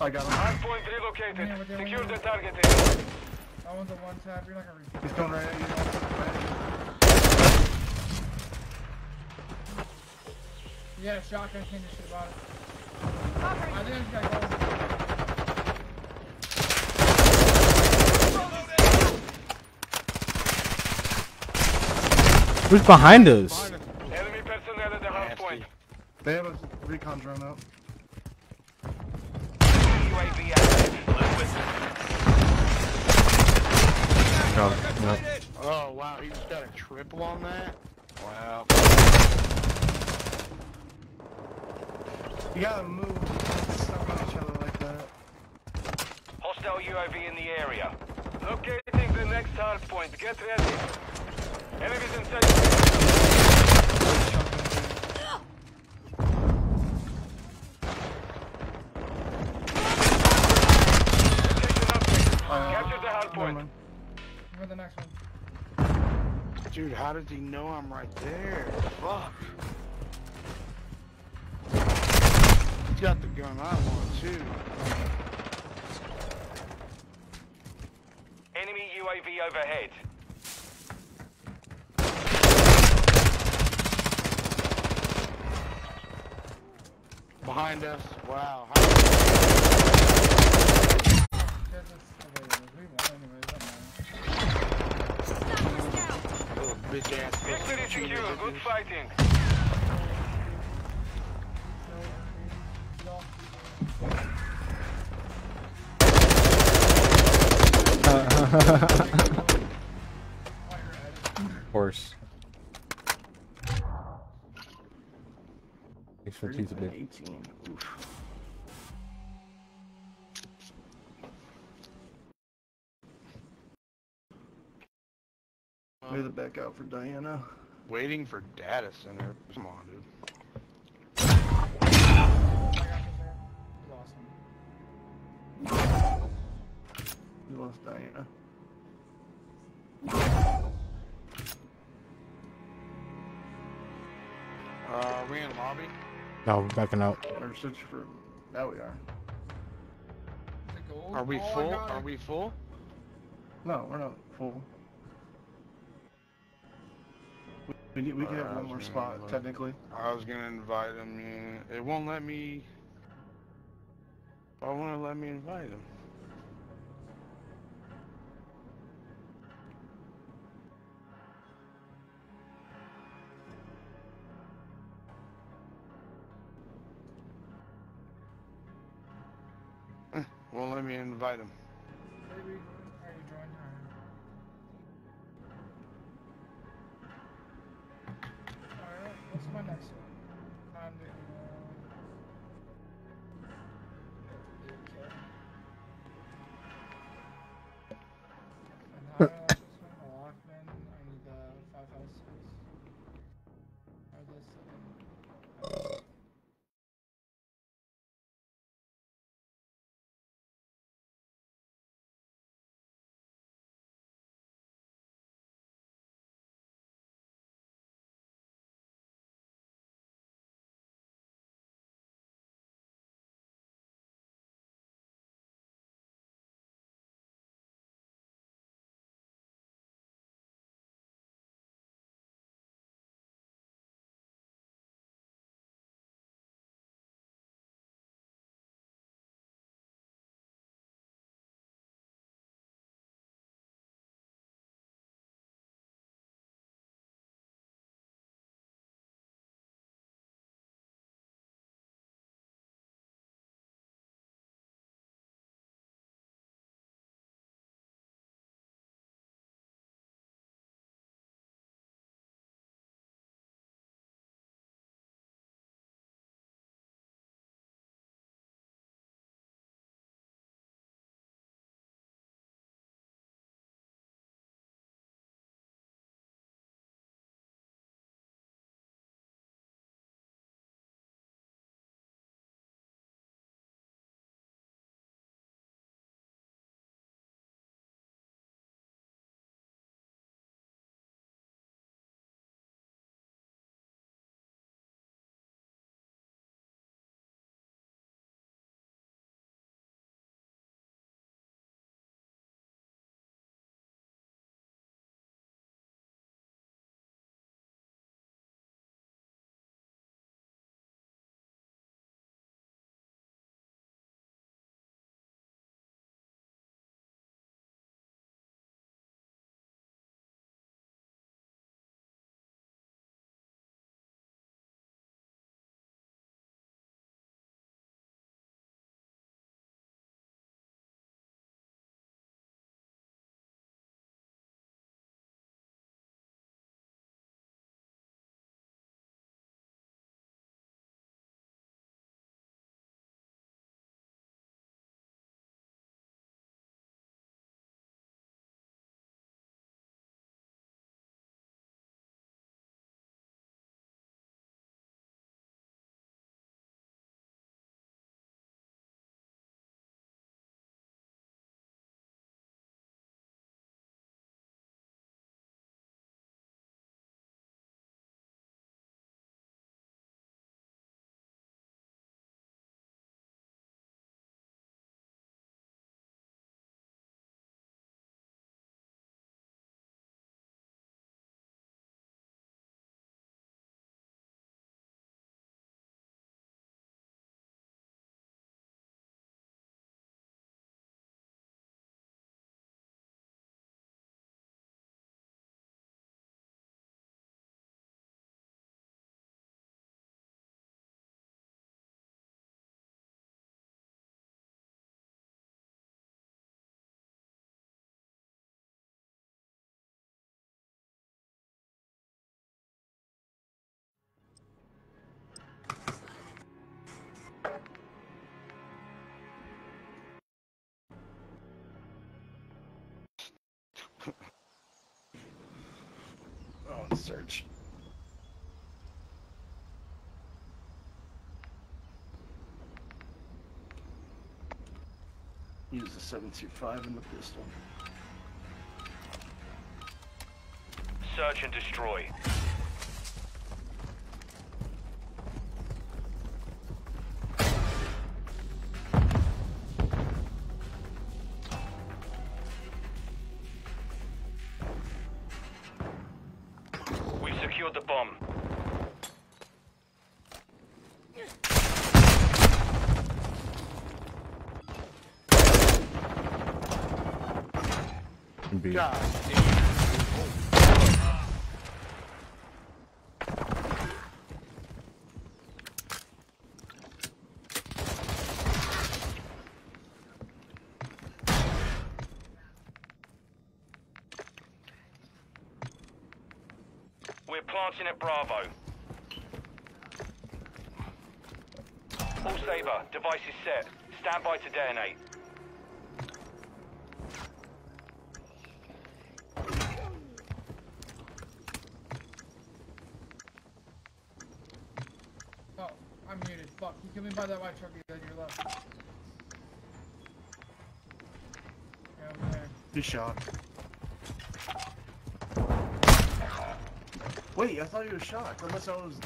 I got him. Hard point relocated. Yeah, Secure the target area. That one's a one tap. You're not gonna reach. He's coming right at you. Right at you. Yeah, shotgun change shit about it. I think I just got gold. Who's behind us? Enemy personnel at the hard point. They have a recon drone out. UAV active. Oh, yeah. Oh, wow. He just got a triple on that? Wow. You gotta move. Don't Stop on each other like that. Hostile UAV in the area. Locating the next hard point. Get ready. Enemies inside. Uh, Capture the hard point. For the next one. Dude, how does he know I'm right there? Fuck. Got the gun I want too. Enemy UAV overhead. Behind us. Wow. Little bitch ass. Victory secure. Good fighting. of course. Thanks for teasing me. 18. Oof. Lay the back out for Diana. Waiting for data center. Come on, dude. We lost Diana. We in lobby? No, we're backing out. Or search for. Now we are. Are we full? Are we full? No, we're not full. We, we, need, we can have one more spot, gonna- technically. I was gonna invite him in. It won't let me. Why won't let me invite him? Me invite him. Search. Use the 725 and the pistol. Search and destroy. We're planting at Bravo. All Saber, device is set. Stand by to detonate. Oh, I'm muted. Fuck. You by that white truck on your left. Yeah, over there. Good shot. Wait, I thought you were shot. Unless I was.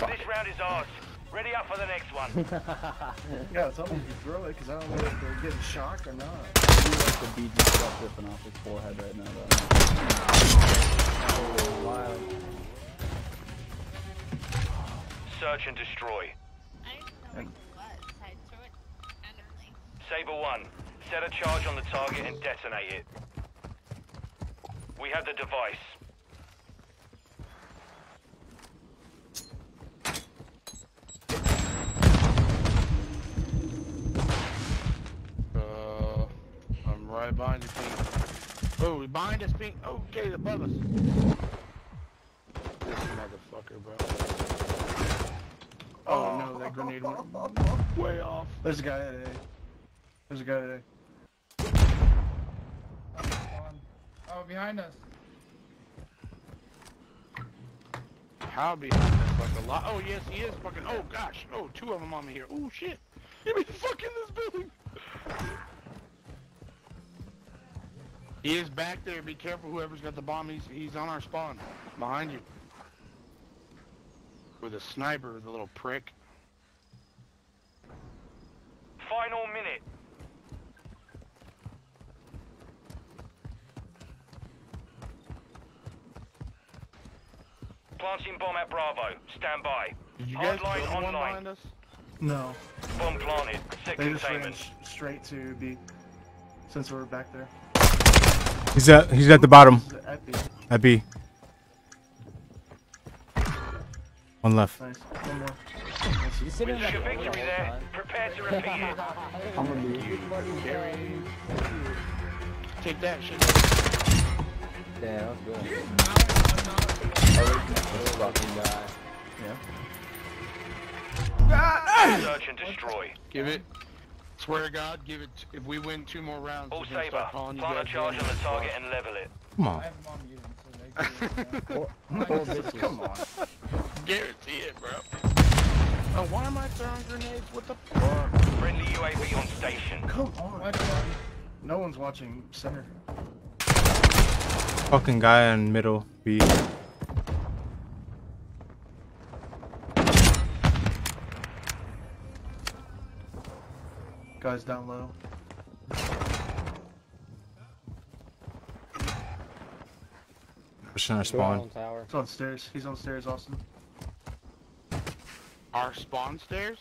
This round is ours. Ready up for the next one. yeah, tell me if you throw it, because I don't know if they're getting shocked or not. You like the BG stuff ripping off his forehead right now, though. Oh, Wild. Search and destroy. And Saber 1, set a charge on the target and detonate it. We have the device. Uh, I'm right behind you, Pink. Oh, behind us, Pink. Okay, above us. This motherfucker, bro. Oh, no, that grenade went way off. There's a guy at A. There's a guy at A. Oh, behind us. How behind us? Like a lot. Oh, yes, he is fucking. Oh, gosh. Oh, two of them on me here. Oh, shit. Give me the fuck in this building. He is back there. Be careful, whoever's got the bomb. He's, he's on our spawn. Behind you. With a sniper, the little prick. Final minute. Planting bomb at Bravo. Stand by. Did you guys Hardline kill online. behind us? No. Bomb planted. Set They just ran containment. sh- straight to B. Since we're back there. He's at he's at the bottom. At B. At B. One left. Nice. One more. You sit in With that your corner victory all the there, time. prepare to repeat it. I'm gonna be. Take that shit. Damn, that's good. This fucking guy. Yeah. Search and destroy. Give it. Swear to God, give it. If we win two more rounds, All we're gonna Saber, start plant a charge on the target and level it. Come I on. have mom muted, so they can Poor, poor bitches. Come on. Guarantee it, bro. Oh, why am I throwing grenades? What the fuck? Friendly UAV on station. Come on. No one's watching center. Fucking guy in middle B. Guys down low. Pushing our spawn. tower. He's on stairs. He's on stairs, Austin. Our spawn stairs?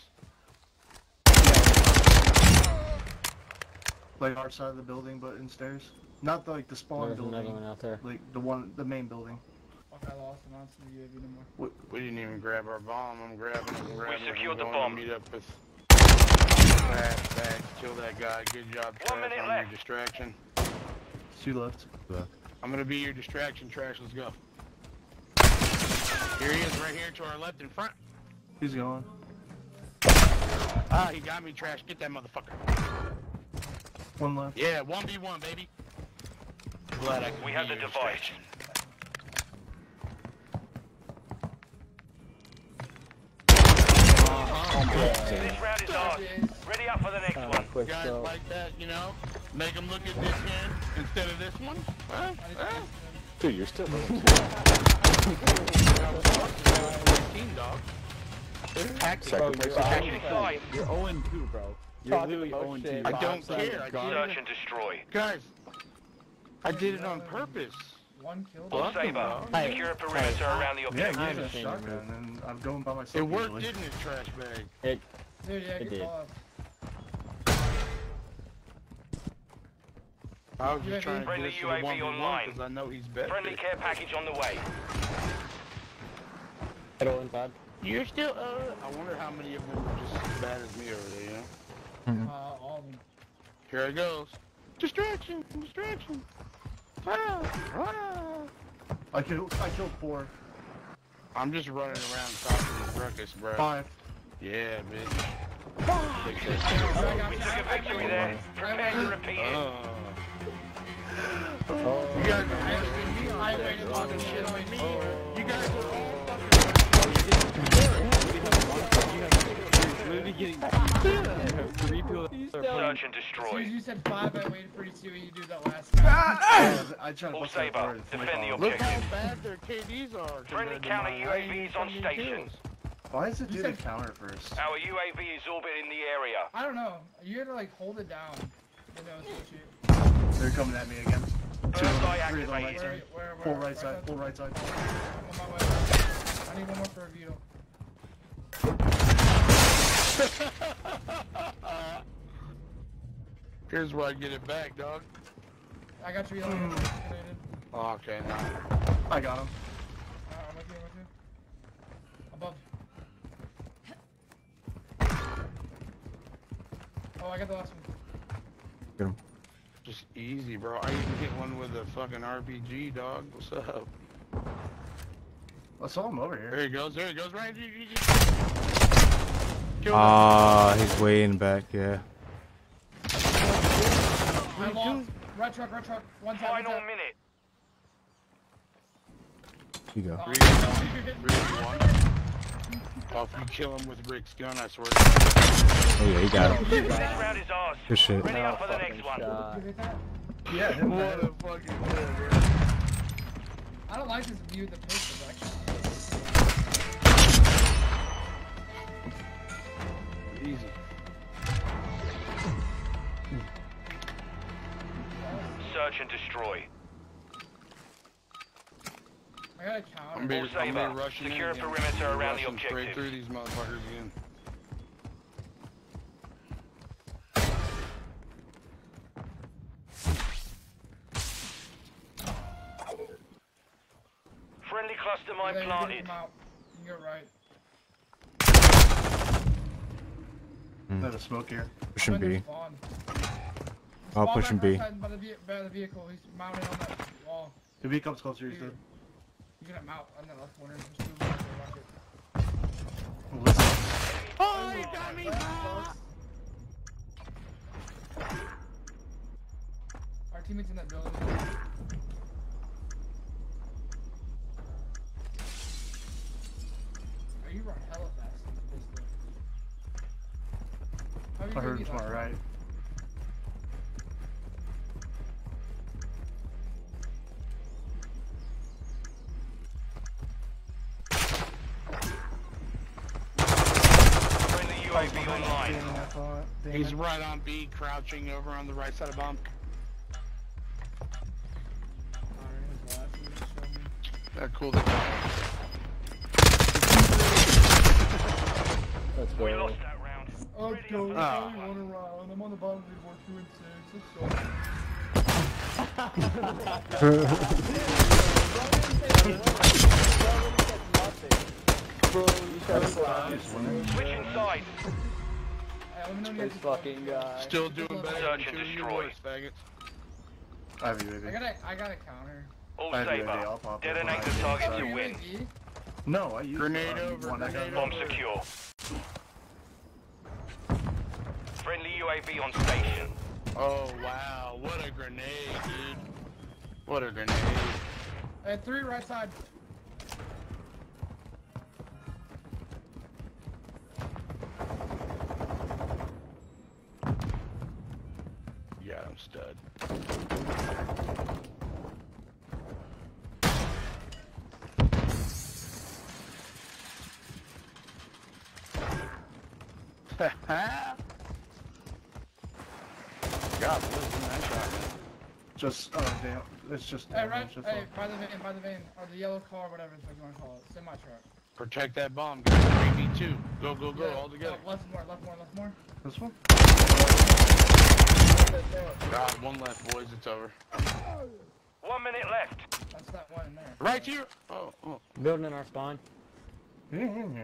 Like our side of the building, but in stairs. Not the, like the spawn There's another building. one out there. Like the one, the main building. Fuck, I lost him. I don't see the UAV. We didn't even grab our bomb. I'm grabbing it. I'm grabbing it. I'm secured the bomb. Meet up with. Fast, fast. Kill that guy. Good job, One Trash. minute I'm left. your distraction. Two left. I'm gonna be your distraction, Trash. Let's go. Here he is, right here to our left in front. He's going. Ah, he got me, Trash. Get that motherfucker. One left. Yeah, 1v1, baby. Glad I We have the device. distraction. This round is ours. Ready up for the next one. Guys like that, you know? Make them look at this hand instead of this one? Huh? Huh? Dude, you're still Team dog. Sacrifice. Action side. You're 0 and 2, bro. You're literally 0 and 2. I don't care. I did Search it. and destroy. Guys, I did it on purpose. One kill. All Fuck 'em, Saber. dog. Secure a perimeter around the Yeah, objective. give me a shotgun, and I'm going by myself. It worked, usually. didn't it, trash bag? It, Dude, yeah, It did. call. I was just trying to Friendly get to the UAV 1v1 online. because I know he's better. Friendly care package on the way. Hello, inside. You're still, uh... I wonder how many of them are just as bad as me over there, you know? Uh, all of them. Here it goes. Distraction! Distraction! Ah, ah. I killed, I killed four. I'm just running around talking to ruckus, bro. Five. Yeah, bitch. We took a victory there. Prepare to repeat it. Oh, you guys are I, I waited long as shit on me. You guys are literally getting three people. Search and As destroy. soon as you said five, I waited for you to see what you do that last time. Ah! I tried to All bust Saber. door Defend the on him. Look how bad their KDs are. Friendly compared to counter mine. I ain't even UAVs on station. Why does it do You the counter first? Our UAV is orbiting the area. I don't know. You had to like hold it down. You know, so shoot. They're coming at me again. Two, First eye three of them right activated. side. Where, where, Full where, right side, full right side. I'm on my way. I need one more for review. Here's where I get it back, dog. I got you reloaded. Grenaded. Oh, okay, now. I got him. Uh, I'm with you, I'm with you. Above. Oh, I got the last one. Get him. Just easy, bro. I even hit one with a fucking RPG, dog. What's up? I saw him over here. There he goes. There he goes. Right. Ah, he's way in back. Yeah. I lost. Red truck, red truck. One tap, one Final tap. minute. Here you go. Rick, Rick one. Oh, if you kill him with Rick's gun, I swear. Oh yeah, he got him. This round is ours. Good shit. Ready up for the next one. shot. You hit that? Yeah, What a fucking. I don't like this view of the Search and destroy. I got a I'm counter. be, All I'm be Saber. rushing Secure in again. perimeter I'm around the rushing Straight through these motherfuckers again. Friendly cluster mine Yeah, you're planted. getting them out. You're right. Hmm. Another smoke here. Pushing B. spawn. I'll Spawn push him B. outside By the, by the vehicle, he's mounted on that wall. If he comes closer, he's dead. You're gonna mount on that left corner. There's two of them, so rocket. Listen. Oh, he got me! Our teammates in that building. Are you run hella fast with this pistol? How you I heard him get to my last right. UAV online. Thought. He's it. right on B, crouching over on the right side of bomb. Alright, his last one just showed me. That cool. That Let's We lost that round. Oh, go, up. One around. I'm on the bottom leaderboard, two and six. Let's go. Switching sides. Hey, let me know when you This guys- fucking guy. Still doing better Search than and two you destroy. I have you, I got a, I got a counter. All I have Saber. UAV, I'll pop it. Detonate the target Oh, to win. No, I used Grenade um, over, one grenade Bomb secure. Friendly UAV on station. Oh wow, what a grenade, dude. What a grenade. Hey, three right side. Yeah, I'm stud. God, listen, that shot. Just, uh, damn, it's just. Hey, damn, right. it's just Hey, by the van, by the van, or the yellow car, whatever the fuck you want to call it, semi truck. Protect that bomb, guys. 3v2. Go, go, go, Yeah, all together. oh, left more, left more, left more. This one? God, one left, boys. It's over. One minute left. That's that one in there. Right here. Oh, oh. Building in our spawn. Mm-hmm.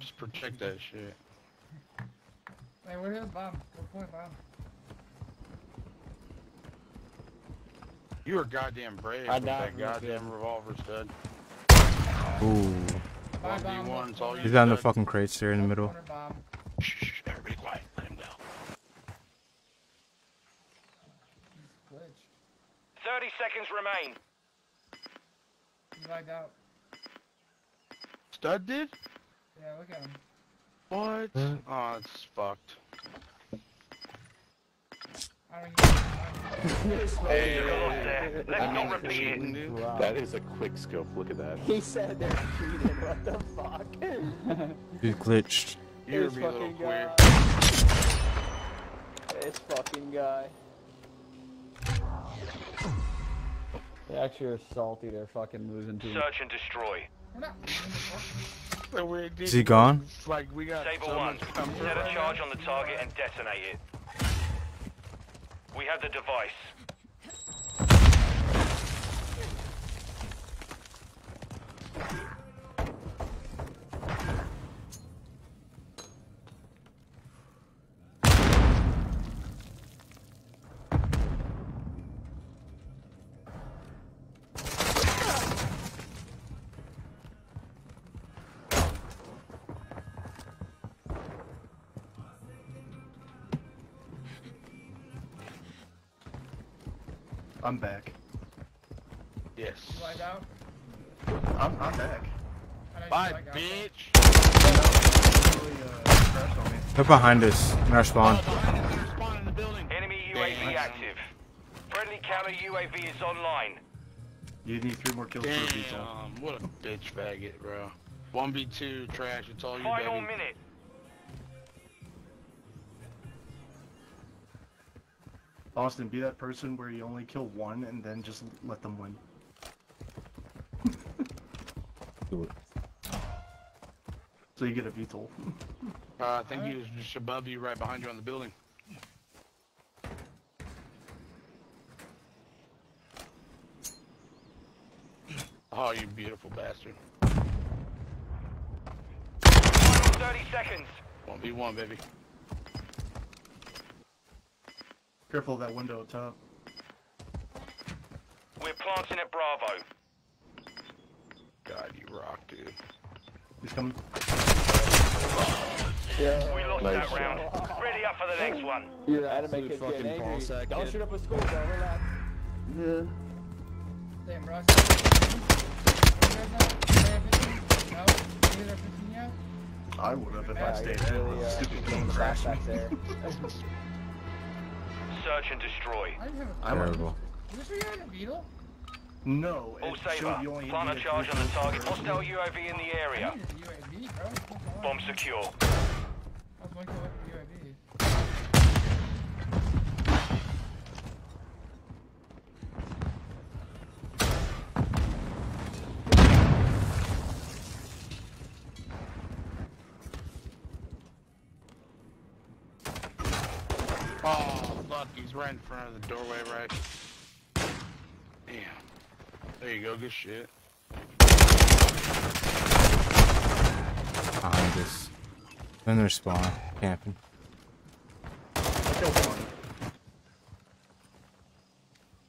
Just protect that shit. Hey, where is bomb? What point bomb? You are goddamn brave I with died that goddamn gun. revolver stud. Ooh. Bye, bomb. 1v1, it's all you. He's on the fucking crates there in the middle. Corner bomb. Shh, shh, shh, everybody quiet. Let him go. Glitch. 30 seconds remain. He lagged out. Stud did? Yeah, look at him. What? Huh? Oh, it's fucked. I. Hey. Let's not repeat it. cheating. That is a quick scope. Look at that. He said they're cheating. What the fuck? He's glitched. You're This be a little fucking queer. guy. This fucking guy. They actually are salty. They're fucking losing to. Search and destroy. We're not. So we're Is he gone? Like we got Saber so 1, much comfort set a charge now. on the target and detonate it. We have the device. I'm back. Yes. You lagged out. I'm, I'm back. I know you Bye, bitch. Really, crashed on me. They're behind us in our spawn. Behind us, they're spawning in the building. Enemy UAV active. Friendly counter UAV is online. You need three more kills for a beat Damn, what a bitch faggot, bro. 1v2 trash, it's all you, Final baby. minute. Austin, be that person where you only kill one and then just let them win. Do it. So you get a VTOL. Uh, I think he was just above you, right behind you on the building. Oh, you beautiful bastard. 30 seconds. 1v1, baby. Careful of that window up top. We're planting at Bravo. God, you rock, dude. He's coming. Yeah. We lost Nice that shot. round. Ready up for the next one. You're an anime Absolute kid fucking getting angry. ballsack Don't kid. shoot up a school, bro. Relax. Yeah. Damn, bro. I said- No? Neither 15 yet? I would have if I stayed you're in. really, uh, Stupid getting game crashed me. back there. Search and destroy. I didn't have a. I went- Terrible. Is this where you had a beetle? No, All it showed Saber. you Plant a charge on the target. for a Hostile UAV in the I area. a UAV, bro. What's going on? Bomb secure. Right in front of the doorway, right? Damn. There you go, good shit. Behind us. In their spawn. Camping. Kill one.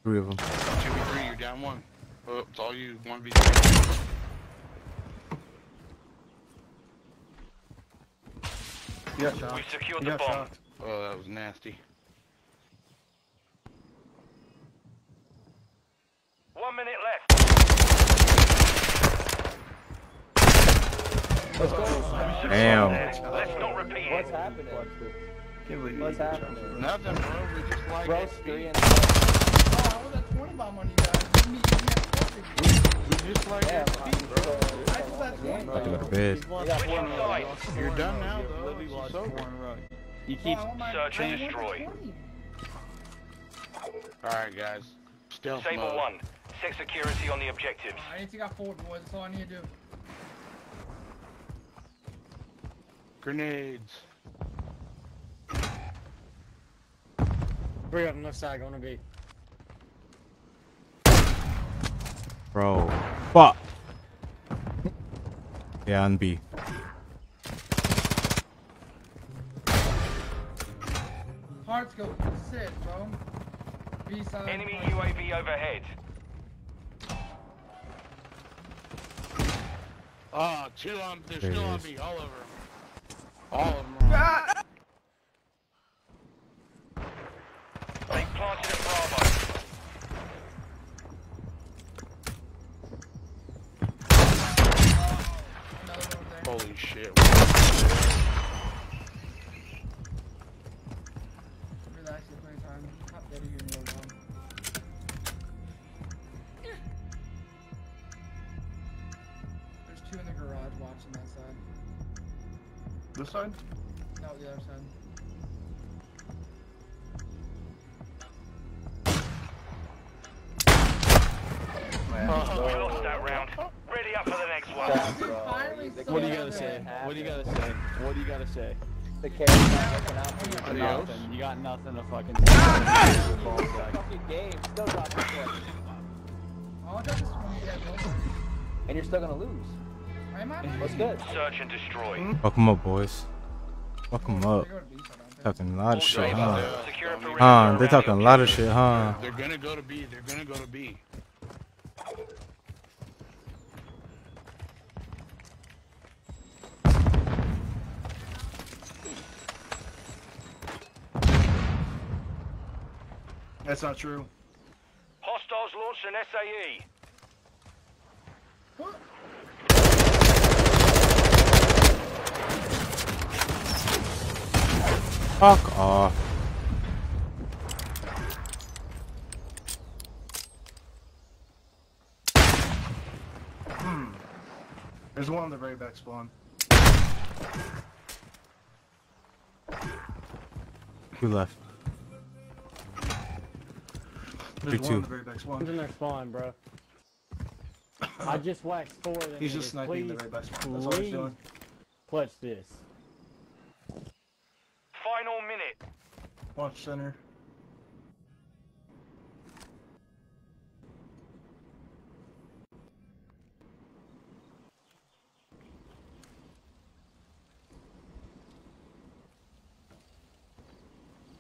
Three of them. 2v3, you're down one. Oh, it's all you, 1v3. You got shot. We secured the got bomb. shot. Oh, that was nasty. One minute left. Let's go. Damn. Let's not repeat it. What's happening? What's happening? Nothing, bro. We just like. Three and oh, I was that 20 bomb on you guys. You need, you need we just like yeah. Bro. I just at 20 bomb. You're done now, though. It's. You keep search and destroy. Alright, guys. Stealth Sable mode. 1. Set security on the objectives. I need to get forward, boys. That's all I need to do. Grenades. Bring up on the left side, going to be. Bro. Fuck. Yeah, on B. Hearts go sit, bro. B side. Enemy. UAV overhead. Oh, two on. There's There two he on is. me. All over 'em. All of them. Are on. They planted at Bravo. Another one there. Holy shit. The carry's not looking out for you. Adios. Nothing. You got nothing to fucking say. Ball sack. Fucking game. Still got the foot. All I got is one dead, bro. And you're still gonna lose. What's good? Search and destroy. Hmm? Fuck 'em up, boys. Fuck 'em up. They go to B side, aren't? Talking a lot of shit, huh? Yeah, Secure it for dummy. Huh, they for talking a lot of shit, huh? They're gonna go to B. They're gonna go to B. That's not true. Hostiles launched an SAE. What? Fuck off. Hmm. There's one on the very back spawn. Who left? There's Three, one two. on the very back spawn. One's in their spawn, bro. I just waxed four of them. He's just sniping the Please, very back spawn. That's all he's doing. clutch this. Final minute. Watch center.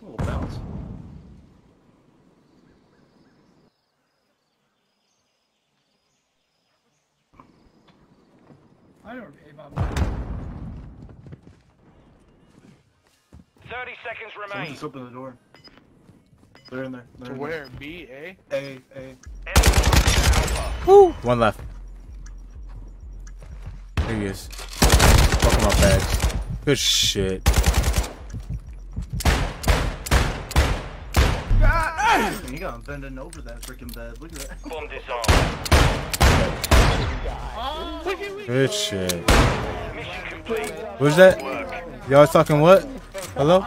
Oh, little bounce. I don't A bomb. 30 seconds Someone remain. just opened the door. They're in there. They're To in where? B, A? There. A, A. Enemy Alpha. Woo! One left. There he is. Fuck him up, bags. Good shit. And you got bending over that freaking bed. Look at that. Bomb disarmed. Good shit. Who's that? Y'all talking what? Hello?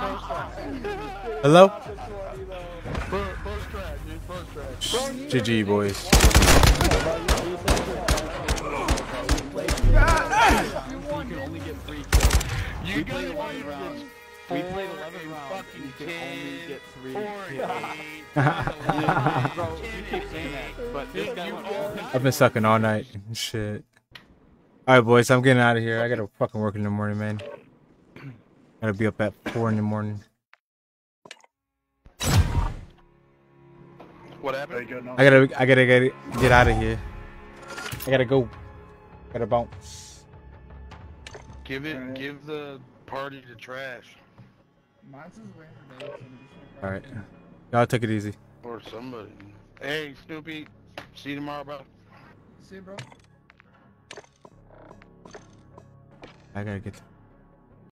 Hello? GG, boys. You can only get three kills. You we played 11 rounds. We played 11 rounds. and You can only get three. Bro, you keep saying that, but this guy I've been sucking all night. Shit. Alright, boys, I'm getting out of here. I gotta fucking work in the morning, man. Gotta be up at 4 in the morning. What happened? you go. No. I gotta, I gotta get, get out of here. I gotta go. Gotta bounce. Give it. Alright. Give the party the trash. Mine's is waiting for days. so I'm just gonna Alright. Y'all take it easy. Or somebody. Hey, Snoopy. See you tomorrow, bro. See you, bro. I gotta get.